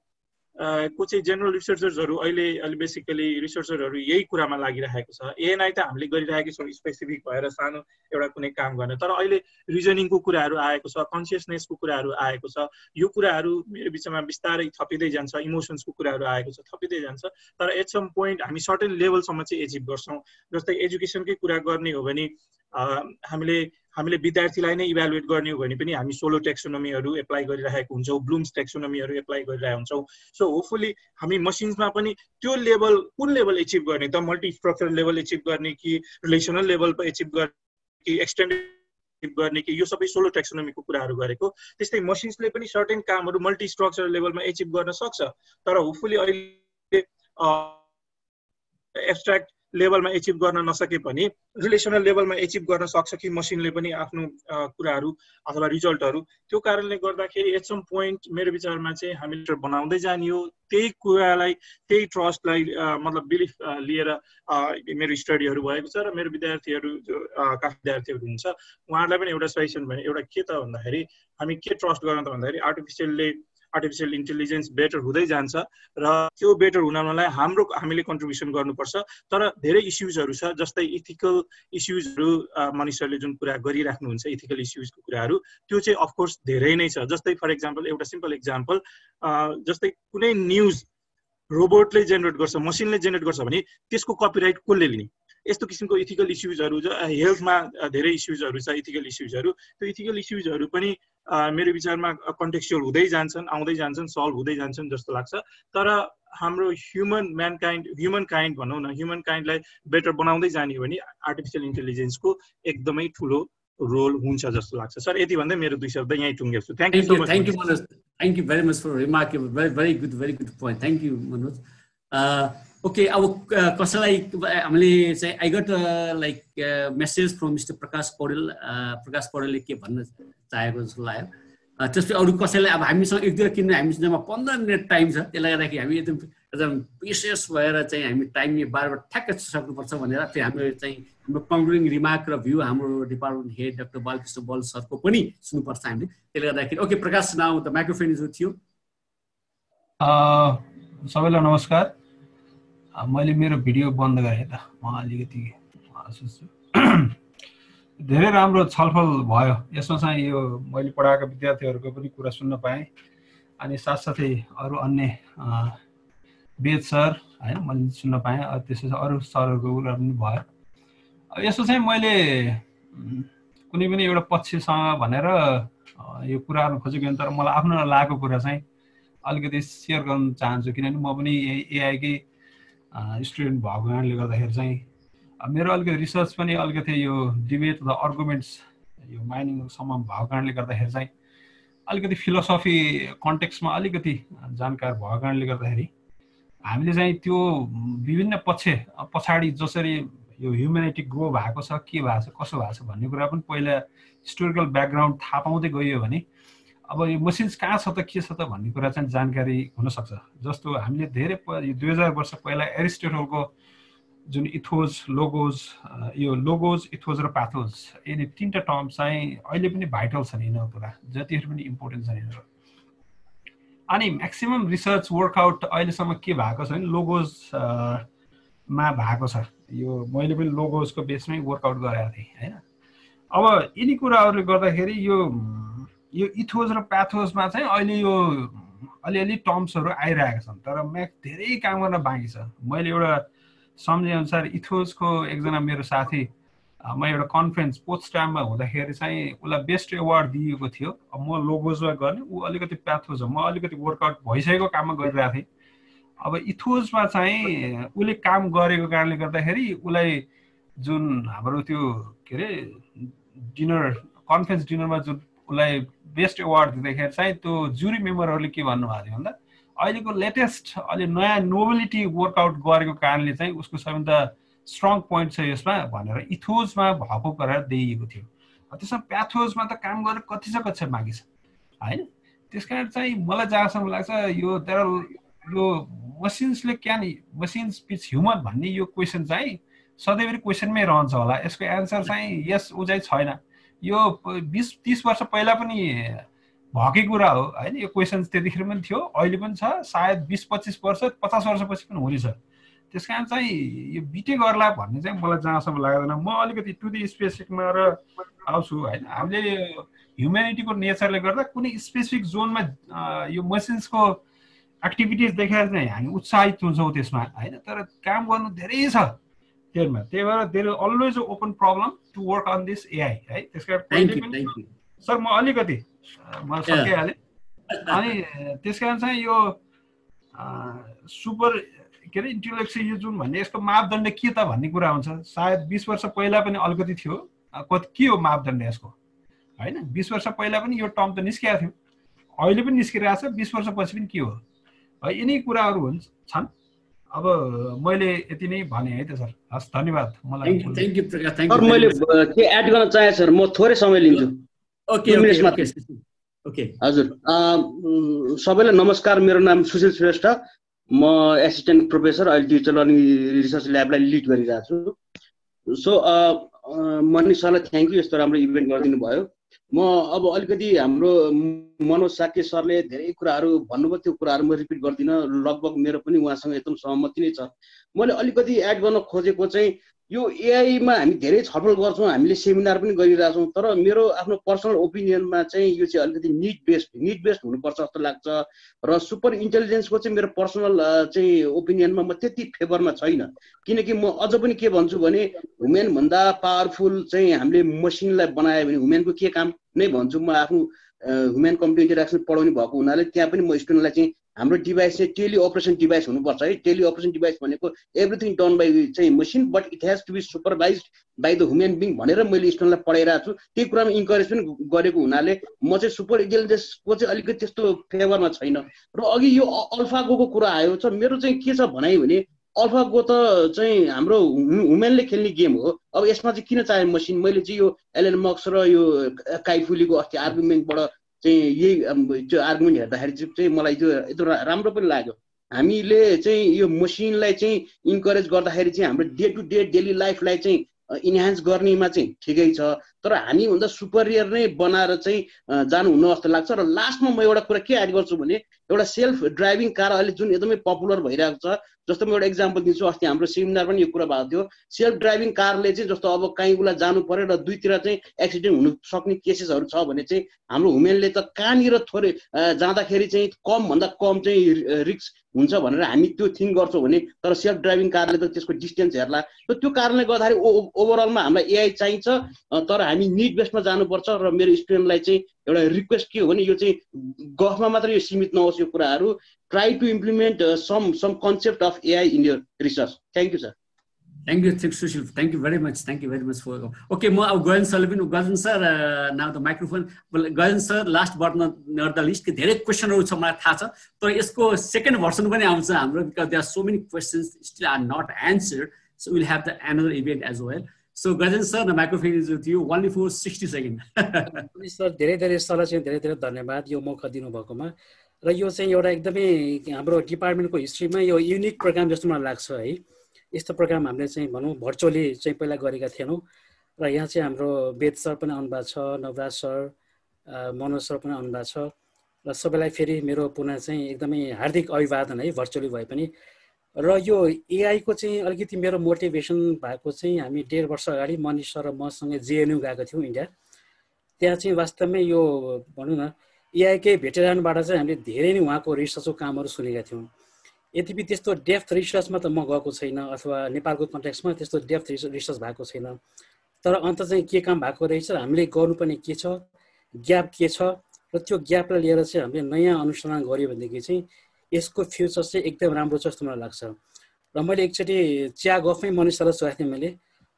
को चाहिँ जेनरल रिसर्चर्सहरू अहिले अहिले बेसिकली रिसर्चरहरू यही कुरामा लागिरहेको छ। एएनआई त हामीले गरिरहेको छौँ स्पेसिफिक भएर सानो एउटा कुनै काम गर्ने। तर अहिले रिजनिङको कुराहरू आएको छ कन्सियसनेसको कुराहरू आएको छ। यो कुराहरू मेरो बिचमा बिस्तारै थपिँदै जान्छ इमोसन्सको कुराहरू आएको छ थपिँदै जान्छ। तर एट सम पोइन्ट हामी सर्टेन लेभलसम्म चाहिँ एचिभ गर्छौँ। जस्तै एजुकेसनकै कुरा गर्ने हो भने हामीले हामीले विद्यार्थीलाई नै इभ्यालुएट गर्ने हो भने पनि हामी सोलो टेक्सोनोमीहरू एप्लाई गरिरहेको हुन्छौँ ब्लुम्स टेक्सोनोमीहरू एप्लाई गरिरहेको हुन्छौँ। सो होपफुली हामी मसिन्समा पनि त्यो लेभल कुन लेभल एचिभ गर्ने? त मल्टी स्ट्रक्चर लेभल एचिभ गर्ने कि रिलेसनल लेभल एचिभ गर्ने कि एक्सटेन्डेड गर्ने कि यो सबै सोलो टेक्सोनोमीको कुराहरू गरेको। त्यस्तै मसिन्सले पनि सर्टेन कामहरू मल्टी स्ट्रक्चर लेभलमा एचिभ गर्न सक्छ। तर होपफुली अहिले एब्सट्राक्ट लेभलमा एचिभ गर्न नसके पनि रिलेसनल लेभलमा एचिभ गर्न सक्छ कि मसिनले पनि आफ्नो कुराहरू अथवा रिजल्टहरू त्यो कारणले गर्दाखेरि एट सम पोइन्ट मेरो विचारमा चाहिँ हामीले बनाउँदै जाने हो त्यही कुरालाई त्यही ट्रस्टलाई मतलब बिलिफ लिएर मेरो स्टडीहरू भएको छ र मेरो विद्यार्थीहरू जो काफ विद्यार्थीहरू हुन्छ उहाँहरूलाई पनि एउटा सजेसन भने एउटा के त भन्दाखेरि हामी के ट्रस्ट गर्न त भन्दाखेरि आर्टिफिसियलले आर्टिफिसियल इन्टेलिजेन्स बेटर हुँदै जान्छ र त्यो बेटर हुनलाई हाम्रो हामीले कन्ट्रिब्युसन गर्नुपर्छ। तर धेरै इस्युजहरू छ जस्तै इथिकल इस्युजहरू मनिषहरूले जुन कुरा गरिराख्नुहुन्छ इथिकल इस्युजको कुराहरू त्यो चाहिँ अफकोर्स धेरै नै छ। जस्तै फर इक्जाम्पल एउटा सिम्पल इक्जाम्पल जस्तै कुनै न्युज रोबोटले जेनेरेट गर्छ मसिनले जेनेरेट गर्छ भने त्यसको कपिराइट कसले लिने? यस्तो किसिमको इथिकल इस्युजहरू हेल्थमा धेरै इस्युजहरू छ इथिकल इस्युजहरू त्यो इथिकल इस्युजहरू पनि मेरो विचारमा कन्टेक्चुअल हुँदै जान्छन् आउँदै जान्छन् सल्भ हुँदै जान्छन् जस्तो लाग्छ। तर हाम्रो ह्युमन म्यान काइन्ड ह्युमन काइन्ड भनौँ न ह्युमन काइन्डलाई बेटर बनाउँदै जाने हो भने आर्टिफिसियल इन्टेलिजेन्सको एकदमै ठुलो रोल हुन्छ जस्तो लाग्छ। सर यति भन्दै मेरो दुई शब्द यहीँ टुङ्गेछु thank you thank you Manoj thank you very much for remarkable very very good very good point thank you Manoj okay अब कसैलाई हामीले चाहिँ I got like message from mister Prakash Paudel Prakash पौडेलले के भन्न चाहेको जस्तो लाग्यो। त्यसपछि अरू कसैलाई अब हामीसँग एक दुई किन हामीसँग पन्ध्र मिनट टाइम छ। त्यसले गर्दाखेरि हामी एकदम एकदम विशेष भएर चाहिँ हामी टाइम बारबाट ठ्याक्कै सक्नुपर्छ भनेर फेरि हाम्रो चाहिँ हाम्रो कन्क्लुडिङ रिमार्क र भ्यू हाम्रो department head doctor Balkrishna Bal सरको पनि सुन्नुपर्छ हामीले। त्यसले गर्दाखेरि okay Prakash now the microphone is थियो सबैलाई नमस्कार। मैले मेरो भिडियो बन्द गरेँ त। म अलिकति सोच्छु धेरै राम्रो छलफल भयो। यसमा चाहिँ यो मैले पढाएका विद्यार्थीहरूको पनि कुरा सुन्न पाएँ। अनि साथसाथै अरू अन्य वेद सर होइन मैले सुन्न पाएँ। त्यसपछि अरू सरहरूको कुरा पनि भयो। यसो चाहिँ मैले कुनै पनि एउटा पक्षसँग भनेर यो कुरा गर्नु खोजेको तर मलाई आफ्नो लागेको कुरा चाहिँ अलिकति सेयर गर्न चाहन्छु। किनभने म पनि एआईकै स्टुडेन्ट भएको कारणले गर्दाखेरि चाहिँ मेरो अलिकति रिसर्च पनि अलिकति यो डिबेट अथवा अर्गुमेन्ट्स यो माइनिङसम्म भएको कारणले गर्दाखेरि चाहिँ अलिकति फिलोसफी कन्टेक्समा अलिकति जानकार भएको कारणले गर्दाखेरि हामीले चाहिँ त्यो विभिन्न पक्ष पछाडि जसरी यो ह्युमेनिटी ग्रो भएको छ के भएको छ कसो भएको छ भन्ने कुरा पनि पहिला हिस्टोरिकल ब्याकग्राउन्ड थाहा पाउँदै गयो भने अब यो मसिन्स कहाँ छ त के छ त भन्ने कुरा चाहिँ जानकारी हुनसक्छ। जस्तो हामीले धेरै दुई हजार वर्ष पहिला एरिस्टोटलको जुन इथोज लोगोज यो लोगोज इथोज र प्याथोज यिनी तिनवटा टर्म चाहिँ अहिले पनि भाइटल छन् यिनीहरू कुरा जतिहरू पनि इम्पोर्टेन्ट छन् यिनीहरू। अनि म्याक्सिमम् रिसर्च वर्कआउट अहिलेसम्म के भएको छ भने लोगोज मा भएको छ। यो मैले पनि लोगोजको बेसमै वर्कआउट गरेको थिएँ होइन? अब यिनी कुराहरूले गर्दाखेरि यो यो इथोज र प्याथोजमा चाहिँ अहिले यो अलिअलि टर्म्सहरू आइरहेका छन् तर म्याक्स धेरै काम गर्न बाँकी छ। मैले एउटा सम्झेअनुसार इथोजको एकजना मेरो साथी म एउटा कन्फरेन्स पोस्टाममा हुँदाखेरि चाहिँ उसलाई बेस्ट एवार्ड दिएको थियो। म लोगोजमा गर्ने ऊ अलिकति प्याथोज म अलिकति वर्कआउट भइसकेको काममा गरिरहेको थिएँ। अब इथोजमा चाहिँ उसले काम गरेको कारणले गर्दाखेरि उसलाई जुन हाम्रो त्यो के अरे डिनर कन्फरेन्स डिनरमा जुन उसलाई बेस्ट एवार्ड दिँदाखेरि चाहिँ त्यो जुरी मेम्बरहरूले के भन्नुभएको थियो भन्दा अहिलेको लेटेस्ट अहिले नयाँ नोबिलिटी वर्कआउट गरेको कारणले चाहिँ उसको सबैभन्दा स्ट्रङ पोइन्ट छ यसमा भनेर इथोजमा भएको गरेर दिइएको थियो। त्यसमा प्याथोजमा त काम गरेर कति छ कति बाँकी छ? होइन? त्यस कारण चाहिँ मलाई जहाँसम्म लाग्छ यो तर यो मसिन्सले क्यान मसिन्स पिच ह्युमन भन्ने यो क्वेसन चाहिँ सधैँभरि क्वेसनमै रहन्छ होला। यसको एन्सर चाहिँ यस चाहिँ छैन। यो बिस तिस वर्ष पहिला पनि भएकै कुरा हो होइन यो क्वेसन त्यतिखेर पनि थियो। अहिले पनि छ सायद बिस पच्चिस वर्ष पचास वर्षपछि पनि हुनेछ। त्यस कारण चाहिँ यो बिटे गर्ला भन्ने चाहिँ मलाई जहाँसम्म लाग्दैन। म अलिकति टु दि स्पेसिफिकमा र आउँछु होइन। हामीले ह्युमेनिटीको नेचरले गर्दा कुनै स्पेसिफिक जोनमा यो मसिन्सको एक्टिभिटिज देखाएर चाहिँ हामी उत्साहित हुन्छौँ त्यसमा होइन। तर काम गर्नु धेरै छ त्यसमा। त्यही भएर there always open problem to work on this AI है। त्यस कारण सर म अलिकति म सकिहालेँ। अनि त्यस कारण चाहिँ यो सुपर के अरे इन्टेलेक्चुअल यो जुन भन्ने यसको मापदण्ड के त भन्ने कुरा हुन्छ। सायद बिस वर्ष पहिला पनि अलिकति थियो। कति के हो मापदण्ड यसको? होइन? बिस वर्ष पहिला पनि यो टर्म त निस्किएको थियो। अहिले पनि निस्किरहेको छ। बिस वर्षपछि पनि के हो? है यिनै कुराहरू हुन्छ छन्। अब मैले यति नै भने है त सर। हस् धन्यवाद। मलाई मैले के एड गर्न चाहेँ सर? म थोरै समय लिन्छु। हजुर. सबैलाई नमस्कार मेरो नाम सुशील श्रेष्ठ। म एसिस्टेन्ट प्रोफेसर अहिले डिजिटल लर्निङ रिसर्च ल्याबलाई लिड गरिरहेको छु। सो मनिष सरलाई थ्याङ्क यू यस्तो राम्रो इभेन्ट गरिदिनु भयो म अब अलिकति हाम्रो मनोज साके सरले धेरै कुराहरू भन्नुभयो त्यो कुराहरू म रिपिट गर्दिनँ। लगभग मेरो पनि उहाँसँग एकदम सहमति नै छ। मैले अलिकति एड गर्न खोजेको चाहिँ यो एआईमा हामी धेरै छलफल गर्छौँ हामीले सेमिनार पनि गरिरहेछौँ तर मेरो आफ्नो पर्सनल ओपिनियनमा चाहिँ यो चाहिँ अलिकति निड बेस्ड निड बेस्ड हुनुपर्छ जस्तो लाग्छ र सुपर इन्टेलिजेन्सको चाहिँ मेरो पर्सनल चाहिँ ओपिनियनमा म त्यति फेभरमा छैन। किनकि म अझ पनि के भन्छु भने हुमेनभन्दा पावरफुल चाहिँ हामीले मसिनलाई बनायो भने हुमेनको के काम? नै भन्छु म आफ्नो ह्युमेन कम्प्युटर इन्टरेक्सन पढाउने भएको हुनाले त्यहाँ पनि म स्टुडेन्टलाई चाहिँ हाम्रो डिभाइस चाहिँ टेली अपरेसन डिभाइस हुनुपर्छ है। टेली अपरेसन डिभाइस भनेको एभ्रिथिङ डन बाई चाहिँ machine but it has to be supervise by the human being भनेर मैले स्टुडेन्टलाई पढाइरहेको छु। त्यही कुरामा इन्करेज पनि गरेको हुनाले म चाहिँ सुपर इन्टेलिजेन्सको चाहिँ अलिकति त्यस्तो फेभरमा छैन। र अघि यो अल्फागोको कुरा आयो छ मेरो चाहिँ के छ भनाइ भने अल्फागो त चाहिँ हाम्रो हुमेनले खेल्ने गेम हो। अब यसमा चाहिँ किन चाहियो मसिन मैले चाहिँ यो एलएन मक्स र यो काइफुलीको अस्ति आर्गुमेन्टबाट चाहिँ यही त्यो आर्गुमेन्ट हेर्दाखेरि चाहिँ मलाई त्यो यत्रो राम्रो पनि लाग्यो। हामीले चाहिँ यो मसिनलाई चाहिँ इन्करेज गर्दाखेरि चाहिँ हाम्रो डे टु डे डेली लाइफलाई चाहिँ इन्हान्स गर्नेमा चाहिँ ठिकै छ। तर हामीभन्दा सुपरियर नै बनाएर चाहिँ जानुहुन्न जस्तो लाग्छ। र लास्टमा म एउटा कुरा के एड गर्छु भने एउटा सेल्फ ड्राइभिङ कार अहिले जुन एकदमै पपुलर भइरहेको छ जस्तो म एउटा इक्जाम्पल दिन्छु अस्ति हाम्रो सेमिनार पनि यो कुरा भएको थियो। सेल्फ ड्राइभिङ कारले चाहिँ जस्तो अब काहीँ उसलाई जानु पऱ्यो र दुईतिर चाहिँ एक्सिडेन्ट हुनु सक्ने केसेसहरू छ भने चाहिँ हाम्रो हुमेनले त कहाँनिर थोरै जाँदाखेरि चाहिँ कमभन्दा कम चाहिँ रिक्स हुन्छ भनेर हामी त्यो थिङ्क गर्छौँ भने तर सेल्फ ड्राइभिङ कारले त त्यसको डिस्टेन्स हेर्ला। र त्यो कारणले गर्दाखेरि ओभरअलमा हामीलाई एआई चाहिन्छ तर हामी निड बेसमा जानुपर्छ र मेरो स्टुडेन्टलाई चाहिँ एउटा रिक्वेस्ट के हो भने यो चाहिँ गफमा मात्र यो सीमित नहोस् यो कुराहरू। Try to implement some some concept of AI in your research thank you sir Thank you, thank Sushil. Thank you very much. Thank you very much for. Okay, म अब गजन सरले पनि Gajan sir now the microphone Gajan sir last but not the least धेरै क्वेसनहरू छ मलाई थाहा छ। तर यसको सेकेन्ड भर्सन पनि आउँछ हाम्रो because they are so many questions still are not answered so will have the another event as well so Gajan sir the microphone is with you only four sixty second sir धेरै धेरै सरलाई चाहिँ धेरै धेरै धन्यवाद यो मौका दिनुभएकोमा। र यो चाहिँ एउटा एकदमै हाम्रो डिपार्टमेन्टको हिस्ट्रीमा यो युनिक प्रोग्राम जस्तो मलाई लाग्छ है। यस्तो प्रोग्राम हामीले चाहिँ भनौँ भर्चुअली चाहिँ पहिला गरेका थिएनौँ। र यहाँ चाहिँ हाम्रो वेद सर पनि आउनुभएको छ नवराज सर मनोज सर पनि आउनुभएको छ। र सबैलाई फेरि मेरो पुनः चाहिँ एकदमै हार्दिक अभिवादन है भर्चुअली भए पनि। र यो एआईको चाहिँ अलिकति मेरो मोटिभेसन भएको चाहिँ हामी डेढ वर्ष अगाडि मनिष सर र मसँगै जेएनयु गएको थियौँ इन्डिया। त्यहाँ चाहिँ वास्तवमै यो भनौँ न एआईकै भेटेरानबाट चाहिँ हामीले धेरै नै उहाँको रिसर्चको कामहरू सुनेका थियौँ। यद्यपि त्यस्तो डेफ्थ रिसर्चमा त म गएको छैन अथवा नेपालको कन्टेक्समा त्यस्तो डेफ्थ रिसर्च भएको छैन। तर अन्त चाहिँ के काम भएको रहेछ हामीले गर्नुपर्ने के छ ग्याप के छ र त्यो ग्यापलाई लिएर चाहिँ हामीले नयाँ अनुसन्धान गऱ्यो भनेदेखि चाहिँ यसको फ्युचर चाहिँ एकदम राम्रो छ जस्तो मलाई लाग्छ। र मैले एकचोटि चिया गफमै मनिषलाई सोधेको थिएँ मैले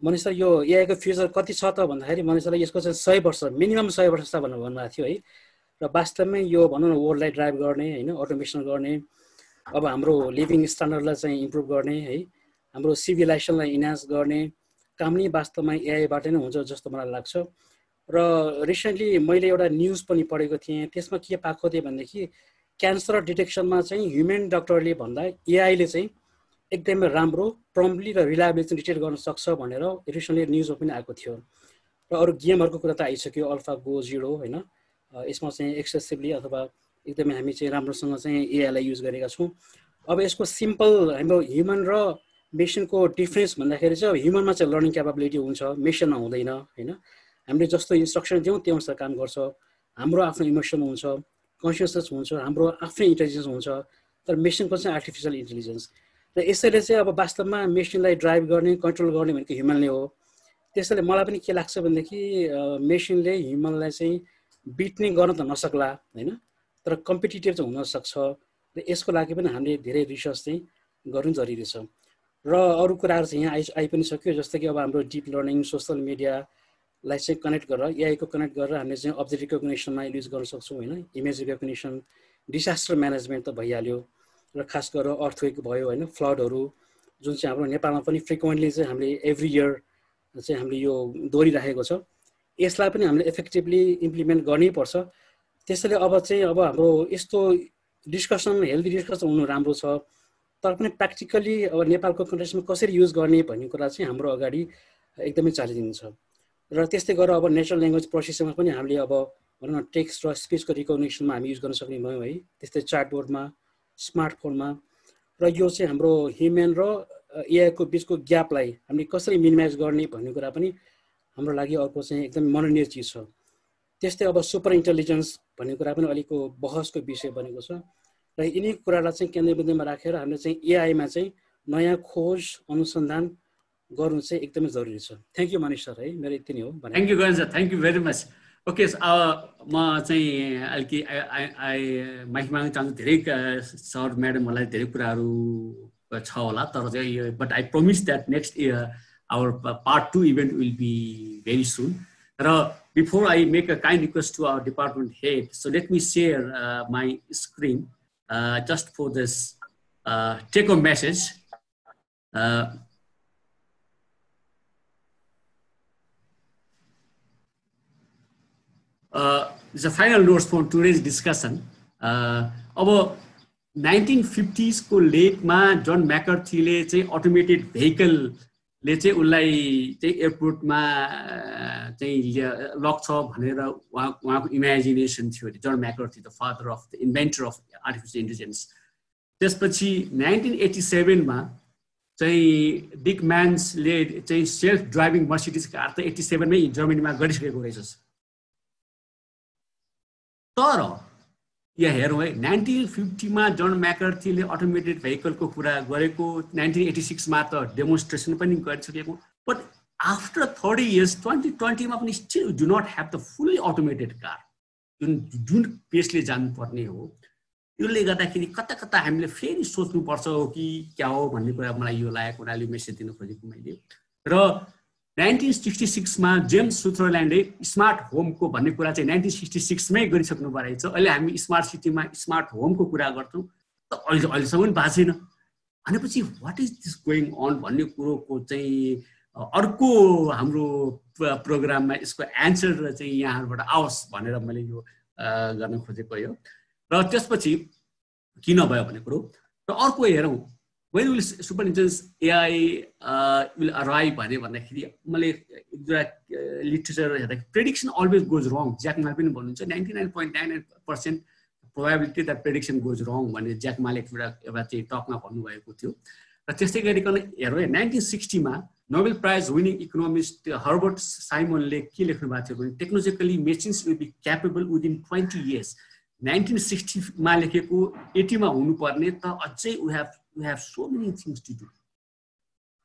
मनिष यो एआईको फ्युचर कति छ त भन्दाखेरि मनिषलाई यसको चाहिँ सय वर्ष मिनिमम सय वर्ष छ भनेर भन्नुभएको थियो है। र वास्तवमै यो भनौँ न वर्ल्डलाई ड्राइभ गर्ने होइन अटोमेसन गर्ने अब हाम्रो लिभिङ स्ट्यान्डर्डलाई चाहिँ इम्प्रुभ गर्ने है। हाम्रो सिभिलाइजेसनलाई इन्हान्स गर्ने काम नै वास्तवमा एआईबाट नै हुन्छ जस्तो मलाई लाग्छ। र रिसेन्टली मैले एउटा न्युज पनि पढेको थिएँ त्यसमा के पाएको थिएँ भनेदेखि क्यान्सर डिटेक्सनमा चाहिँ ह्युमेन डक्टरले भन्दा एआईले चाहिँ एकदमै राम्रो प्रम्पली र रिलायबली चाहिँ डिटेक्ट गर्न सक्छ भनेर रिसेन्टली न्युजमा पनि आएको थियो। र अरू गेमहरूको कुरा त आइसक्यो अल्फा गो जिरो होइन। यसमा चाहिँ एक्सेसिभली अथवा एकदमै हामी चाहिँ राम्रोसँग चाहिँ एआईलाई युज गरेका छौँ। अब यसको सिम्पल हाम्रो ह्युमन र मेसिनको डिफ्रेन्स भन्दाखेरि चाहिँ अब ह्युमनमा चाहिँ लर्निङ क्यापाबिलिटी हुन्छ मेसिनमा हुँदैन होइन? हामीले जस्तो इन्स्ट्रक्सन दिउँ त्यो अनुसार काम गर्छ। हाम्रो आफ्नो इमोसन हुन्छ कन्सियसनेस हुन्छ हाम्रो आफ्नै इन्टेलिजेन्स हुन्छ तर मेसिनको चाहिँ आर्टिफिसियल इन्टेलिजेन्स र यसैले चाहिँ अब वास्तवमा मेसिनलाई ड्राइभ गर्ने कन्ट्रोल गर्ने भनेको ह्युमनले हो। त्यसैले मलाई पनि के लाग्छ भनेदेखि मेसिनले ह्युमनलाई चाहिँ बिट नै गर्न त नसक्ला होइन? तर कम्पिटेटिभ चाहिँ हुनसक्छ। र यसको लागि पनि हामीले धेरै रिसर्च चाहिँ गर्नु जरुरी छ। र अरू कुराहरू चाहिँ यहाँ आइ आइ पनि सक्यो जस्तै कि अब हाम्रो डिप लर्निङ सोसियल मिडियालाई चाहिँ कनेक्ट गरेर एआईको कनेक्ट गरेर हामीले चाहिँ अब्जेक्ट रिकग्नेसनमा युज गर्न सक्छौँ होइन? इमेज रिकग्नेसन डिसास्टर म्यानेजमेन्ट त भइहाल्यो। र खास गरेर अर्थवेक भयो होइन? फ्लडहरू जुन चाहिँ हाम्रो नेपालमा पनि फ्रिक्वेन्टली चाहिँ हामीले एभ्री इयर चाहिँ हामीले यो दोहोरिराखेको छ। यसलाई पनि हामीले इफेक्टिभली इम्प्लिमेन्ट गर्नै पर्छ। त्यसैले अब चाहिँ अब हाम्रो यस्तो डिस्कसन हेल्दी डिस्कसन हुनु राम्रो छ। तर पनि प्र्याक्टिकली अब नेपालको कन्टेक्समा कसरी युज गर्ने भन्ने कुरा चाहिँ हाम्रो अगाडि एकदमै च्यालेन्जिङ छ र त्यस्तै गरेर अब नेचुरल ल्याङ्ग्वेज प्रोसेसमा पनि हामीले अब भनौँ न टेक्स्ट र स्पिचको रिकग्नेसनमा हामी युज गर्न सक्ने भयौँ है। त्यस्तै चार्टबोर्डमा स्मार्टफोनमा र यो चाहिँ हाम्रो ह्युमेन र एआईको बिचको ग्यापलाई हामीले कसरी मिनिमाइज गर्ने भन्ने कुरा पनि हाम्रो लागि अर्को चाहिँ एकदम मननीय चिज छ। त्यस्तै अब सुपर इन्टेलिजेन्स भन्ने कुरा पनि अलिकको बहसको विषय बनेको छ। र यिनी कुरालाई चाहिँ केन्द्रबिन्दुमा राखेर हामीले चाहिँ एआईमा चाहिँ नयाँ खोज अनुसन्धान गर्नु चाहिँ एकदमै जरुरी छ। थ्याङ्क यू मनिष सर है। मेरो यति नै हो। Thank you Ganesh thank you very much okay म चाहिँ अलिकति माइक माग्न चाहन्छु। धेरै सर म्याडमहरूलाई धेरै कुराहरू छ होला तर चाहिँ but I promise that next year our part two event will be very soon raw before I make a kind request to our department head so let me share my screen just for this take a message uh, it's a final notes for today's discussion. Uh, अब nineteen फिफ्टिजको लेटमा जन म्याकर्थीले चाहिँ automated भेहिकलले चाहिँ उसलाई चाहिँ एयरपोर्टमा चाहिँ लग्छ भनेर उहाँ उहाँको इमेजिनेसन थियो अरे। John McCarthy the father of the inventor of artificial intelligence त्यसपछि नाइन्टिन एट्टी सेभेनमा चाहिँ डिक म्यान्सले चाहिँ सेल्फ ड्राइभिङ मर्सिडिज कार त एट्टी सेभेनमै जर्मनीमा गरिसकेको रहेछ। तर यहाँ हेरौँ है। नाइन्टिन फिफ्टीमा जन म्याकर्थीले अटोमेटेड भेहिकलको कुरा गरेको नाइन्टिन एटी सिक्समा त डेमोन्स्ट्रेसन पनि गरिसकेको। But after thirty years twenty ट्वेन्टीमा पनि still do not have the fully automated car जुन जुन पेसले जानुपर्ने हो। यसले गर्दाखेरि कता कता हामीले फेरि सोच्नुपर्छ हो कि क्या हो भन्ने कुरा मलाई यो लागेको हुनाले मेसेज दिन खोजेको मैले। र नाइन्टिन सिक्सटी सिक्समा जेम्स सुथरल्यान्डले स्मार्ट होमको भन्ने कुरा चाहिँ नाइन्टिन सिक्सटी सिक्समै गरिसक्नु रहेछ। अहिले हामी स्मार्ट सिटीमा स्मार्ट होमको कुरा गर्छौँ। त अहिले अहिलेसम्म पनि भएको छैन। भनेपछि what is this going on भन्ने कुरोको चाहिँ अर्को हाम्रो प्रोग्राममा यसको एन्सर चाहिँ यहाँहरूबाट आओस् भनेर मैले यो गर्न खोजेको हो र त्यसपछि किन भयो भन्ने कुरो। र अर्को हेरौँ। When will super intelligence AI will arrive भने भन्दाखेरि मैले एक दुईवटा लिट्रेचर हेर्दाखेरि प्रेडिक्सन अलवेज गोज रङ ज्याकमा पनि भन्नुहुन्छ ninety nine point nine nine percent probability that prediction goes wrong भने ज्याकमाले एउटा एउटा चाहिँ टकमा भन्नुभएको थियो। र त्यस्तै गरिकन हेरौँ nineteen सिक्सटीमा nobel prize winning economist Herbert साइमनले के लेख्नु भएको थियो भने technologically machines will be capable within twenty years nineteen सिक्सटीमा लेखेको एटीमा हुनुपर्ने त अझै we have we have so many things to do.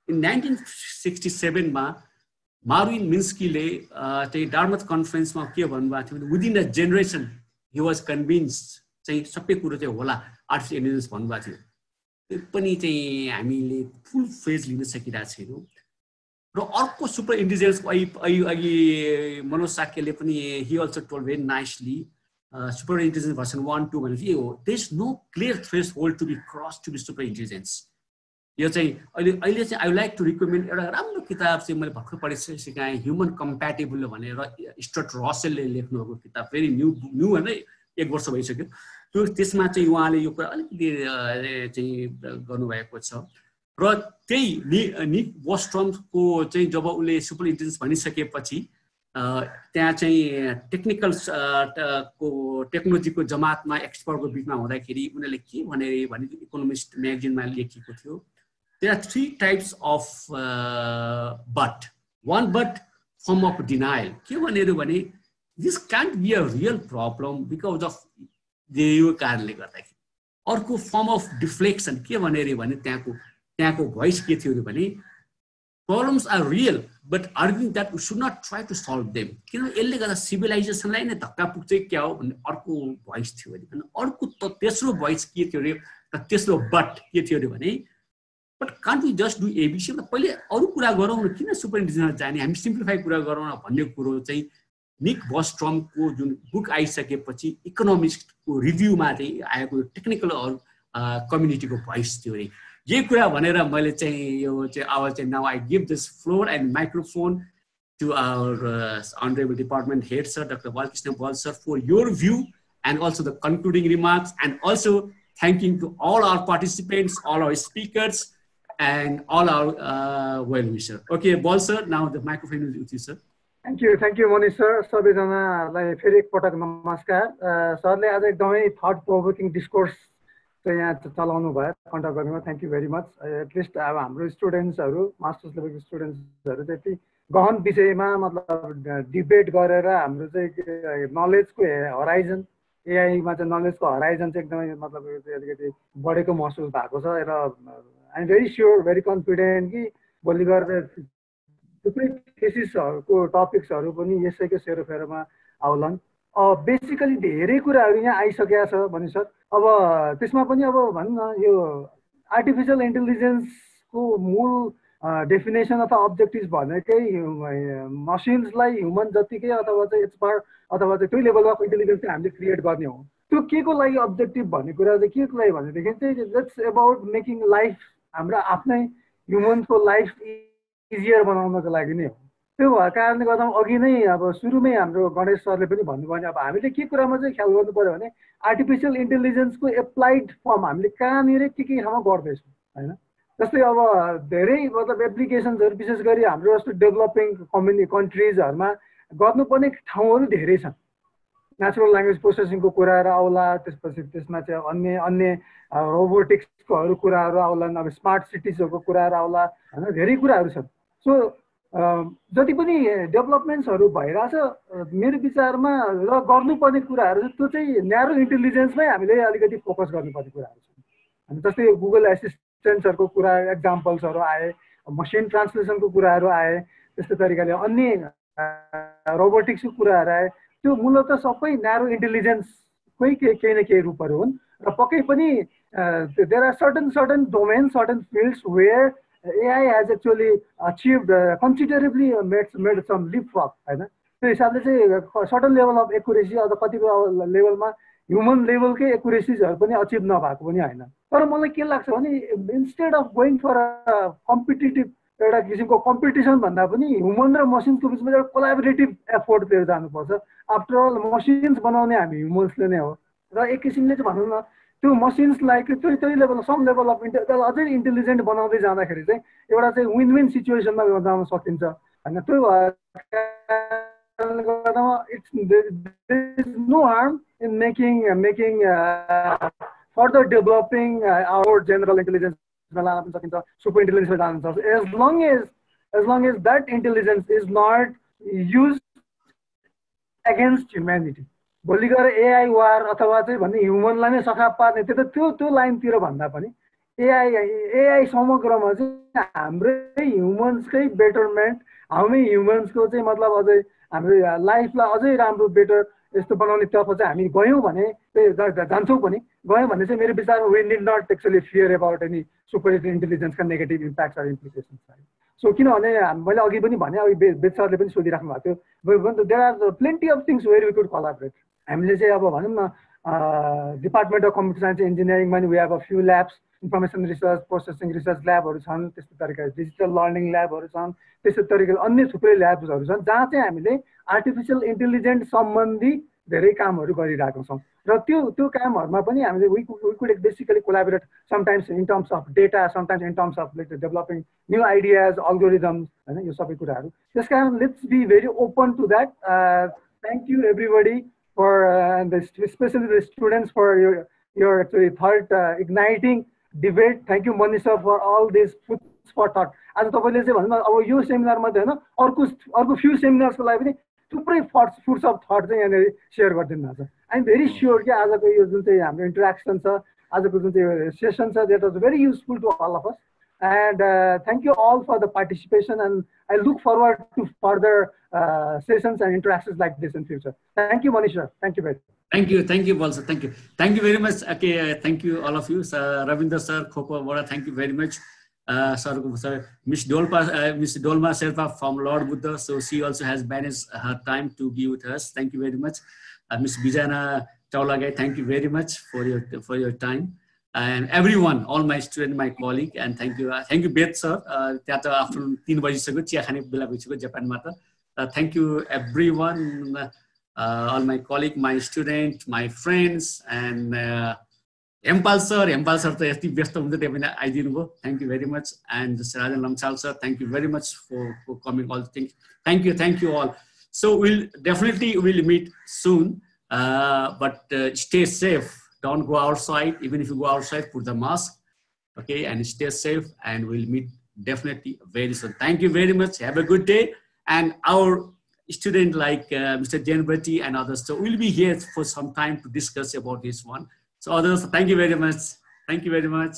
In 1967मा मारुइन मिन्स्कीले चाहिँ डार्मथ कन्फरेन्समा के भन्नुभएको थियो भने within a generation he was convinced चाहिँ सबै कुरो चाहिँ होला आर्टिफिसियल इन्टेलिजेन्स भन्नुभएको थियो त्यो पनि चाहिँ हामीले फुल फेज लिन सकिरहेको छैनौँ र अर्को सुपर इन्टेलिजेन्सको अघि अघि अघि मनोज साक्यले पनि he also told very nicely super intelligence version one two भनेको के हो they is no clear threshold to be cross to be super intelligence यो चाहिँ अहिले अहिले चाहिँ आई लाइक टु रिकमेन्ड एउटा राम्रो किताब चाहिँ मैले भर्खर पढि सिकाएँ ह्युमन कम्प्याटेबल भनेर स्टट रसेलले लेख्नुभएको किताब फेरि न्यू न्यू होइन एक वर्ष भइसक्यो। त्यो त्यसमा चाहिँ उहाँले यो कुरा अलिकति चाहिँ गर्नुभएको छ। र त्यही नि निक वस्ट्रमको चाहिँ जब उसले सुपर इन्टेलिजेन्स भनिसकेपछि त्यहाँ चाहिँ टेक्निकल को टेक्नोलोजीको जमातमा एक्सपर्टको बिचमा हुँदाखेरि उनीहरूले के भने भने इकोनोमिस्ट म्यागजिनमा लेखिएको थियो। Are three types of but one but form of denial के भनेर भने this can't be a real problem because of यो कारणले गर्दाखेरि। अर्को फर्म अफ डिफ्लेक्सन के भनेर भने त्यहाँको त्यहाँको भोइस के थियो भने problems are real but arguing that we should not try to solve them किन यसले गर्दा सिभिलाइजेसनलाई नै धक्का पुग्छ क्या हो भन्ने अर्को भोइस थियो अरे। अनि अर्को त तेस्रो भोइस के थियो अरे र तेस्रो बट के थियो अरे भने but can't we just do ABC पहिले अरू कुरा गरौँ न किन सुपर इन्टेलिजेन्स जाने? हामी सिम्प्लिफाई कुरा गरौँ न भन्ने कुरो चाहिँ निक बस्ट्रमको जुन बुक आइसकेपछि इकोनोमिक्सको रिभ्यूमा चाहिँ आएको टेक्निकल कम्युनिटीको भोइस थियो अरे। यही कुरा भनेर मैले चाहिँ यो चाहिँ आवाज चाहिँ now I give this floor and microphone to our honourable department head sir doctor Balkrishna Bal sir for your view and also the concluding remarks and also to all our participants, all our speakers, and all our uh, well-wisher. Okay, Bal sir, now the microphone is with you, sir. Thank you thank you Manish sir सबैजनालाई फेरि एकपटक नमस्कार सरले आज एकदमै that provoking discourse चाहिँ यहाँ चलाउनु भयो कन्ट्याक्ट गर्नुभयो thank you very much at least अब हाम्रो स्टुडेन्ट्सहरू मास्टर्स लेभलको स्टुडेन्ट्सहरू त्यति गहन विषयमा मतलब डिबेट गरेर हाम्रो चाहिँ नलेजको हराइजन एआईमा चाहिँ नलेजको हराइजन चाहिँ एकदमै मतलब अलिकति बढेको महसुस भएको छ र I'm very sure very confident कि भोलि गएर थुप्रै थेसिसहरूको टपिक्सहरू पनि यसैको सेरोफेरोमा आउलान्। बेसिकली धेरै कुराहरू यहाँ आइसकेका छ भने सर अब त्यसमा पनि अब भनौँ न यो आर्टिफिसियल इन्टेलिजेन्सको मूल डेफिनेसन अथवा अब्जेक्टिभ भनेकै मसिन्सलाई ह्युमन जतिकै अथवा चाहिँ एक्सपर्ट अथवा चाहिँ त्यही लेभल अफ इन्टेलिजेन्स चाहिँ हामीले क्रिएट गर्ने हो। त्यो के को लागि अब्जेक्टिभ भन्ने कुरा चाहिँ के को लागि भनेदेखि चाहिँ जट्स एबाउट मेकिङ लाइफ हाम्रो आफ्नै ह्युमनको लाइफ इजियर बनाउनको लागि नै हो। त्यो भएको कारणले गर्दा अघि नै अब सुरुमै हाम्रो गणेश सरले पनि भन्नुभयो भने अब हामीले के कुरामा चाहिँ ख्याल गर्नु पऱ्यो भने आर्टिफिसियल इन्टेलिजेन्सको एप्लाइड फर्म हामीले कहाँनिर के के ठाउँमा गर्दैछौँ होइन? जस्तै अब धेरै मतलब एप्लिकेसन्सहरू विशेष गरी हाम्रो जस्तो डेभलपिङ कम्युनि कन्ट्रिजहरूमा गर्नुपर्ने ठाउँहरू धेरै छन्। नेचुरल ल्याङ्ग्वेज प्रोसेसिङको कुराहरू आउला त्यसपछि त्यसमा चाहिँ अन्य अन्य रोबोटिक्सकोहरू कुराहरू आउलान् अब स्मार्ट सिटिजहरूको कुराहरू आउला होइन? धेरै कुराहरू छन्। सो जति पनि डेभलपमेन्ट्सहरू भइरहेछ मेरो विचारमा र गर्नुपर्ने कुराहरू त्यो चाहिँ न्यारो इन्टेलिजेन्समै हामीले अलिकति फोकस गर्नुपर्ने कुराहरू छन्। अनि जस्तै गुगल एसिस्टेन्ट्सहरूको कुरा एक्जाम्पल्सहरू आए मसिन ट्रान्सलेसनको कुराहरू आए त्यस्तै तरिकाले अन्य रोबोटिक्सको कुराहरू आए त्यो मूलत सबै न्यारो इन्टेलिजेन्सकै केही केही न केही रूपहरू हुन्। र पक्कै पनि there are certain certain domain certain fields where AI has actually achieved uh, considerably made, made some leapfrog होइन त्यो हिसाबले चाहिँ सर्टन लेभल अफ एकुरेसी अथवा कतिपय लेभलमा ह्युमन लेभलकै एकुरेसिजहरू पनि अचिभ नभएको पनि होइन। तर मलाई के लाग्छ भने instead of going for a competitive एउटा किसिमको कम्पिटिसन भन्दा पनि ह्युमन र मसिन्सको बिचमा एउटा कोलाबोरेटिभ एफोर्टतिर जानुपर्छ। आफ्टर अल मसिन्स बनाउने हामी ह्युमन्सले नै हो। र एक किसिमले चाहिँ भनौँ न त्यो मसिन्सलाई त्यही त्यही लेभल सम लेभल अफ इन्टे अझै इन्टेलिजेन्ट बनाउँदै जाँदाखेरि चाहिँ एउटा चाहिँ विन विन सिचुएसनमा जान सकिन्छ होइन त्यो गर्दामा it's no harm in making making further developing our general इन्टेलिजेन्समा लान पनि सकिन्छ सुपर इन्टेलिजेन्समा जान सक्छ as long as as long as that intelligence is not use against humanity भोलि गएर एआई वार अथवा चाहिँ भन्ने ह्युमनलाई नै सखा पार्ने त्यो त त्यो त्यो लाइनतिर भन्दा पनि एआई एआई समग्रमा चाहिँ हाम्रै ह्युमन्सकै बेटरमेन्ट हामी ह्युमन्सको चाहिँ मतलब अझै हाम्रो लाइफलाई अझै राम्रो बेटर यस्तो बनाउने तर्फ चाहिँ हामी गयौँ भने जान्छौँ पनि। गयौँ भने चाहिँ मेरो विचारमा we need not actually fear about any super इन्टेलिजेन्सका negative impact or implications so किनभने मैले अघि पनि भने अघि बेद सरले पनि सोधिराख्नु भएको थियो there are plenty of things where we could collaborate हामीले चाहिँ अब भनौँ न डिपार्टमेन्ट अफ कम्प्युटर साइन्स इन्जिनियरिङमा नि we have a few labs information research processing research ल्याबहरू छन् त्यस्तो तरिकाले डिजिटल लर्निङ ल्याबहरू छन् त्यस्तो तरिकाले अन्य थुप्रै ल्याब्सहरू छन् जहाँ चाहिँ हामीले आर्टिफिसियल इन्टेलिजेन्ट सम्बन्धी धेरै कामहरू गरिरहेको छौँ र त्यो त्यो कामहरूमा पनि हामीले we we could basically collaborate sometimes in terms of data sometimes in terms of like developing new ideas algorithms होइन यो सबै कुराहरू त्यस कारण let's be very open to that thank you everybody for uh, the, especially the students for your your actually third uh, igniting debate. Thank you, Manisha, for all this food for thought. आज तपाईँले चाहिँ भन्नु अब यो seminar मात्रै होइन अर्को अर्को few सेमिनार्सको लागि पनि थुप्रै फट्स फुड्स अफ थट चाहिँ यहाँनिर सेयर गरिदिनु भएको छ आइएम भेरी स्योर कि आजको यो जुन चाहिँ हाम्रो इन्टरेक्सन छ आजको जुन चाहिँ सेसन छ that was very useful to all of us And uh, thank you all for the participation. And I look forward to further uh, sessions and interactions like this in future. Thank you, Manisha. Thank you very much. Thank you. Thank you, Balsa. Thank you. Thank you very much. Okay, uh, thank you, all of you. Sir, Ravinder, sir, Khoko, Bora, thank you very much. Uh, sir, sir, Ms. Dolpa, uh, Ms. Dolma Sherpa from Lord Buddha. So she also has managed her time to be with us. Thank you very much. Uh, Ms. Bijana Chaulagai, thank you very much for your for your time and everyone, all my student, my colleague, and thank you, uh, thank you, Beth sir. त्यहाँ त afternoon तिन बजिसक्यो chia खाने बेला भइसक्यो जापानमा त thank you every one Al my colleague my student my friends and Hempal sir Hempal sir त यति व्यस्त हुन्छ त्यही पनि आइदिनु भयो thank you very much end Rajan Lamsal sir thank you very much for for coming Al things thank you thank you Al so will definitely will मिट सुन but stay safe don't go outside. Even if you go outside, put the mask, okay, and stay safe. And we'll meet definitely very soon. Thank you very much. Have a good day. And our student like uh, Mr. Jen Bati and others, so we'll be here for some time to discuss about this one. So others, thank you very much. Thank you very much.